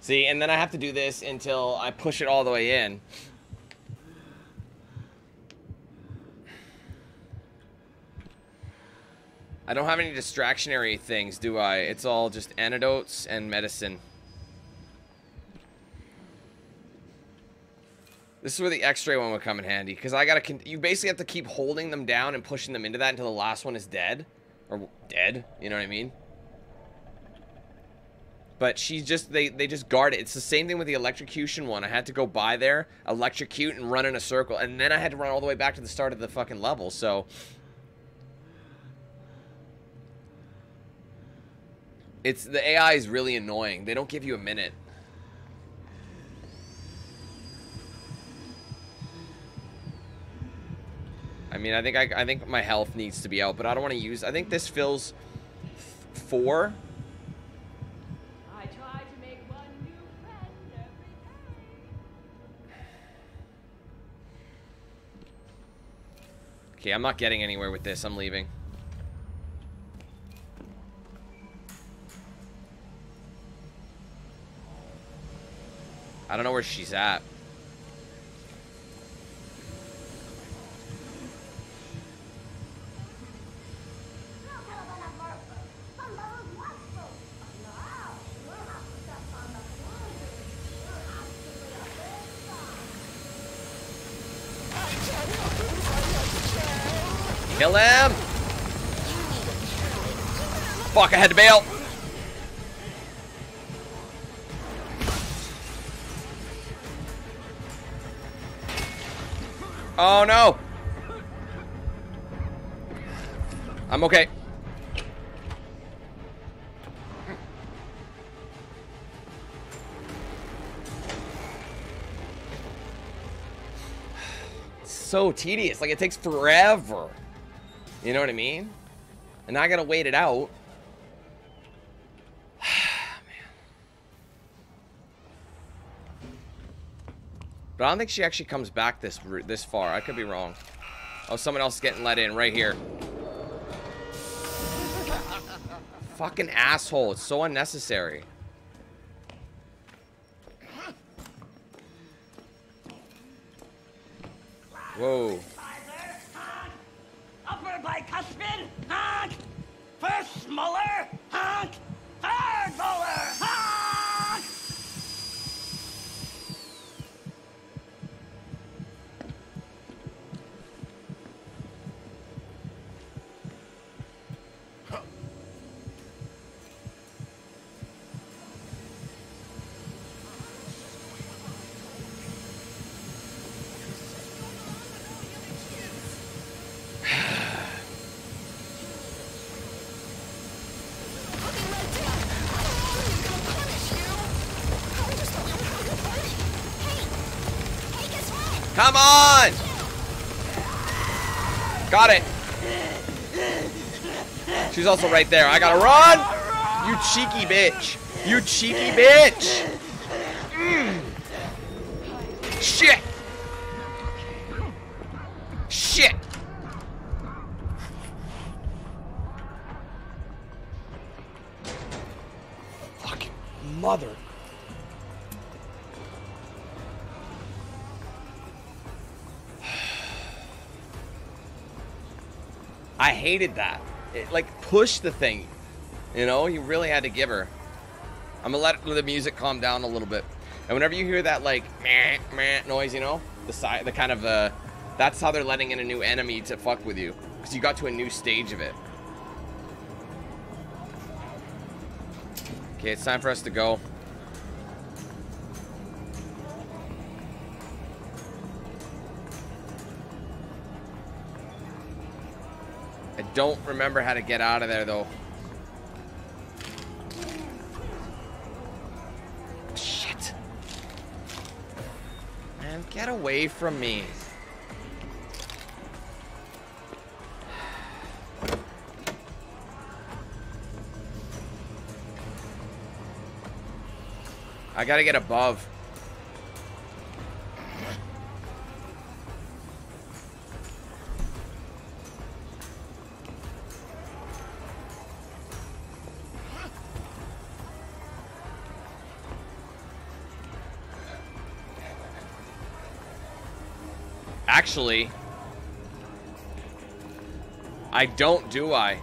See, and then I have to do this until I push it all the way in. I don't have any distractionary things, do I? It's all just antidotes and medicine. This is where the x-ray one would come in handy, because I gotta, you basically have to keep holding them down and pushing them into that until the last one is dead. Or dead, you know what I mean? But she's just, they, they just guard it. It's the same thing with the electrocution one. I had to go by there, electrocute, and run in a circle. And then I had to run all the way back to the start of the fucking level, so... It's, the AI is really annoying. They don't give you a minute. I mean, I think I, I think my health needs to be out, but I don't want to use. I think this fills four. I try to make one new friend every Okay, I'm not getting anywhere with this. I'm leaving. I don't know where she's at. Kill him! Fuck, I had to bail! Oh no! I'm okay. so tedious. Like, it takes forever. You know what I mean? And I gotta wait it out. But I don't think she actually comes back this this far. I could be wrong. Oh, someone else is getting let in right here. Fucking asshole. It's so unnecessary. Whoa. Upper honk! First honk! She's also right there. I gotta run! You cheeky bitch. You cheeky bitch. Mm. Shit. Shit. Fucking mother. I hated that. Push the thing. You know, you really had to give her. I'm gonna let the music calm down a little bit. And whenever you hear that, like, meh, meh noise, you know, the side, the kind of, uh, that's how they're letting in a new enemy to fuck with you. Because you got to a new stage of it. Okay, it's time for us to go. Don't remember how to get out of there, though. Shit. Man, get away from me. I gotta get above. Actually, I don't, do I?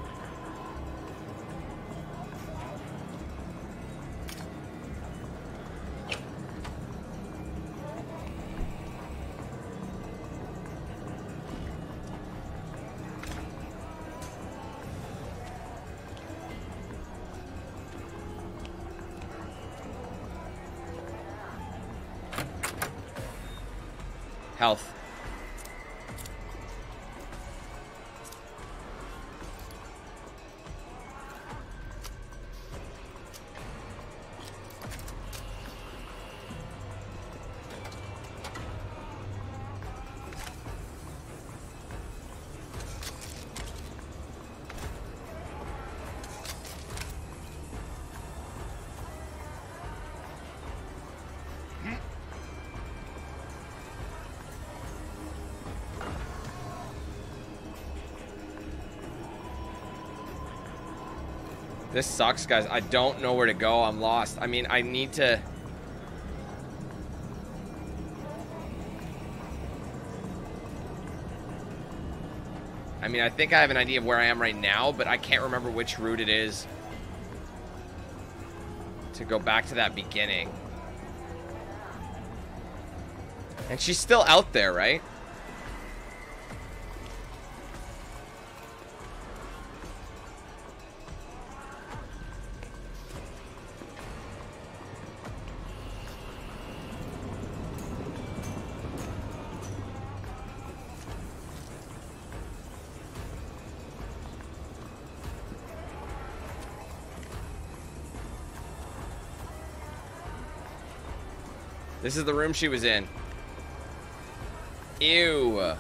This sucks, guys. I don't know where to go. I'm lost. I mean, I need to... I mean, I think I have an idea of where I am right now, but I can't remember which route it is to go back to that beginning. And she's still out there, right? This is the room she was in. Ew.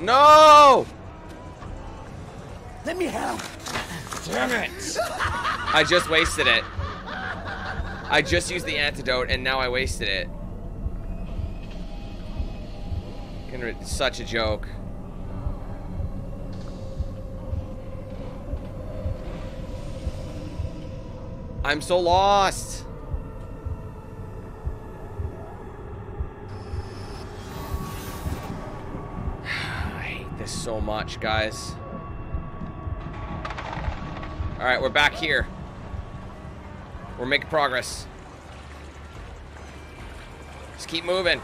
No! Let me help. Damn it! I just wasted it. I just used the antidote and now I wasted it. Such a joke. I'm so lost. I hate this so much, guys. Alright, we're back here. We're making progress. Just keep moving.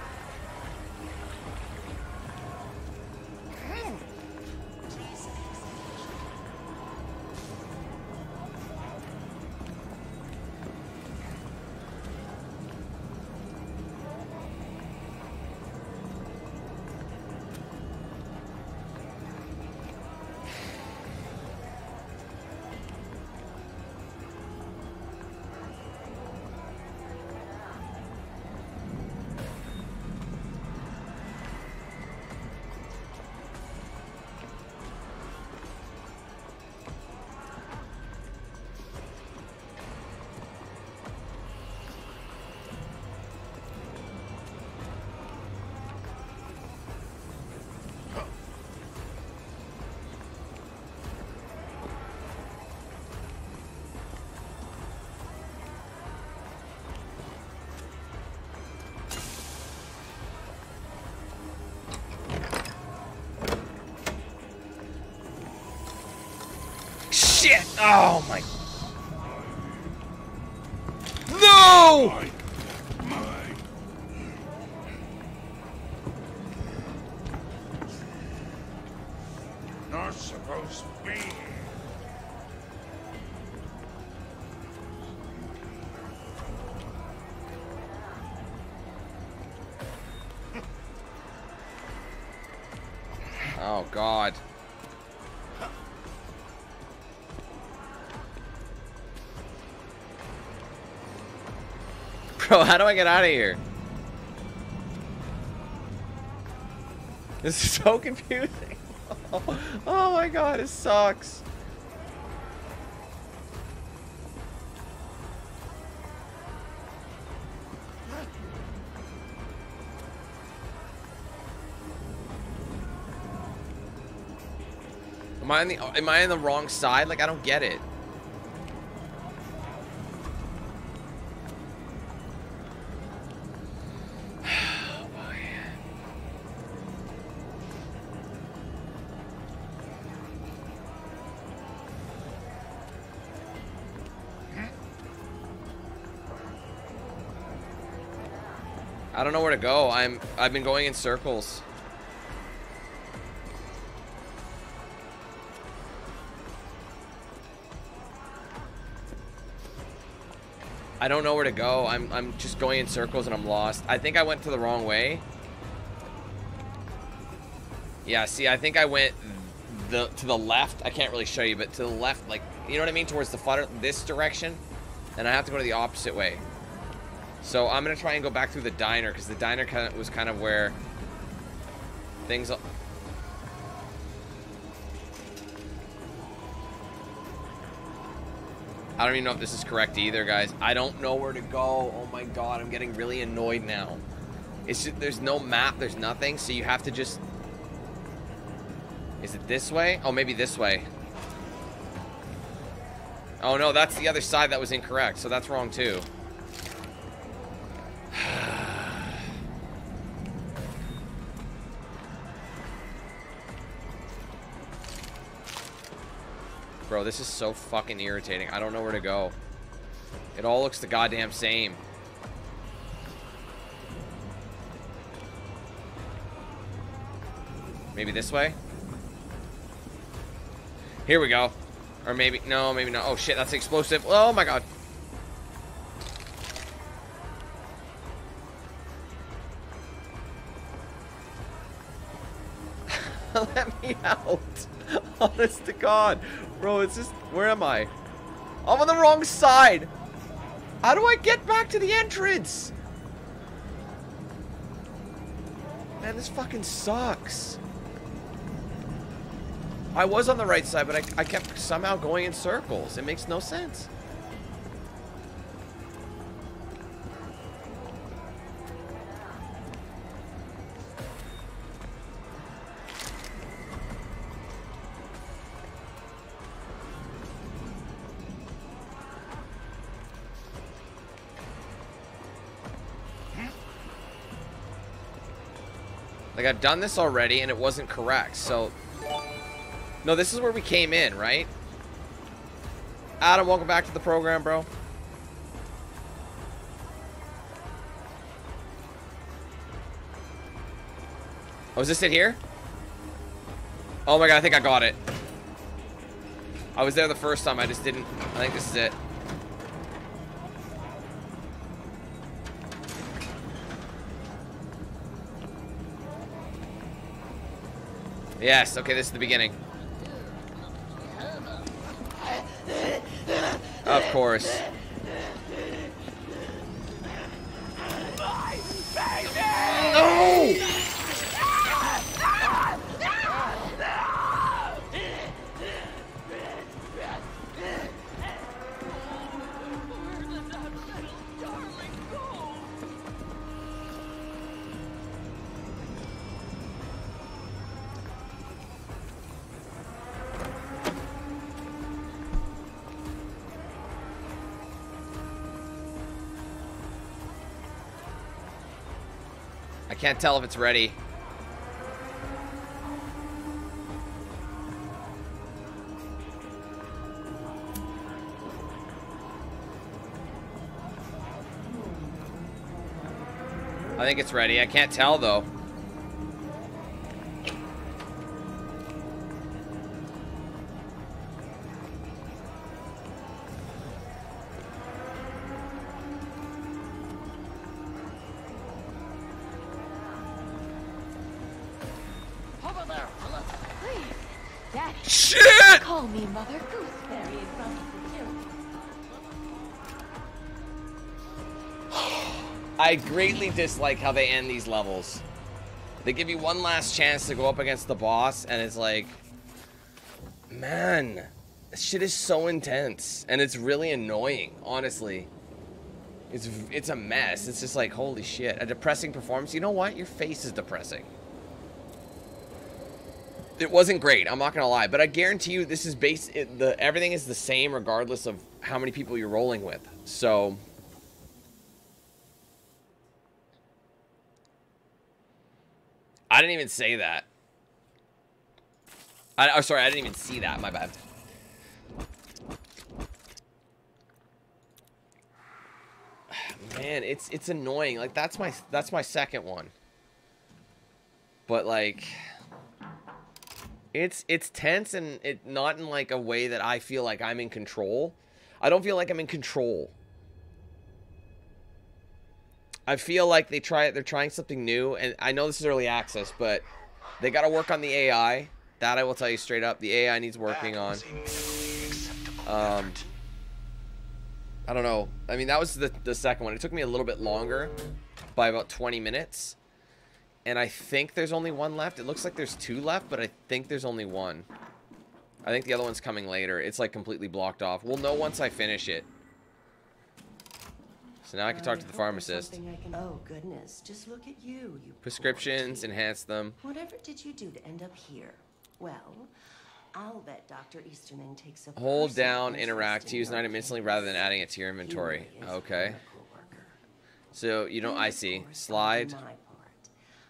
how do I get out of here? This is so confusing. Oh, my god, it sucks. Am I on the am I on the wrong side? Like I don't get it. Don't know where to go. I'm I've been going in circles. I don't know where to go. I'm I'm just going in circles and I'm lost. I think I went to the wrong way. Yeah, see, I think I went the to the left. I can't really show you, but to the left, like you know what I mean, towards the flutter this direction, and I have to go to the opposite way. So I'm gonna try and go back through the diner because the diner kind of was kind of where things. I don't even know if this is correct either, guys. I don't know where to go. Oh my god, I'm getting really annoyed now. It's just, there's no map, there's nothing, so you have to just. Is it this way? Oh, maybe this way. Oh no, that's the other side that was incorrect, so that's wrong too. this is so fucking irritating. I don't know where to go. It all looks the goddamn same. Maybe this way? Here we go. Or maybe, no, maybe not. Oh shit, that's explosive. Oh my god. Let me out. Honest to God. Bro, it's just... Where am I? I'm on the wrong side. How do I get back to the entrance? Man, this fucking sucks. I was on the right side, but I, I kept somehow going in circles. It makes no sense. Like, I've done this already, and it wasn't correct, so... No, this is where we came in, right? Adam, welcome back to the program, bro. Oh, is this it here? Oh my god, I think I got it. I was there the first time, I just didn't... I think this is it. Yes, okay, this is the beginning. Of course. Can't tell if it's ready. I think it's ready. I can't tell though. Dislike how they end these levels. They give you one last chance to go up against the boss, and it's like, man, this shit is so intense, and it's really annoying, honestly. It's it's a mess. It's just like, holy shit, a depressing performance. You know what? Your face is depressing. It wasn't great. I'm not gonna lie, but I guarantee you, this is base. It, the everything is the same regardless of how many people you're rolling with. So. I didn't even say that. I, oh, sorry, I didn't even see that. My bad. Man, it's it's annoying. Like that's my that's my second one. But like, it's it's tense and it not in like a way that I feel like I'm in control. I don't feel like I'm in control. I feel like they try they're trying something new, and I know this is early access, but they got to work on the AI. That I will tell you straight up, the AI needs working on. Um, I don't know. I mean, that was the the second one. It took me a little bit longer, by about 20 minutes, and I think there's only one left. It looks like there's two left, but I think there's only one. I think the other one's coming later. It's like completely blocked off. We'll know once I finish it. So now I can talk to the pharmacist. Can- Oh goodness, just look at you, you. Prescriptions, enhance them. Whatever did you do to end up here? Well, I'll bet Dr. Easterling takes a Hold down, interact in to use an item instantly rather than adding it to your inventory. He Okay. So, you know, I see. Slide.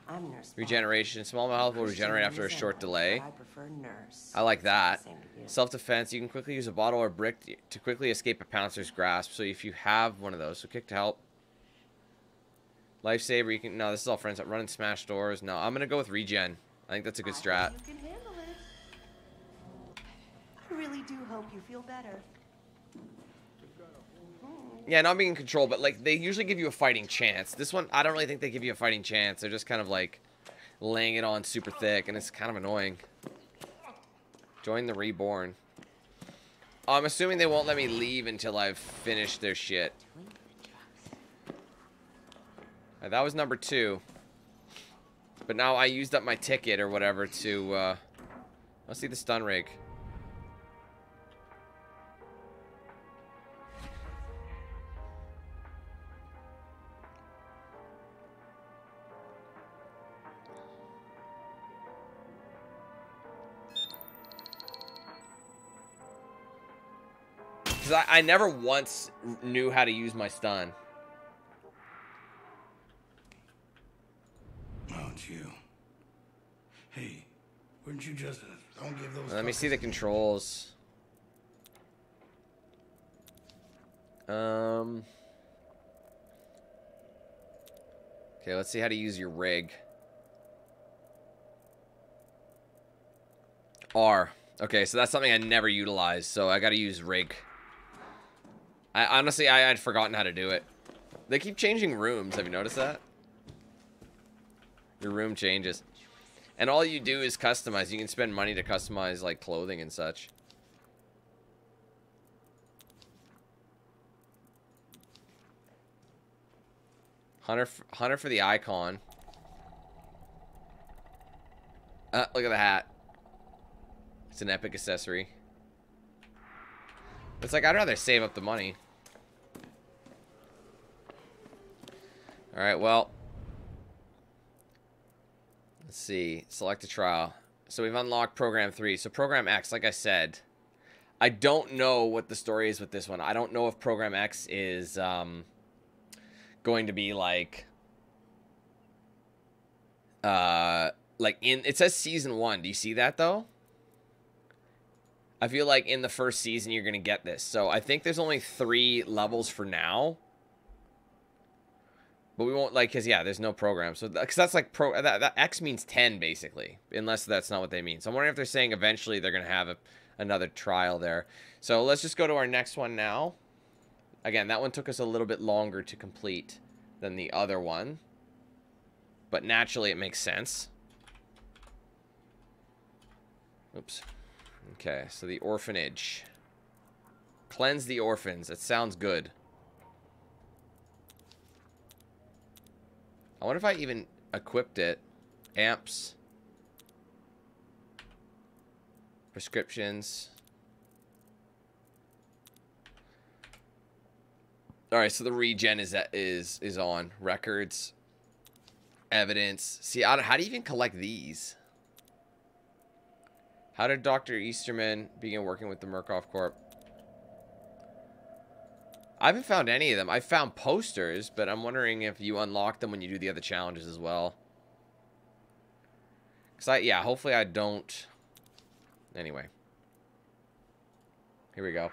I'm nurse. Regeneration. Small amount of health will regenerate after a short delay. I prefer nurse. I like that. Self-defense. You can quickly use a bottle or brick to quickly escape a pouncer's grasp. So if you have one of those, so kick to help. Lifesaver. You can. No, this is all friends. Run and smash doors. No, I'm gonna go with regen. I think that's a good strat. You can handle it. I really do hope you feel better. Yeah, not being in control, but like they usually give you a fighting chance. This one, I don't really think they give you a fighting chance. They're just kind of like, laying it on super thick, and it's kind of annoying. Join the Reborn. I'm assuming they won't let me leave until I've finished their shit. Right, that was number two. But now I used up my ticket or whatever to, uh... Let's see the stun rig. Because I, I never once knew how to use my stun. Oh, it's you. Hey, wouldn't you just uh, don't give those? Let me see the controls. Um. Okay, let's see how to use your rig. R. Okay, so that's something I never utilized, so I gotta use rig. I honestly, I had forgotten how to do it. They keep changing rooms. Have you noticed that? Your room changes. And all you do is customize. You can spend money to customize, like, clothing and such. Hunter, Hunter for the icon. Uh, look at the hat. It's an epic accessory. It's like, I'd rather save up the money. Alright, well. Let's see. Select a trial. So we've unlocked Program 3. So Program X, like I said, I don't know what the story is with this one. I don't know if Program X is um, going to be like... Uh, like in... It says Season 1. Do you see that, though? I feel like in the first season you're going to get this. So I think there's only three levels for now. But we won't like because yeah, there's no program. So because that's like pro uh, that, that X means ten basically, unless that's not what they mean. So I'm wondering if they're saying eventually they're gonna have a, another trial there. So let's just go to our next one now. Again, that one took us a little bit longer to complete than the other one, but naturally it makes sense. Oops. Okay, so the orphanage. Cleanse the orphans. That sounds good. I wonder if I even equipped it. Amps. Prescriptions. All right, so the regen is is is on records, evidence. See, how do you even collect these? How did Dr. Easterman begin working with the Murkoff Corp? I haven't found any of them. I found posters, but I'm wondering if you unlock them when you do the other challenges as well. Cause I, yeah, hopefully I don't. Anyway. Here we go.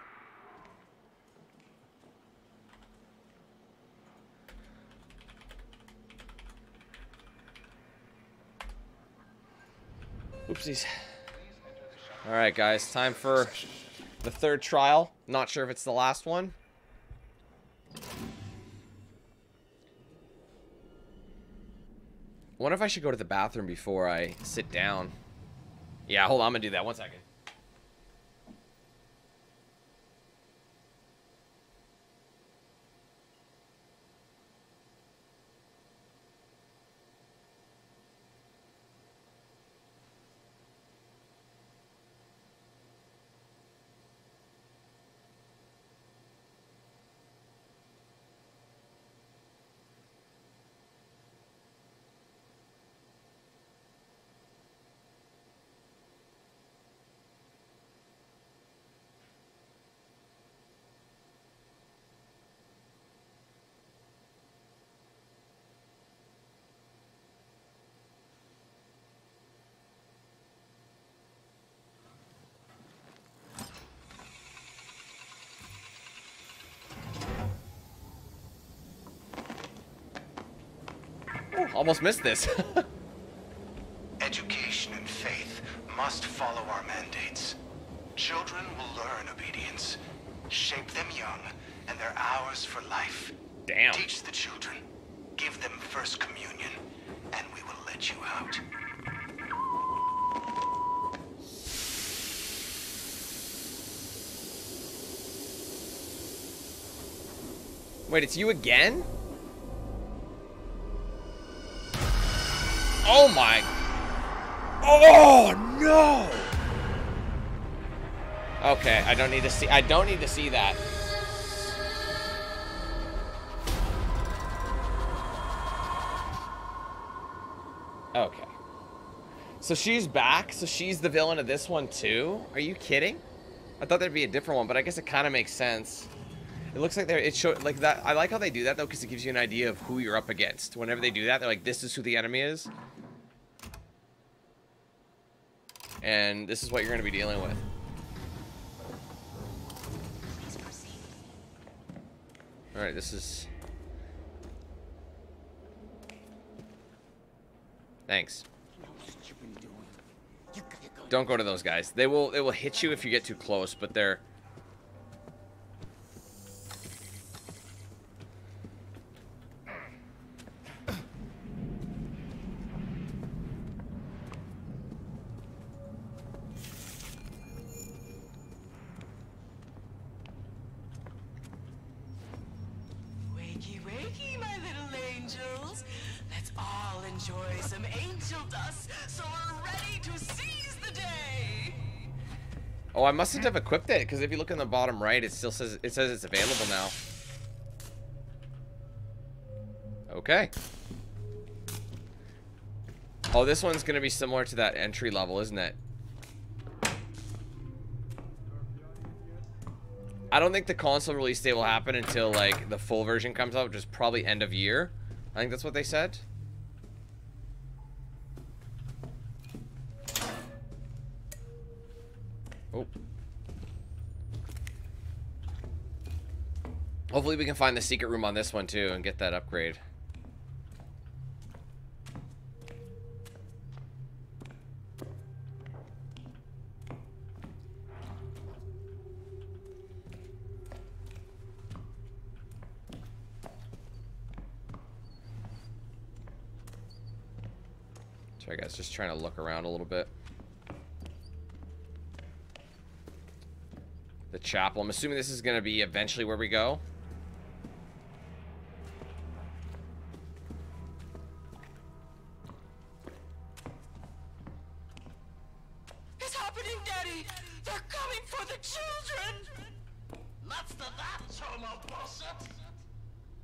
Oopsies. Alright, guys. Time for the third trial. Not sure if it's the last one. Wonder if I should go to the bathroom before I sit down. Yeah, hold on. I'm to do that. One second. Almost missed this. Education and faith must follow our mandates. Children will learn obedience. Shape them young, and they're ours for life. Damn. Teach the children. Give them first communion, and we will let you out. Wait, it's you again? Oh my. Oh no. Okay, I don't need to see I don't need to see that. Okay. So she's back. So she's the villain of this one too. Are you kidding? I thought there'd be a different one, but I guess it kind of makes sense. It looks like they're it show like that. I like how they do that though, because it gives you an idea of who you're up against. Whenever they do that, they're like, "This is who the enemy is," and this is what you're going to be dealing with. All right, this is. Thanks. Don't go to those guys. They will they will hit you if you get too close, but they're mustn't have equipped it because if you look in the bottom right, it still says it says it's available now. Okay. Oh, this one's gonna be similar to that entry level, isn't it? I don't think the console release date will happen until like the full version comes out, which is probably end of year. I think that's what they said. Oh. Hopefully we can find the secret room on this one too and get that upgrade. Sorry guys, just trying to look around a little bit. The chapel. I'm assuming this is going to be eventually where we go. For the children! That!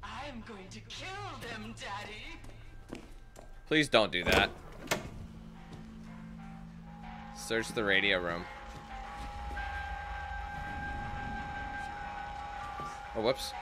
I'm going to kill them, Daddy! Please don't do that. Search the radio room. Oh, whoops.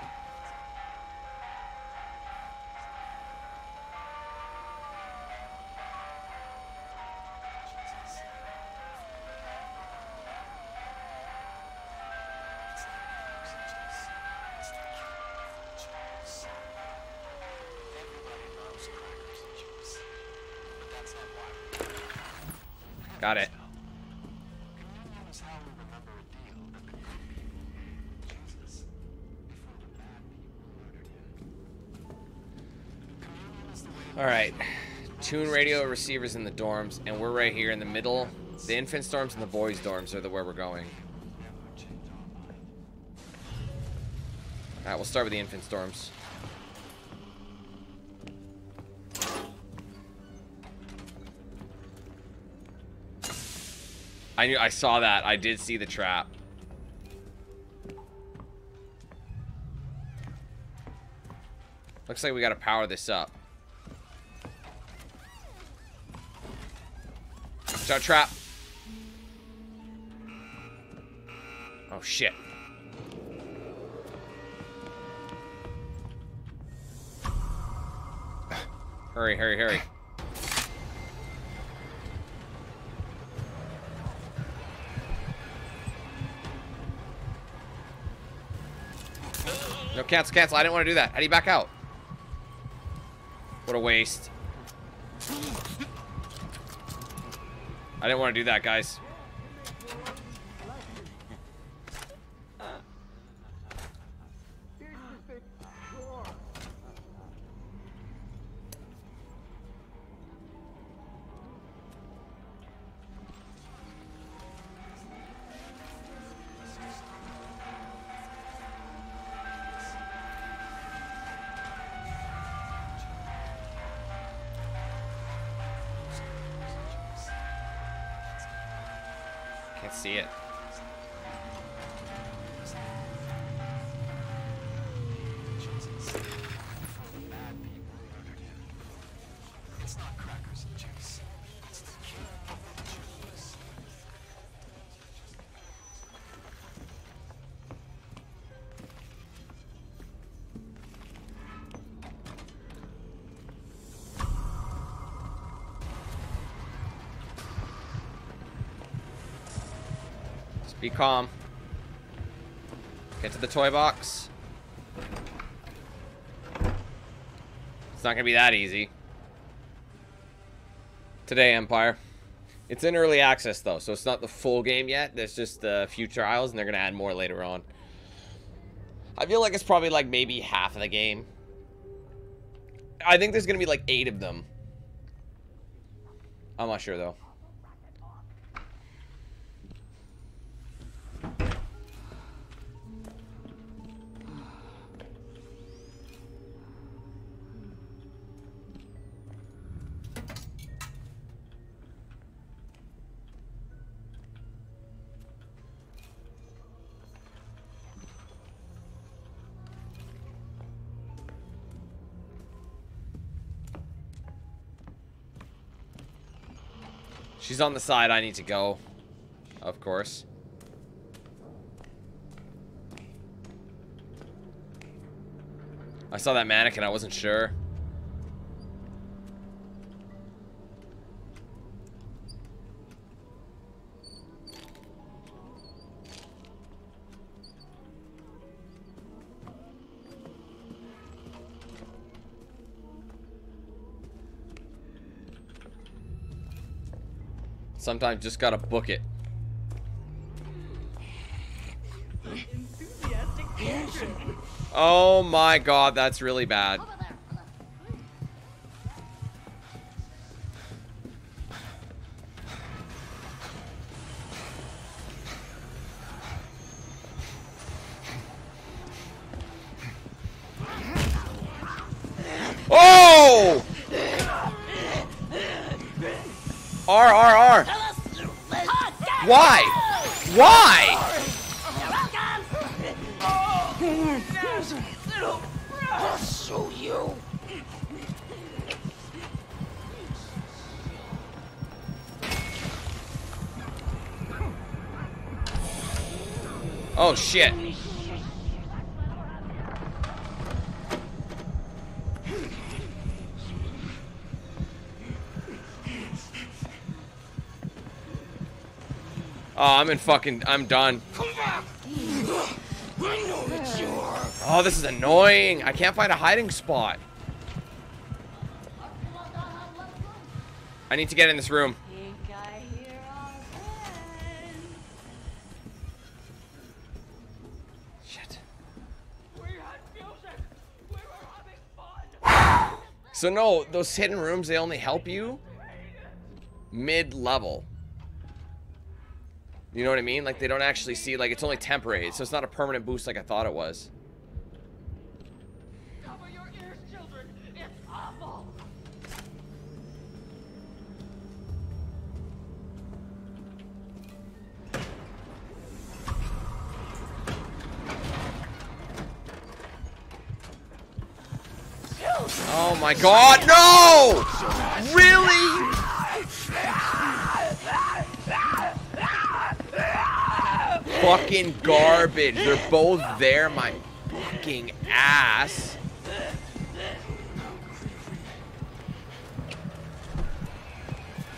Radio receivers in the dorms, and we're right here in the middle. The infant dorms and the boys' dorms are the where we're going. Alright, we'll start with the infant dorms. I knew I saw that. I did see the trap. Looks like we gotta power this up. Watch out, trap. Oh, shit. hurry, hurry, hurry. No, cancel, cancel. I didn't want to do that. How do you back out? What a waste. I didn't want to do that, guys. Can't see it. It's not crackers and juice. Be calm. Get to the toy box. It's not gonna be that easy. Today, Empire. It's in early access though, so it's not the full game yet. There's just uh, a few trials, and they're gonna add more later on. I feel like it's probably like maybe half of the game. I think there's gonna be like eight of them. I'm not sure though. She's on the side. I need to go. Of course. I saw that mannequin. I wasn't sure. Sometimes just gotta book it. Oh my god, that's really bad. I'm in fucking. I'm done. Oh, this is annoying. I can't find a hiding spot. I need to get in this room. Shit. So no, those hidden rooms, they only help you mid-level. You know what I mean? Like, they don't actually see, like, it's only temporary. So it's not a permanent boost like I thought it was. Cover your ears, children. It's awful. Oh my god, no! Fucking garbage. They're both there, my fucking ass.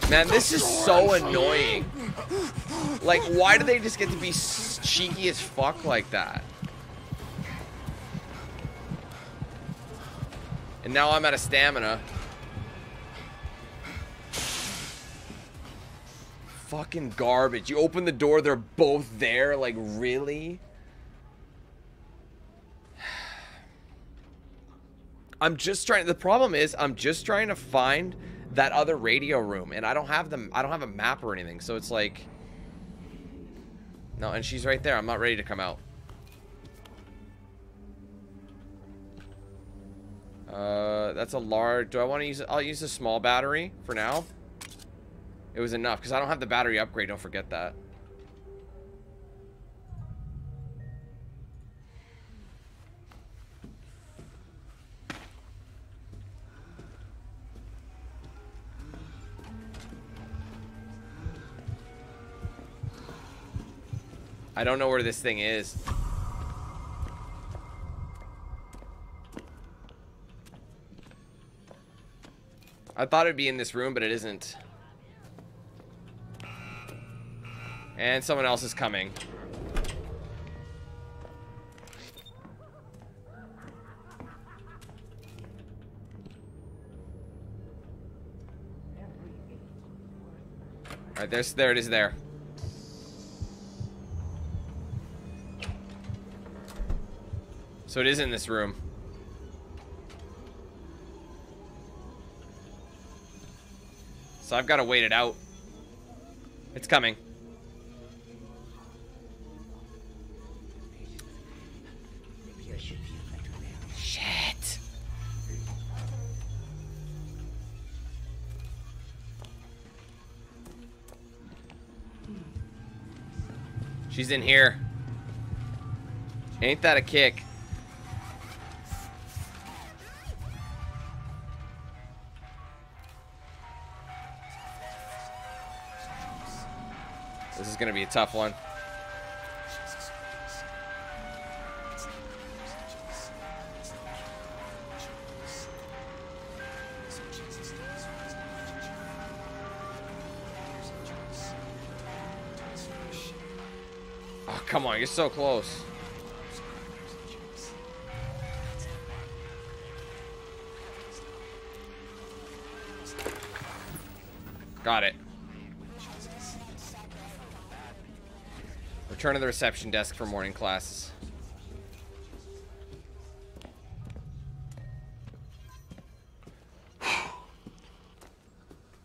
Man, this is so annoying. Like, why do they just get to be cheeky as fuck like that? And now I'm out of stamina. Fucking garbage. You open the door, they're both there. Like, really? I'm just trying. The problem is, I'm just trying to find that other radio room, and I don't have them. I don't have a map or anything. So it's like, no. And she's right there. I'm not ready to come out. Uh, that's a large. Do I want to use? I'll use a small battery for now it was enough because I don't have the battery upgrade. Don't forget that. I don't know where this thing is. I thought it'd be in this room, but it isn't. And someone else is coming. Alright, there's there it is there. So it is in this room. So I've got to wait it out. It's coming. She's in here. Ain't that a kick? This is gonna be a tough one. Come on, you're so close. Got it. Return to the reception desk for morning classes.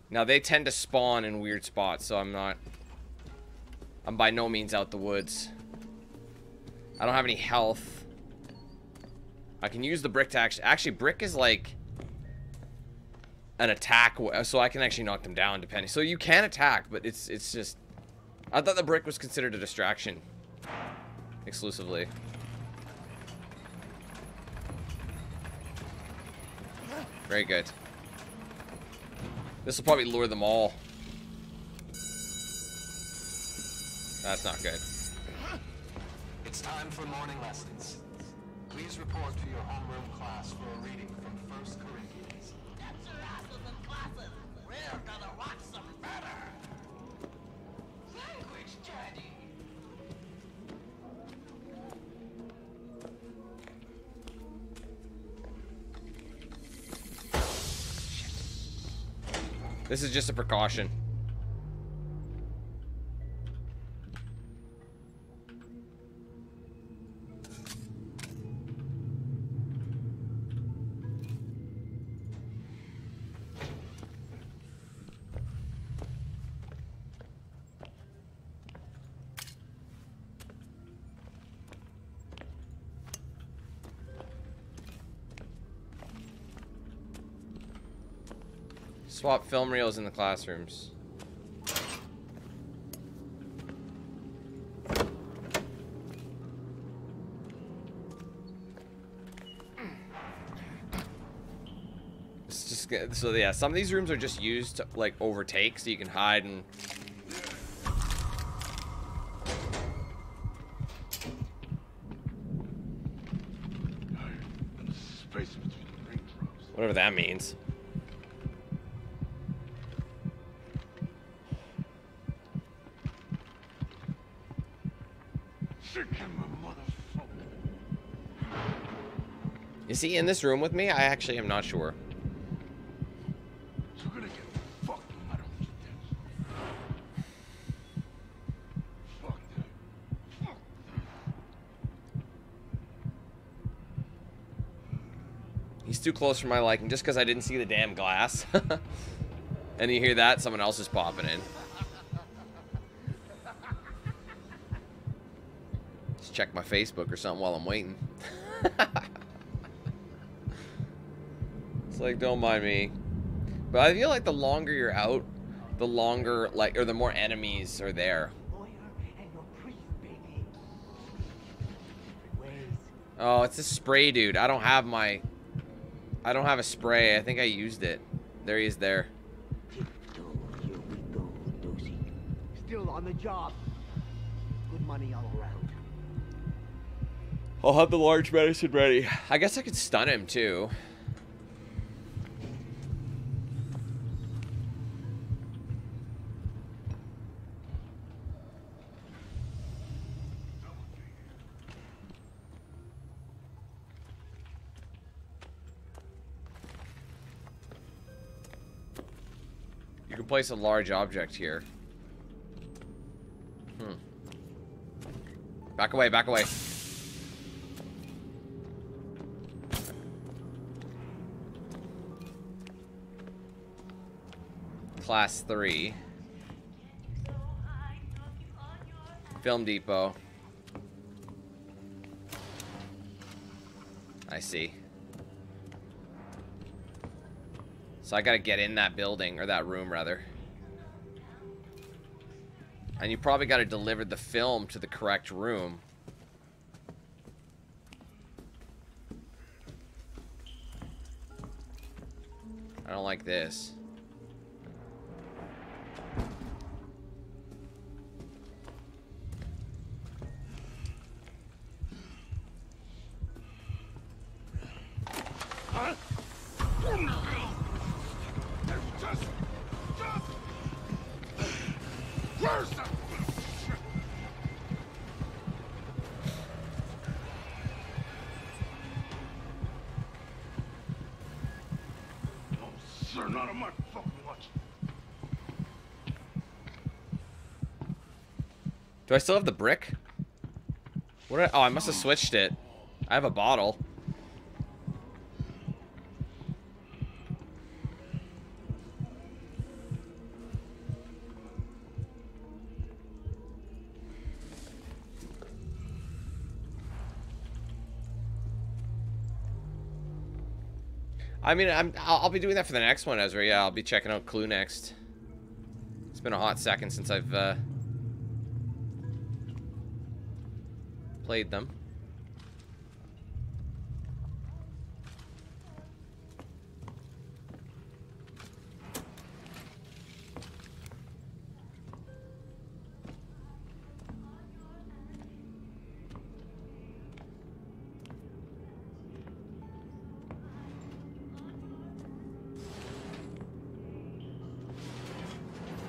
Now they tend to spawn in weird spots, so I'm not I'm by no means out the woods. I don't have any health. I can use the brick to actually actually brick is like an attack so I can actually knock them down depending. So you can attack, but it's it's just I thought the brick was considered a distraction exclusively. Very good. This will probably lure them all. That's not good. It's time for morning lessons. Please report to your homeroom class for a reading from First Corinthians. Get your asses in classes. We're gonna rock some better. Language, Daddy. This is just a precaution. Swap film reels in the classrooms. It's just so yeah. Some of these rooms are just used to like overtake, so you can hide and. Space between the raindrops. Whatever that means. Is he in this room with me? I actually am not sure. He's too close for my liking just because I didn't see the damn glass. and you hear that, someone else is popping in. Just check my Facebook or something while I'm waiting. it's like, don't mind me. But I feel like the longer you're out, the longer, like, or the more enemies are there. Oh, it's a spray dude. I don't have my... I don't have a spray. I think I used it. There he is there. Still on the job. good money all around. I'll have the large medicine ready. I guess I could stun him too. Place a large object here. Hmm. Back away, back away. Class 3. Film Depot. I see. I gotta get in that building, or that room, rather. And you probably gotta deliver the film to the correct room. I don't like this. Do I still have the brick? What? I, oh, I must have switched it. I have a bottle. I mean, I'm, I'll, I'll be doing that for the next one, Ezra. Yeah, I'll be checking out Clue next. It's been a hot second since I've uh, played them.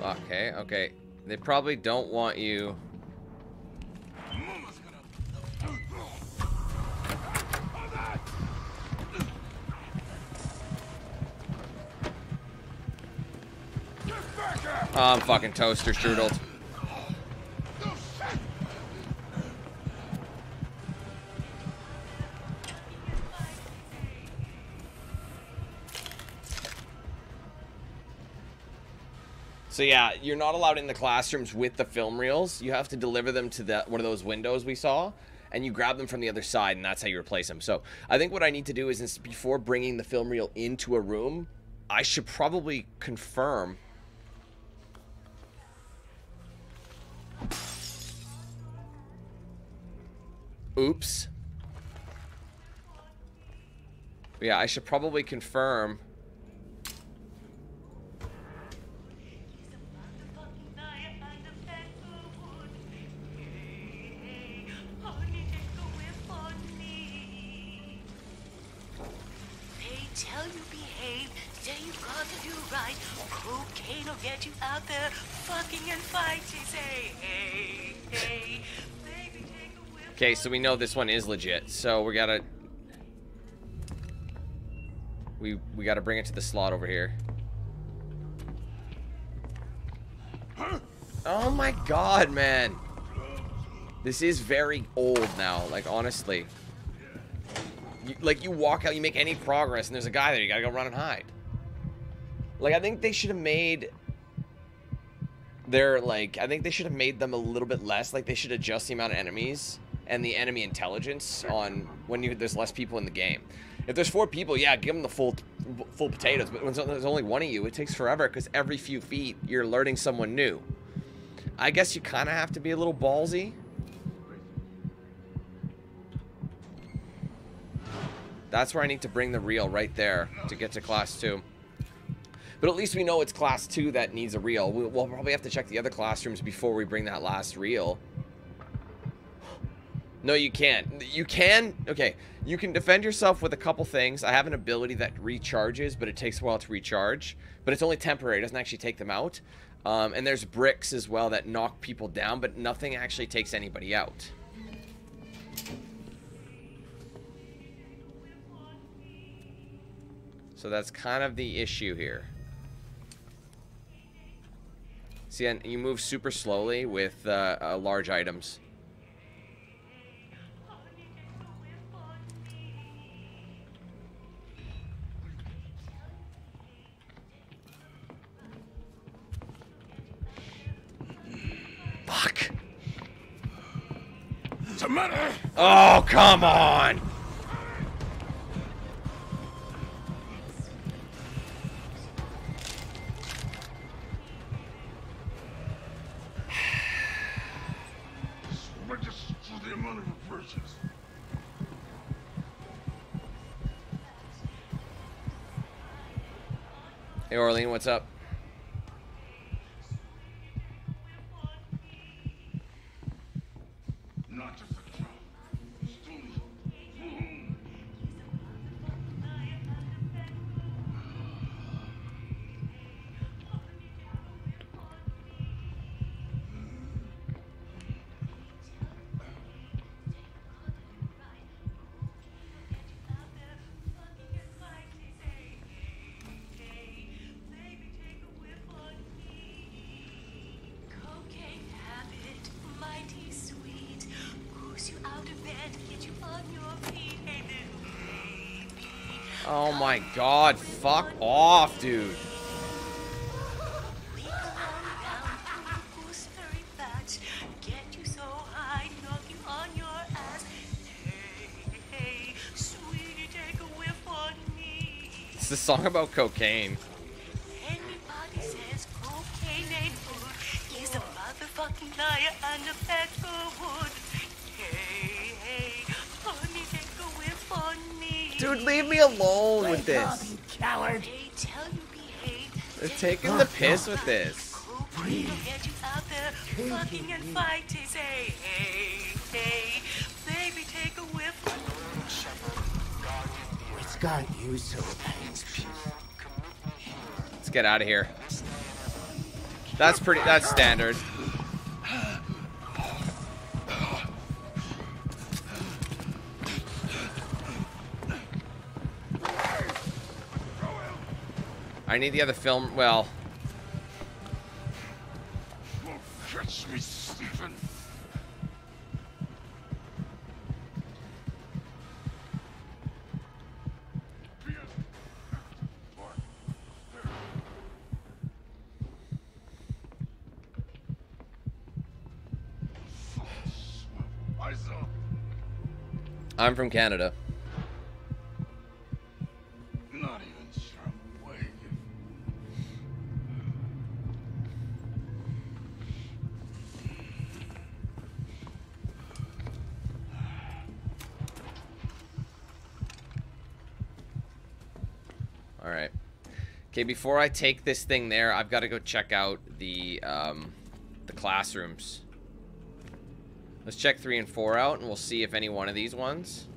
Okay, okay. They probably don't want you... Oh, I'm fucking toaster strudeled. So yeah, you're not allowed in the classrooms with the film reels. You have to deliver them to the one of those windows we saw, and you grab them from the other side, and that's how you replace them. So I think what I need to do is before bringing the film reel into a room, I should probably confirm. Oops. Yeah, I should probably confirm. So we know this one is legit. So we gotta we we gotta bring it to the slot over here. Oh my god, man. This is very old now, like honestly. You, like you walk out, you make any progress, and there's a guy there. You gotta go run and hide. Like I think they should have made their like I think they should have made them a little bit less. Like they should adjust the amount of enemies and the enemy intelligence on when you there's less people in the game. If there's four people, yeah, give them the full full potatoes. But when there's only one of you, it takes forever because every few feet you're alerting someone new. I guess you kind of have to be a little ballsy. That's where I need to bring the reel right there to get to class two. But at least we know it's class two that needs a reel. We'll, we'll probably have to check the other classrooms before we bring that last reel. No, you can't. You can, okay, you can defend yourself with a couple things. I have an ability that recharges, but it takes a while to recharge. But it's only temporary. It doesn't actually take them out. Um, and there's bricks as well that knock people down, but nothing actually takes anybody out. So that's kind of the issue here. See, and you move super slowly with uh, uh, large items. Oh, come on. Hey, Orlean, what's up? My god, fuck off, dude. It's the song about cocaine. Anybody says cocaine ain't he's a motherfucking liar Dude, leave me alone with this. Coward. Hey, tell you behave. They're taking the piss with this. Cocaine will get you out there fucking and fighting. Say, hey, hey, baby, take a whiff. What's got you so? Let's get out of here. That's pretty, that's standard. I need the other film, well, Catch me, Stephen. I'm from Canada. Alright. Okay, before I take this thing there, I've got to go check out the, um, the classrooms. Let's check three and four out, and we'll see if any one of these ones.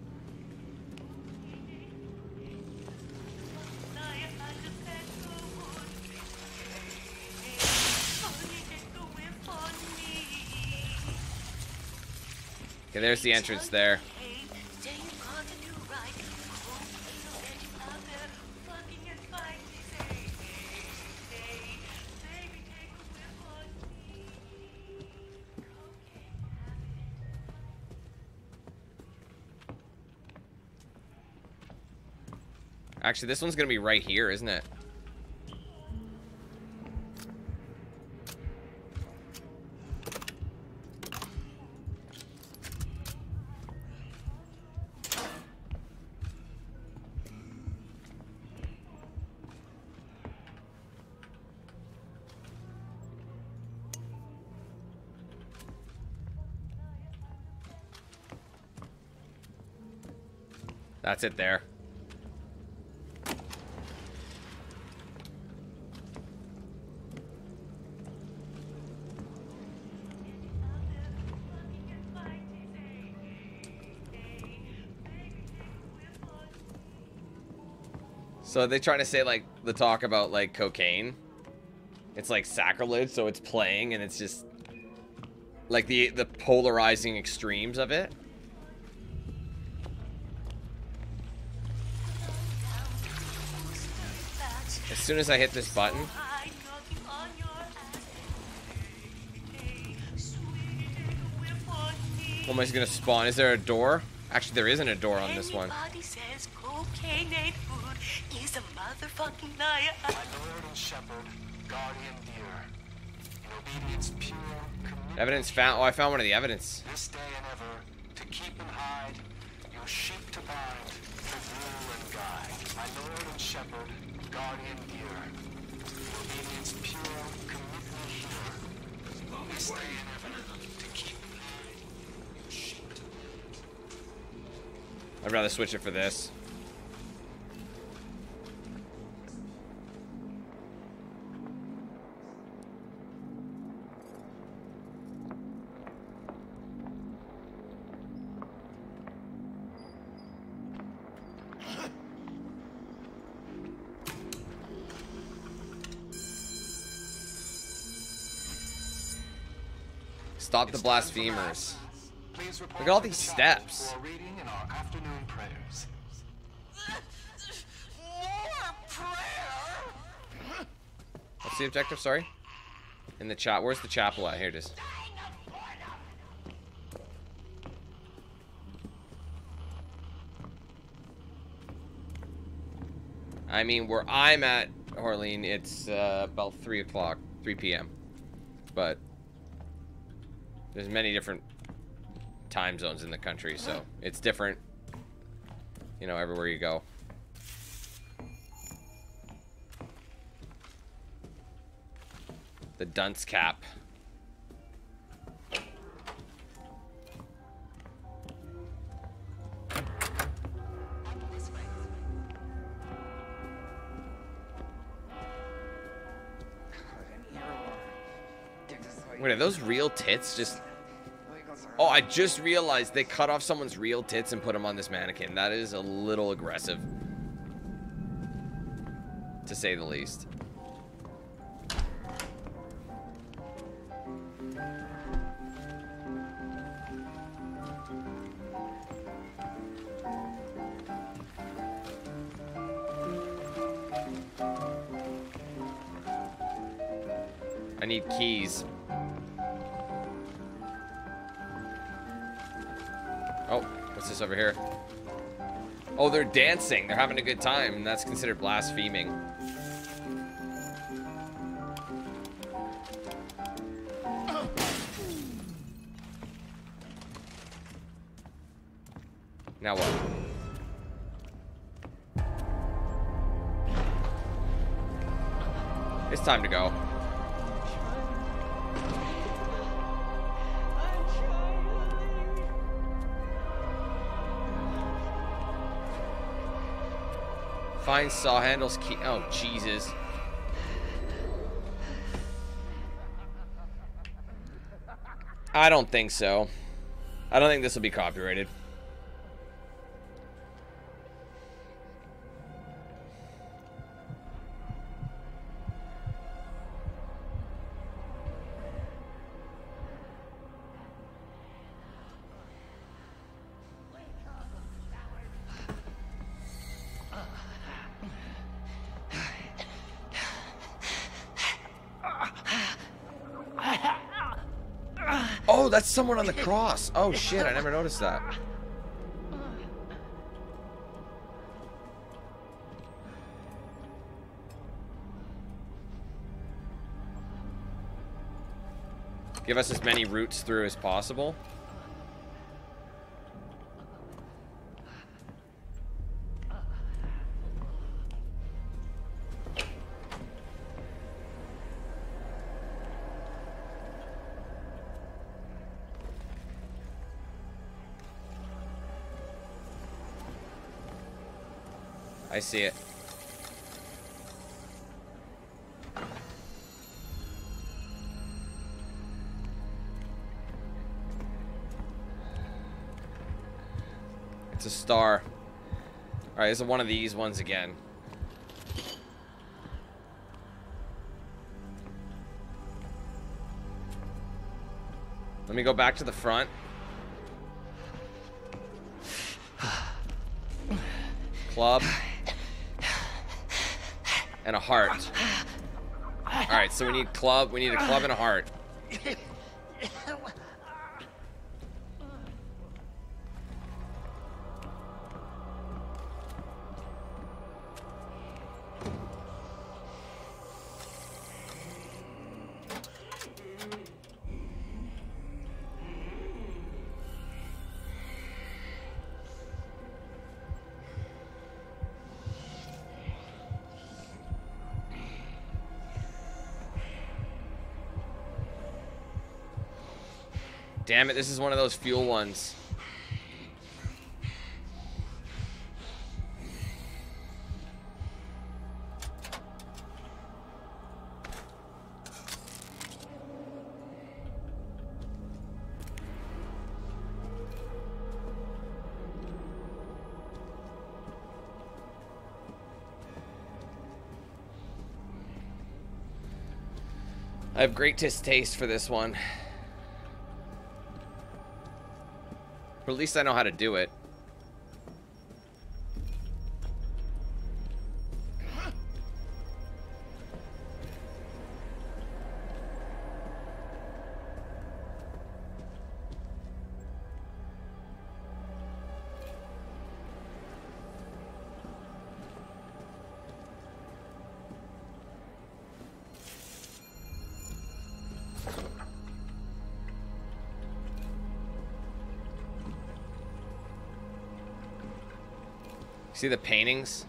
Okay, there's the entrance there. Actually, this one's gonna be right here, isn't it? That's it there. So they trying to say like the talk about like cocaine. It's like sacrilege, so it's playing and it's just like the the polarizing extremes of it. As soon as I hit this button, I gonna spawn? Is there a door? Actually, there isn't a door on this one. Anybody says food is a motherfucking liar. My Lord and Shepherd, guardian dear, in obedience pure, Evidence found. Oh, I found one of the evidence. this day and ever, to keep and hide, your sheep to bind, to rule and guide. My Lord and Shepherd, guardian dear, in obedience pure, commit here. This day and ever, to keep and hide, your sheep to I'd rather switch it for this. Stop the blasphemers. Look at all these steps. What's the objective? Sorry. In the chat. Where's the chapel at? Here it is. I mean, where I'm at, Harleen, it's uh, about 3 o'clock, 3 p.m. But there's many different time zones in the country, so it's different, you know, everywhere you go. The dunce cap. Wait, are those real tits? Just. Oh, I just realized they cut off someone's real tits and put them on this mannequin. That is a little aggressive. To say the least. Dancing. They're having a good time, and that's considered blaspheming. Now what? It's time to go. Saw handles key. Oh, Jesus. I don't think so. I don't think this will be copyrighted. That's someone on the cross. Oh shit, I never noticed that. Give us as many routes through as possible. see it. It's a star. Alright, it's one of these ones again. Let me go back to the front. Club. And a heart. Alright, so we need club. We need a club and a heart. Damn it, this is one of those fuel ones. I have great taste for this one. But at least I know how to do it. See the paintings?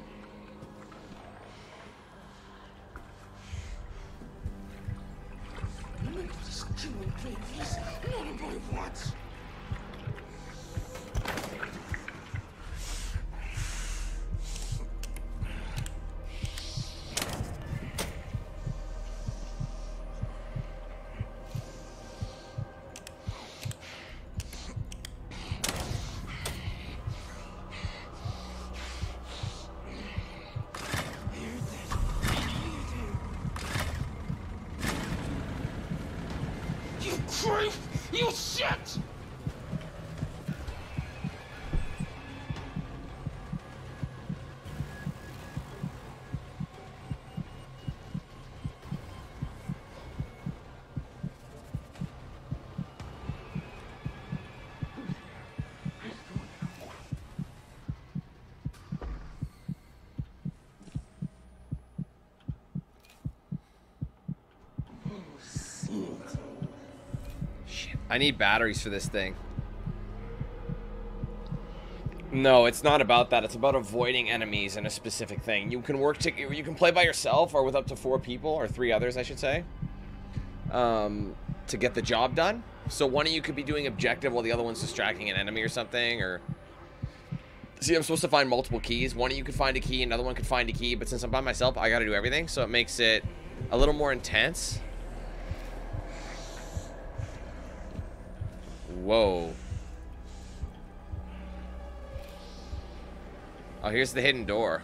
I need batteries for this thing. No, it's not about that. It's about avoiding enemies in a specific thing. You can work to you can play by yourself or with up to four people or three others, I should say, um, to get the job done. So one of you could be doing objective while the other one's distracting an enemy or something. Or see, I'm supposed to find multiple keys. One of you could find a key, another one could find a key. But since I'm by myself, I got to do everything. So it makes it a little more intense. Oh, here's the hidden door.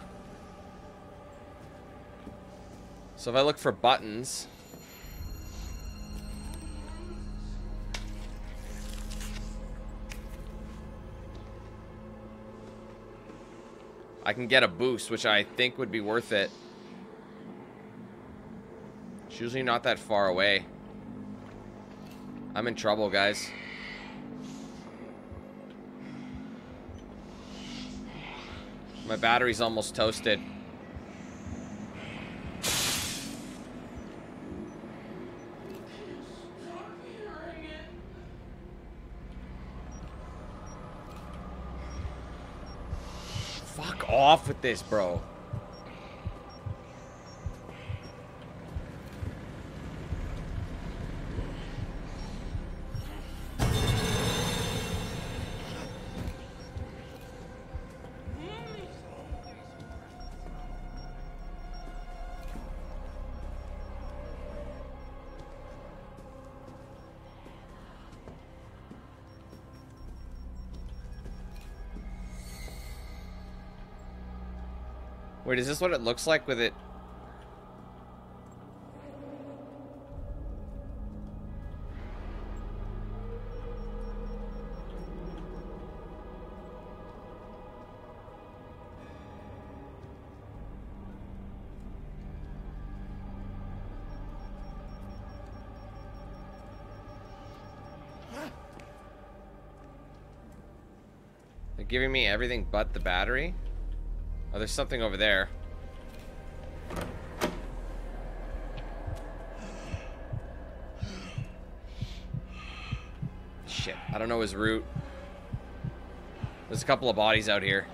So if I look for buttons... I can get a boost, which I think would be worth it. It's usually not that far away. I'm in trouble, guys. My battery's almost toasted. Fuck off with this, bro. Wait, is this what it looks like with it? They're giving me everything but the battery? Oh, there's something over there. Shit, I don't know his route. There's a couple of bodies out here.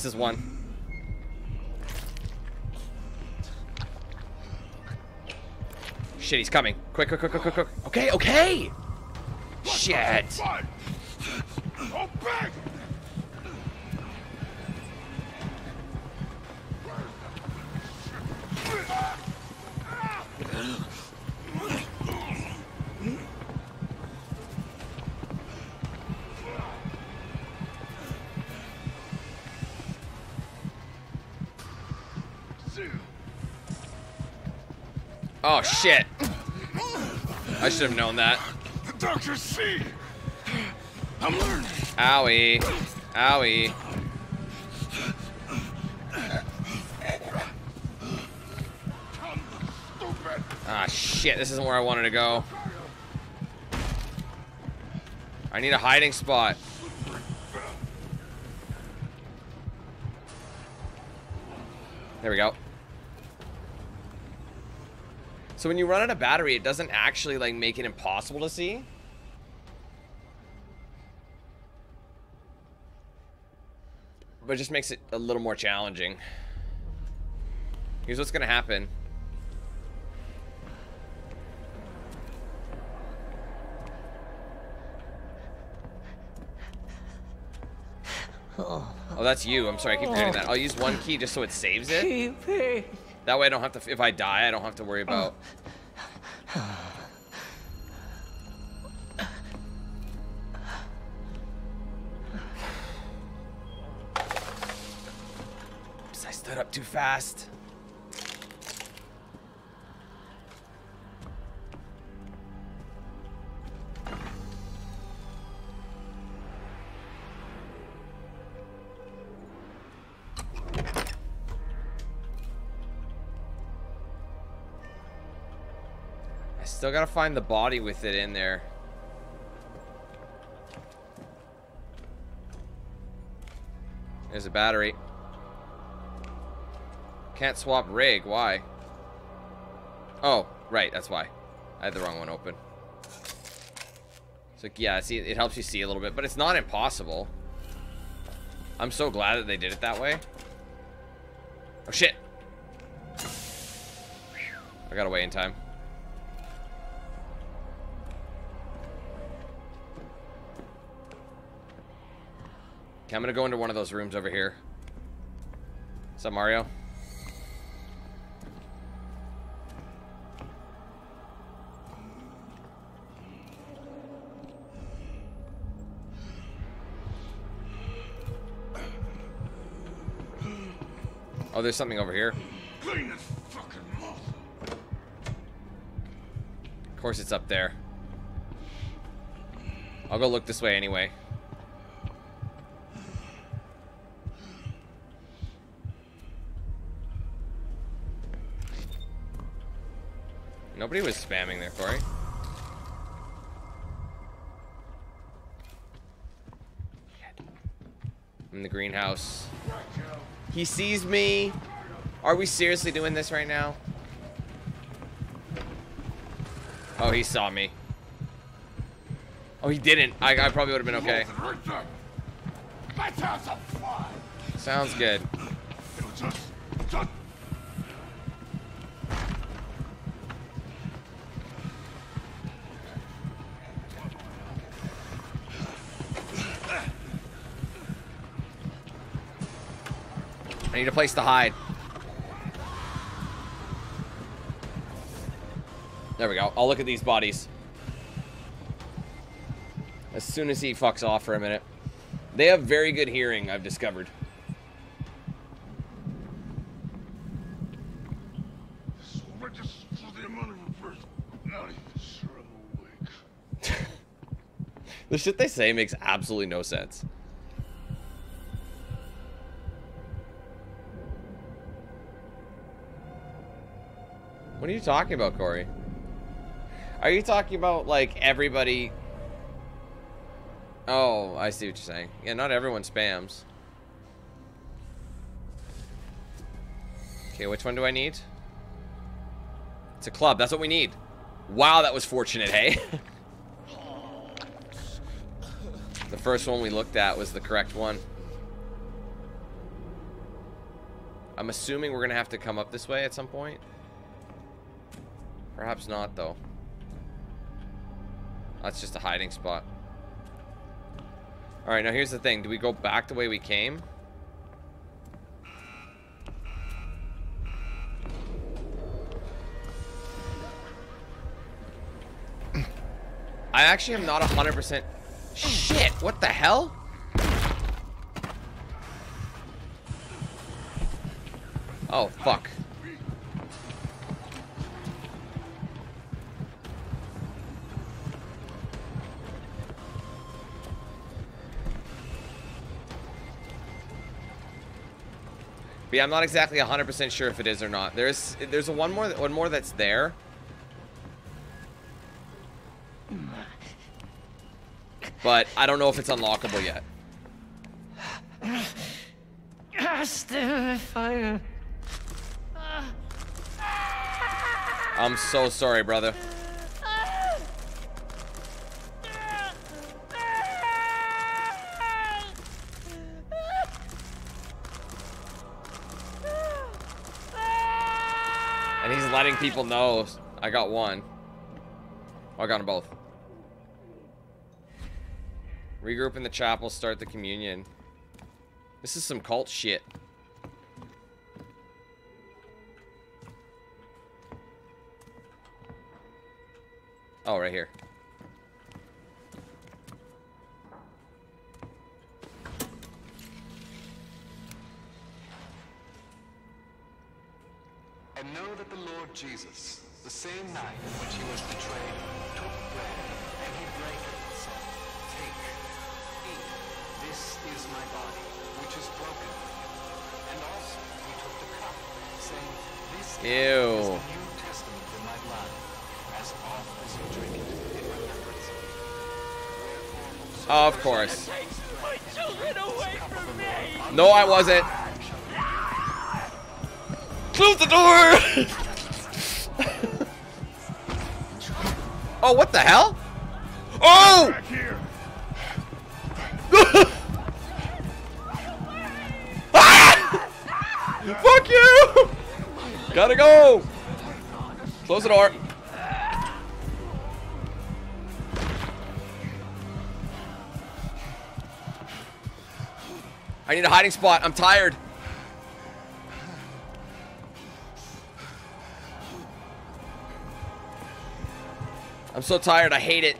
This is one. Shit, he's coming. Quick, quick, quick, quick, quick, quick. Okay, okay! Shit! Oh, shit. I should have known that. Dr. C! I'm learning. Owie. Owie. Ah, shit. This isn't where I wanted to go. I need a hiding spot. So when you run out of battery, it doesn't actually like make it impossible to see. But it just makes it a little more challenging. Here's what's gonna happen. Oh, oh that's you. I'm sorry, I keep forgetting that. I'll use one key just so it saves it. That way I don't have to, if I die, I don't have to worry about. I stood up too fast. Still gotta find the body with it in there. There's a battery. Can't swap rig. Why? Oh, right. That's why. I had the wrong one open. So, yeah, see, it helps you see a little bit, but it's not impossible. I'm so glad that they did it that way. Oh, shit. I got away in time. Okay, I'm gonna go into one of those rooms over here. What's up, Mario? Oh, there's something over here. Clean this fucking mouth. Of course it's up there. I'll go look this way anyway. Nobody was spamming there, Corey. In the greenhouse. He sees me. Are we seriously doing this right now? Oh, he saw me. Oh, he didn't. I, I probably would have been okay. Sounds good. need a place to hide. There we go. I'll look at these bodies. As soon as he fucks off for a minute. They have very good hearing, I've discovered. the shit they say makes absolutely no sense. You talking about, Corey? Are you talking about, like, everybody... Oh, I see what you're saying. Yeah, not everyone spams. Okay, which one do I need? It's a club. That's what we need. Wow, that was fortunate, hey? the first one we looked at was the correct one. I'm assuming we're going to have to come up this way at some point. Perhaps not, though. That's just a hiding spot. Alright, now here's the thing. Do we go back the way we came? I actually am not 100%... Shit, what the hell? Oh, fuck. Yeah, I'm not exactly 100% sure if it is or not. There's there's a one more one more that's there. But I don't know if it's unlockable yet. I'm so sorry, brother. Letting people know I got one. Oh, I got them both. Regroup in the chapel, start the communion. This is some cult shit. Oh, right here. Same night in which he was betrayed, took bread, and he brake it, and said, Take, eat, this is my body, which is broken. And also he took the cup, saying, This cup is Ew. the New Testament in my blood. As oft as you drink it, in remembrance of me. Of course. My children away from me! No, I wasn't. Close the door! oh, what the hell? Oh! Ah! Fuck you! Gotta go! Close the door. I need a hiding spot. I'm tired. So tired. I hate it.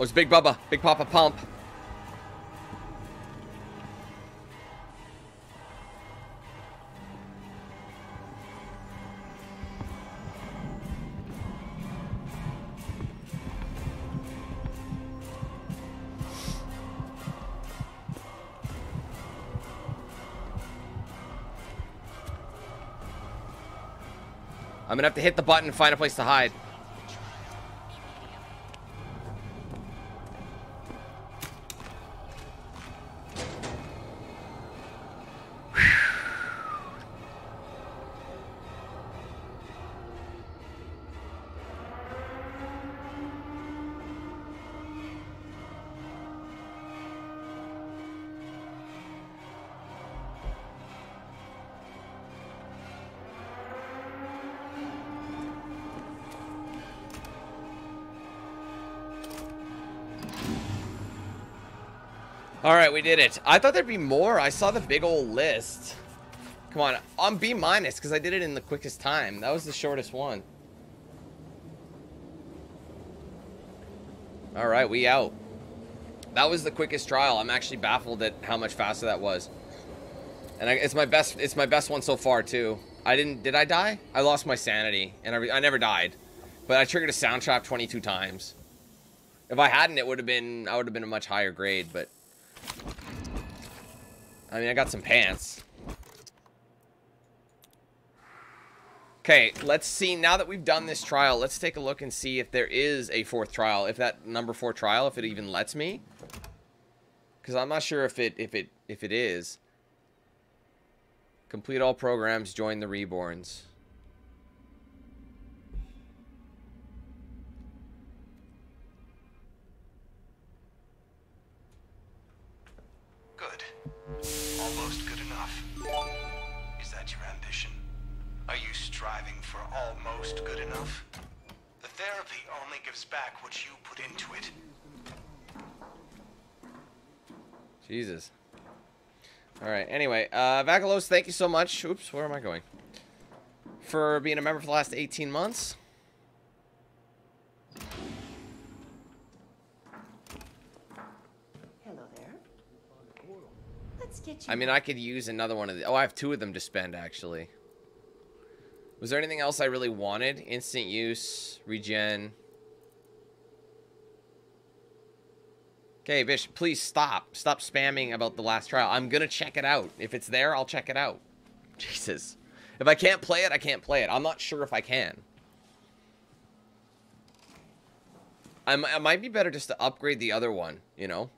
Oh, it's Big Bubba. Big Papa Pump. Gonna have to hit the button and find a place to hide. We did it. I thought there'd be more. I saw the big old list. Come on, I'm B minus because I did it in the quickest time. That was the shortest one. All right, we out. That was the quickest trial. I'm actually baffled at how much faster that was. And I, it's my best. It's my best one so far too. I didn't. Did I die? I lost my sanity, and I, I never died. But I triggered a sound trap 22 times. If I hadn't, it would have been. I would have been a much higher grade. But I mean, I got some pants. Okay, let's see. Now that we've done this trial, let's take a look and see if there is a fourth trial. If that number four trial, if it even lets me. Because I'm not sure if it if it if it is. Complete all programs. Join the reborns. Back what you put into it. Jesus. All right. Anyway, uh, Vagalos, thank you so much. Oops, where am I going? For being a member for the last 18 months. Hello there. Let's get you. I mean, I could use another one of the. Oh, I have two of them to spend, actually. Was there anything else I really wanted? Instant use, regen. Okay, Bish, please stop. Stop spamming about the last trial. I'm gonna check it out. If it's there, I'll check it out. Jesus. If I can't play it, I can't play it. I'm not sure if I can. I'm, it might be better just to upgrade the other one, you know?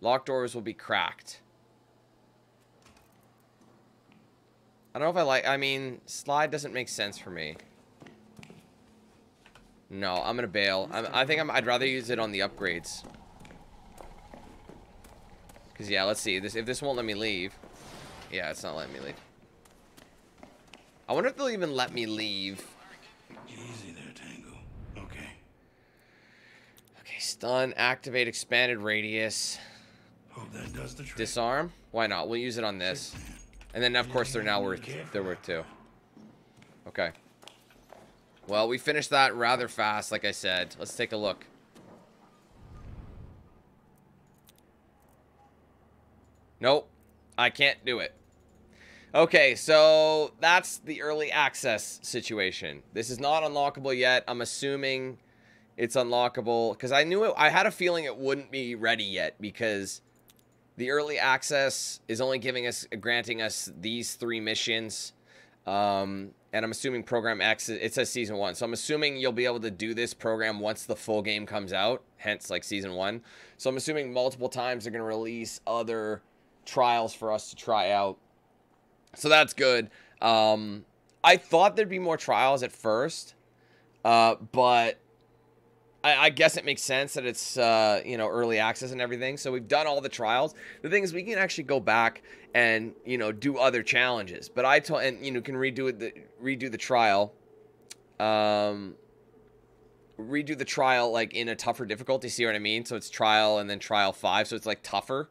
Locked doors will be cracked. I don't know if I like... I mean, slide doesn't make sense for me. No, I'm gonna bail. I'm, I think I'm, I'd rather use it on the upgrades. Cause yeah, let's see. This if this won't let me leave. Yeah, it's not letting me leave. I wonder if they'll even let me leave. Easy there, Tango. Okay. Okay, stun, activate, expanded radius. Hope that does the trick. Disarm? Why not? We'll use it on this. And then of course they're now worth they're worth two. Okay. Well, we finished that rather fast, like I said. Let's take a look. Nope. I can't do it. Okay, so that's the early access situation. This is not unlockable yet. I'm assuming it's unlockable because I knew it. I had a feeling it wouldn't be ready yet because the early access is only giving us, granting us these three missions. Um, and I'm assuming program X, it says season one. So I'm assuming you'll be able to do this program once the full game comes out, hence like season one. So I'm assuming multiple times they're going to release other trials for us to try out. So that's good. Um, I thought there'd be more trials at first, uh, but I, I, guess it makes sense that it's uh, you know early access and everything. So we've done all the trials. The thing is, we can actually go back and you know do other challenges. But I told and you know can redo it the redo the trial. Um, redo the trial like in a tougher difficulty. See what I mean? So it's trial and then trial five. So it's like tougher.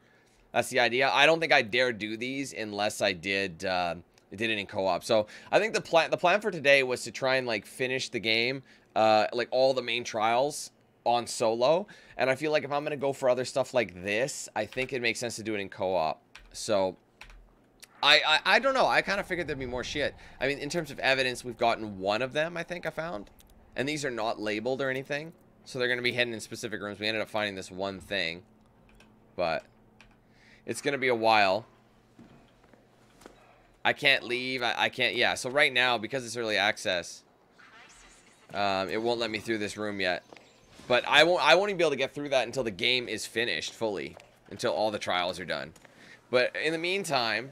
That's the idea. I don't think I dare do these unless I did uh, did it in co-op. So I think the plan the plan for today was to try and like finish the game, uh, like all the main trials on solo. And I feel like if I'm gonna go for other stuff like this, I think it makes sense to do it in co-op. So I, I I don't know. I kind of figured there'd be more shit. I mean, in terms of evidence, we've gotten one of them. I think I found, and these are not labeled or anything, so they're gonna be hidden in specific rooms. We ended up finding this one thing, but. It's going to be a while. I can't leave. I, I, can't. Yeah, so right now, because it's early access, um, it won't let me through this room yet. But I won't, I won't even be able to get through that until the game is finished fully. Until all the trials are done. But in the meantime,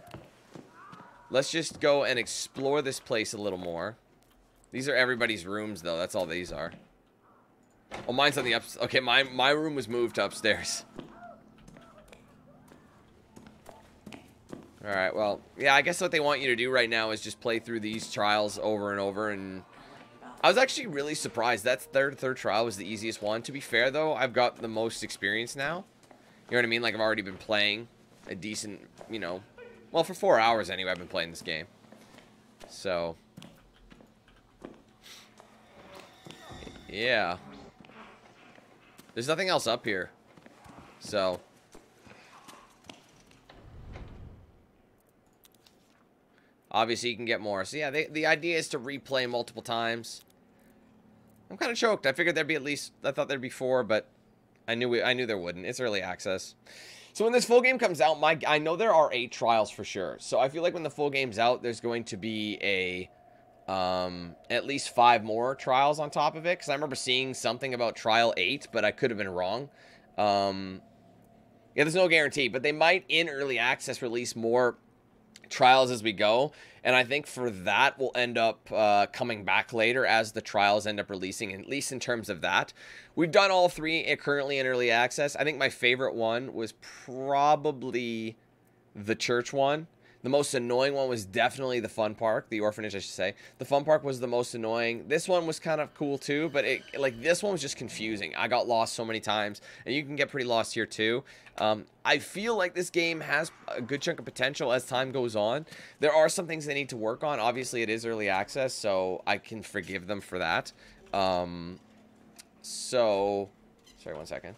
let's just go and explore this place a little more. These are everybody's rooms, though. That's all these are. Oh, mine's on the ups. Okay, my, my room was moved upstairs. Alright, well, yeah, I guess what they want you to do right now is just play through these trials over and over, and I was actually really surprised. That third third trial was the easiest one. To be fair, though, I've got the most experience now. You know what I mean? Like, I've already been playing a decent, you know, well, for four hours anyway, I've been playing this game. So, yeah. There's nothing else up here. So, Obviously, you can get more. So yeah, they, the idea is to replay multiple times. I'm kind of choked. I figured there'd be at least. I thought there'd be four, but I knew we, I knew there wouldn't. It's early access. So when this full game comes out, my I know there are eight trials for sure. So I feel like when the full game's out, there's going to be a um, at least five more trials on top of it. Because I remember seeing something about trial eight, but I could have been wrong. Um, yeah, there's no guarantee, but they might in early access release more trials as we go. And I think for that, we'll end up uh, coming back later as the trials end up releasing, at least in terms of that. We've done all three currently in early access. I think my favorite one was probably the church one. The most annoying one was definitely the fun park, the orphanage, I should say. The fun park was the most annoying. This one was kind of cool too, but it like this one was just confusing. I got lost so many times, and you can get pretty lost here too. Um, I feel like this game has a good chunk of potential as time goes on. There are some things they need to work on. Obviously, it is early access, so I can forgive them for that. Um, so, sorry, one second.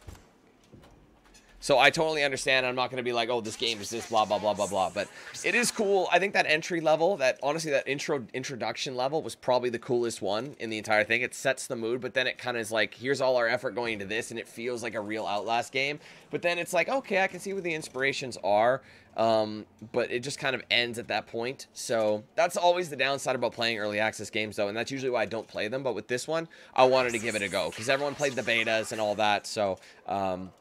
So I totally understand. I'm not going to be like, oh, this game is this, blah, blah, blah, blah, blah. But it is cool. I think that entry level, that honestly, that intro introduction level was probably the coolest one in the entire thing. It sets the mood, but then it kind of is like, here's all our effort going into this, and it feels like a real Outlast game. But then it's like, okay, I can see what the inspirations are. Um, but it just kind of ends at that point. So that's always the downside about playing early access games, though, and that's usually why I don't play them. But with this one, I wanted to give it a go because everyone played the betas and all that. So um,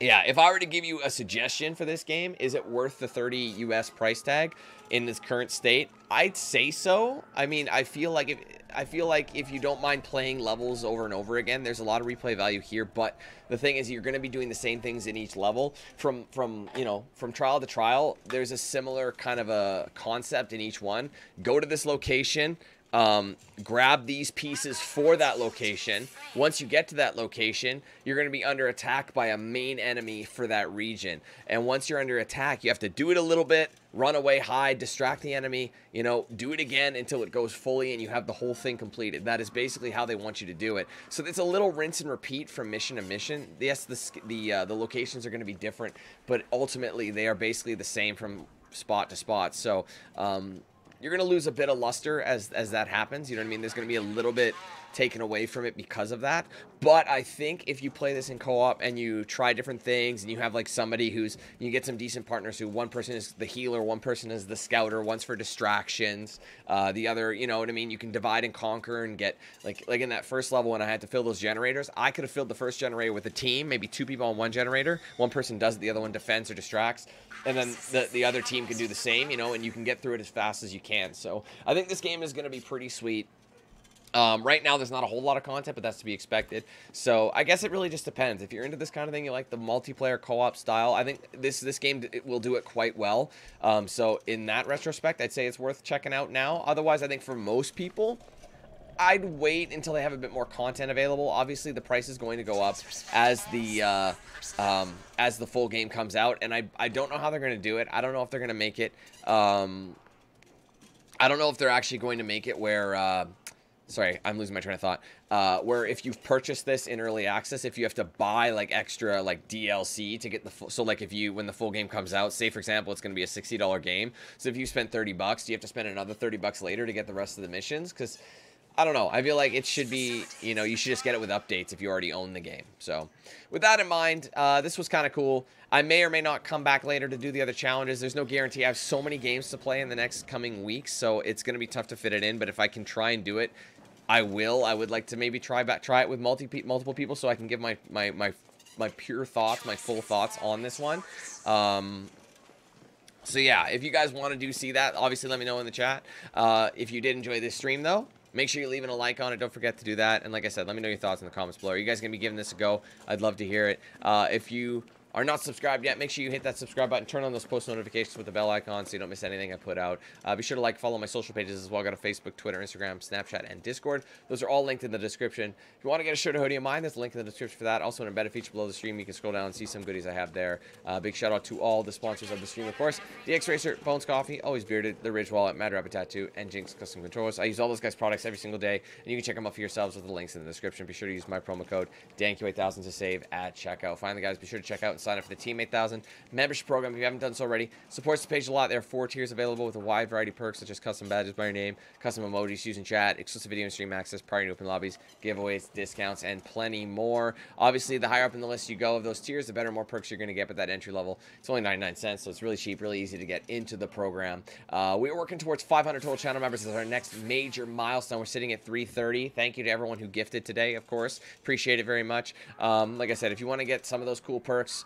yeah, if I were to give you a suggestion for this game, is it worth the 30 US price tag in this current state? I'd say so. I mean, I feel like if I feel like if you don't mind playing levels over and over again, there's a lot of replay value here, but the thing is you're going to be doing the same things in each level from from, you know, from trial to trial. There's a similar kind of a concept in each one. Go to this location, um, grab these pieces for that location. Once you get to that location, you're going to be under attack by a main enemy for that region. And once you're under attack, you have to do it a little bit, run away, hide, distract the enemy, you know, do it again until it goes fully and you have the whole thing completed. That is basically how they want you to do it. So it's a little rinse and repeat from mission to mission. Yes, the the uh, the locations are going to be different, but ultimately they are basically the same from spot to spot. So, um, you're going to lose a bit of luster as as that happens. You know what I mean? There's going to be a little bit taken away from it because of that. But I think if you play this in co-op and you try different things and you have like somebody who's you get some decent partners who one person is the healer, one person is the scouter, one's for distractions, uh, the other, you know what I mean? You can divide and conquer and get like like in that first level when I had to fill those generators, I could have filled the first generator with a team, maybe two people on one generator. One person does it, the other one defends or distracts and then the, the other team can do the same, you know, and you can get through it as fast as you can. So I think this game is going to be pretty sweet. Um, right now, there's not a whole lot of content, but that's to be expected. So I guess it really just depends. If you're into this kind of thing, you like the multiplayer co-op style. I think this this game will do it quite well. Um, so in that retrospect, I'd say it's worth checking out now. Otherwise, I think for most people, I'd wait until they have a bit more content available. Obviously, the price is going to go up as the uh, um, as the full game comes out, and I I don't know how they're going to do it. I don't know if they're going to make it. Um, I don't know if they're actually going to make it where. Uh, sorry, I'm losing my train of thought. Uh, where if you've purchased this in early access, if you have to buy like extra like DLC to get the full, so like if you when the full game comes out, say for example it's going to be a sixty dollar game, so if you spend thirty bucks, do you have to spend another thirty bucks later to get the rest of the missions? Because I don't know. I feel like it should be, you know, you should just get it with updates if you already own the game. So, with that in mind, uh, this was kind of cool. I may or may not come back later to do the other challenges. There's no guarantee. I have so many games to play in the next coming weeks, so it's going to be tough to fit it in. But if I can try and do it, I will. I would like to maybe try back, try it with multi multiple people so I can give my my my my pure thoughts, my full thoughts on this one. Um, so yeah, if you guys want to do see that, obviously let me know in the chat. Uh, if you did enjoy this stream though, Make sure you're leaving a like on it. Don't forget to do that. And like I said, let me know your thoughts in the comments below. Are you guys going to be giving this a go? I'd love to hear it. Uh, if you are not subscribed yet, make sure you hit that subscribe button, turn on those post notifications with the bell icon so you don't miss anything I put out. Uh, be sure to like, follow my social pages as well. Got a Facebook, Twitter, Instagram, Snapchat, and Discord. Those are all linked in the description. If you want to get a shirt or hoodie of mine, there's a link in the description for that. Also, an embedded feature below the stream, you can scroll down and see some goodies I have there. Uh, big shout out to all the sponsors of the stream, of course. DXRacer, Bones Coffee, Always Bearded, The Ridge Wallet, Mad Rabbit Tattoo, and Jinx Custom Controllers. I use all those guys' products every single day, and you can check them out for yourselves with the links in the description. Be sure to use my promo code DANQ8000 to save at checkout. Finally, guys, be sure to check out and sign up for the Team 8000 membership program if you haven't done so already. Supports the page a lot. There are four tiers available with a wide variety of perks such as custom badges by your name, custom emojis using chat, exclusive video and stream access, priority open lobbies, giveaways, discounts, and plenty more. Obviously, the higher up in the list you go of those tiers, the better more perks you're going to get. But that entry level, it's only 99 cents, so it's really cheap, really easy to get into the program. Uh, we are working towards 500 total channel members as our next major milestone. We're sitting at 330. Thank you to everyone who gifted today, of course. Appreciate it very much. Um, like I said, if you want to get some of those cool perks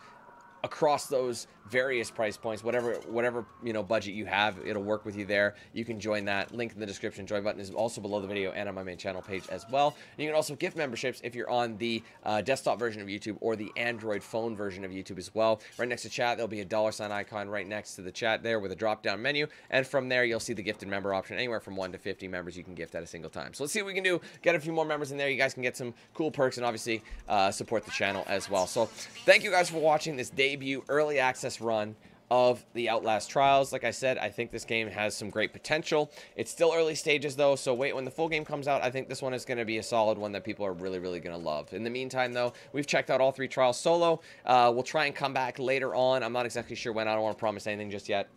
across those various price points whatever whatever you know budget you have it'll work with you there. You can join that. Link in the description. Join button is also below the video and on my main channel page as well. And you can also gift memberships if you're on the uh, desktop version of youtube or the android phone version of youtube as well. Right next to chat there'll be a dollar sign icon right next to the chat there with a drop down menu. And from there you'll see the gifted member option. Anywhere from 1 to 50 members you can gift at a single time. So let's see what we can do. Get a few more members in there. You guys can get some cool perks and obviously uh, support the channel as well. So thank you guys for watching this debut early access run of the Outlast Trials. Like I said, I think this game has some great potential. It's still early stages though, so wait when the full game comes out. I think this one is going to be a solid one that people are really, really going to love. In the meantime though, we've checked out all three trials solo. Uh, we'll try and come back later on. I'm not exactly sure when. I don't want to promise anything just yet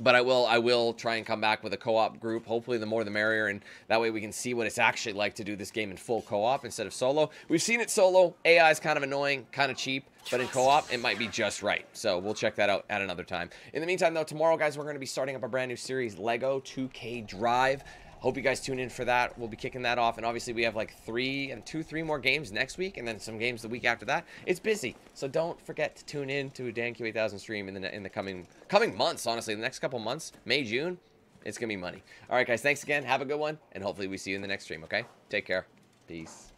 but I will I will try and come back with a co-op group. Hopefully, the more the merrier, and that way we can see what it's actually like to do this game in full co-op instead of solo. We've seen it solo. AI is kind of annoying, kind of cheap, but in co-op it might be just right. So we'll check that out at another time. In the meantime, though, tomorrow, guys, we're going to be starting up a brand new series, Lego 2K Drive. Hope you guys tune in for that. We'll be kicking that off. And obviously, we have like three and two, three more games next week, and then some games the week after that. It's busy, so don't forget to tune in to a DanQ8000 stream in the in the coming coming months. Honestly, the next couple months, May, June, it's gonna be money. All right, guys. Thanks again. Have a good one, and hopefully we see you in the next stream. Okay. Take care. Peace.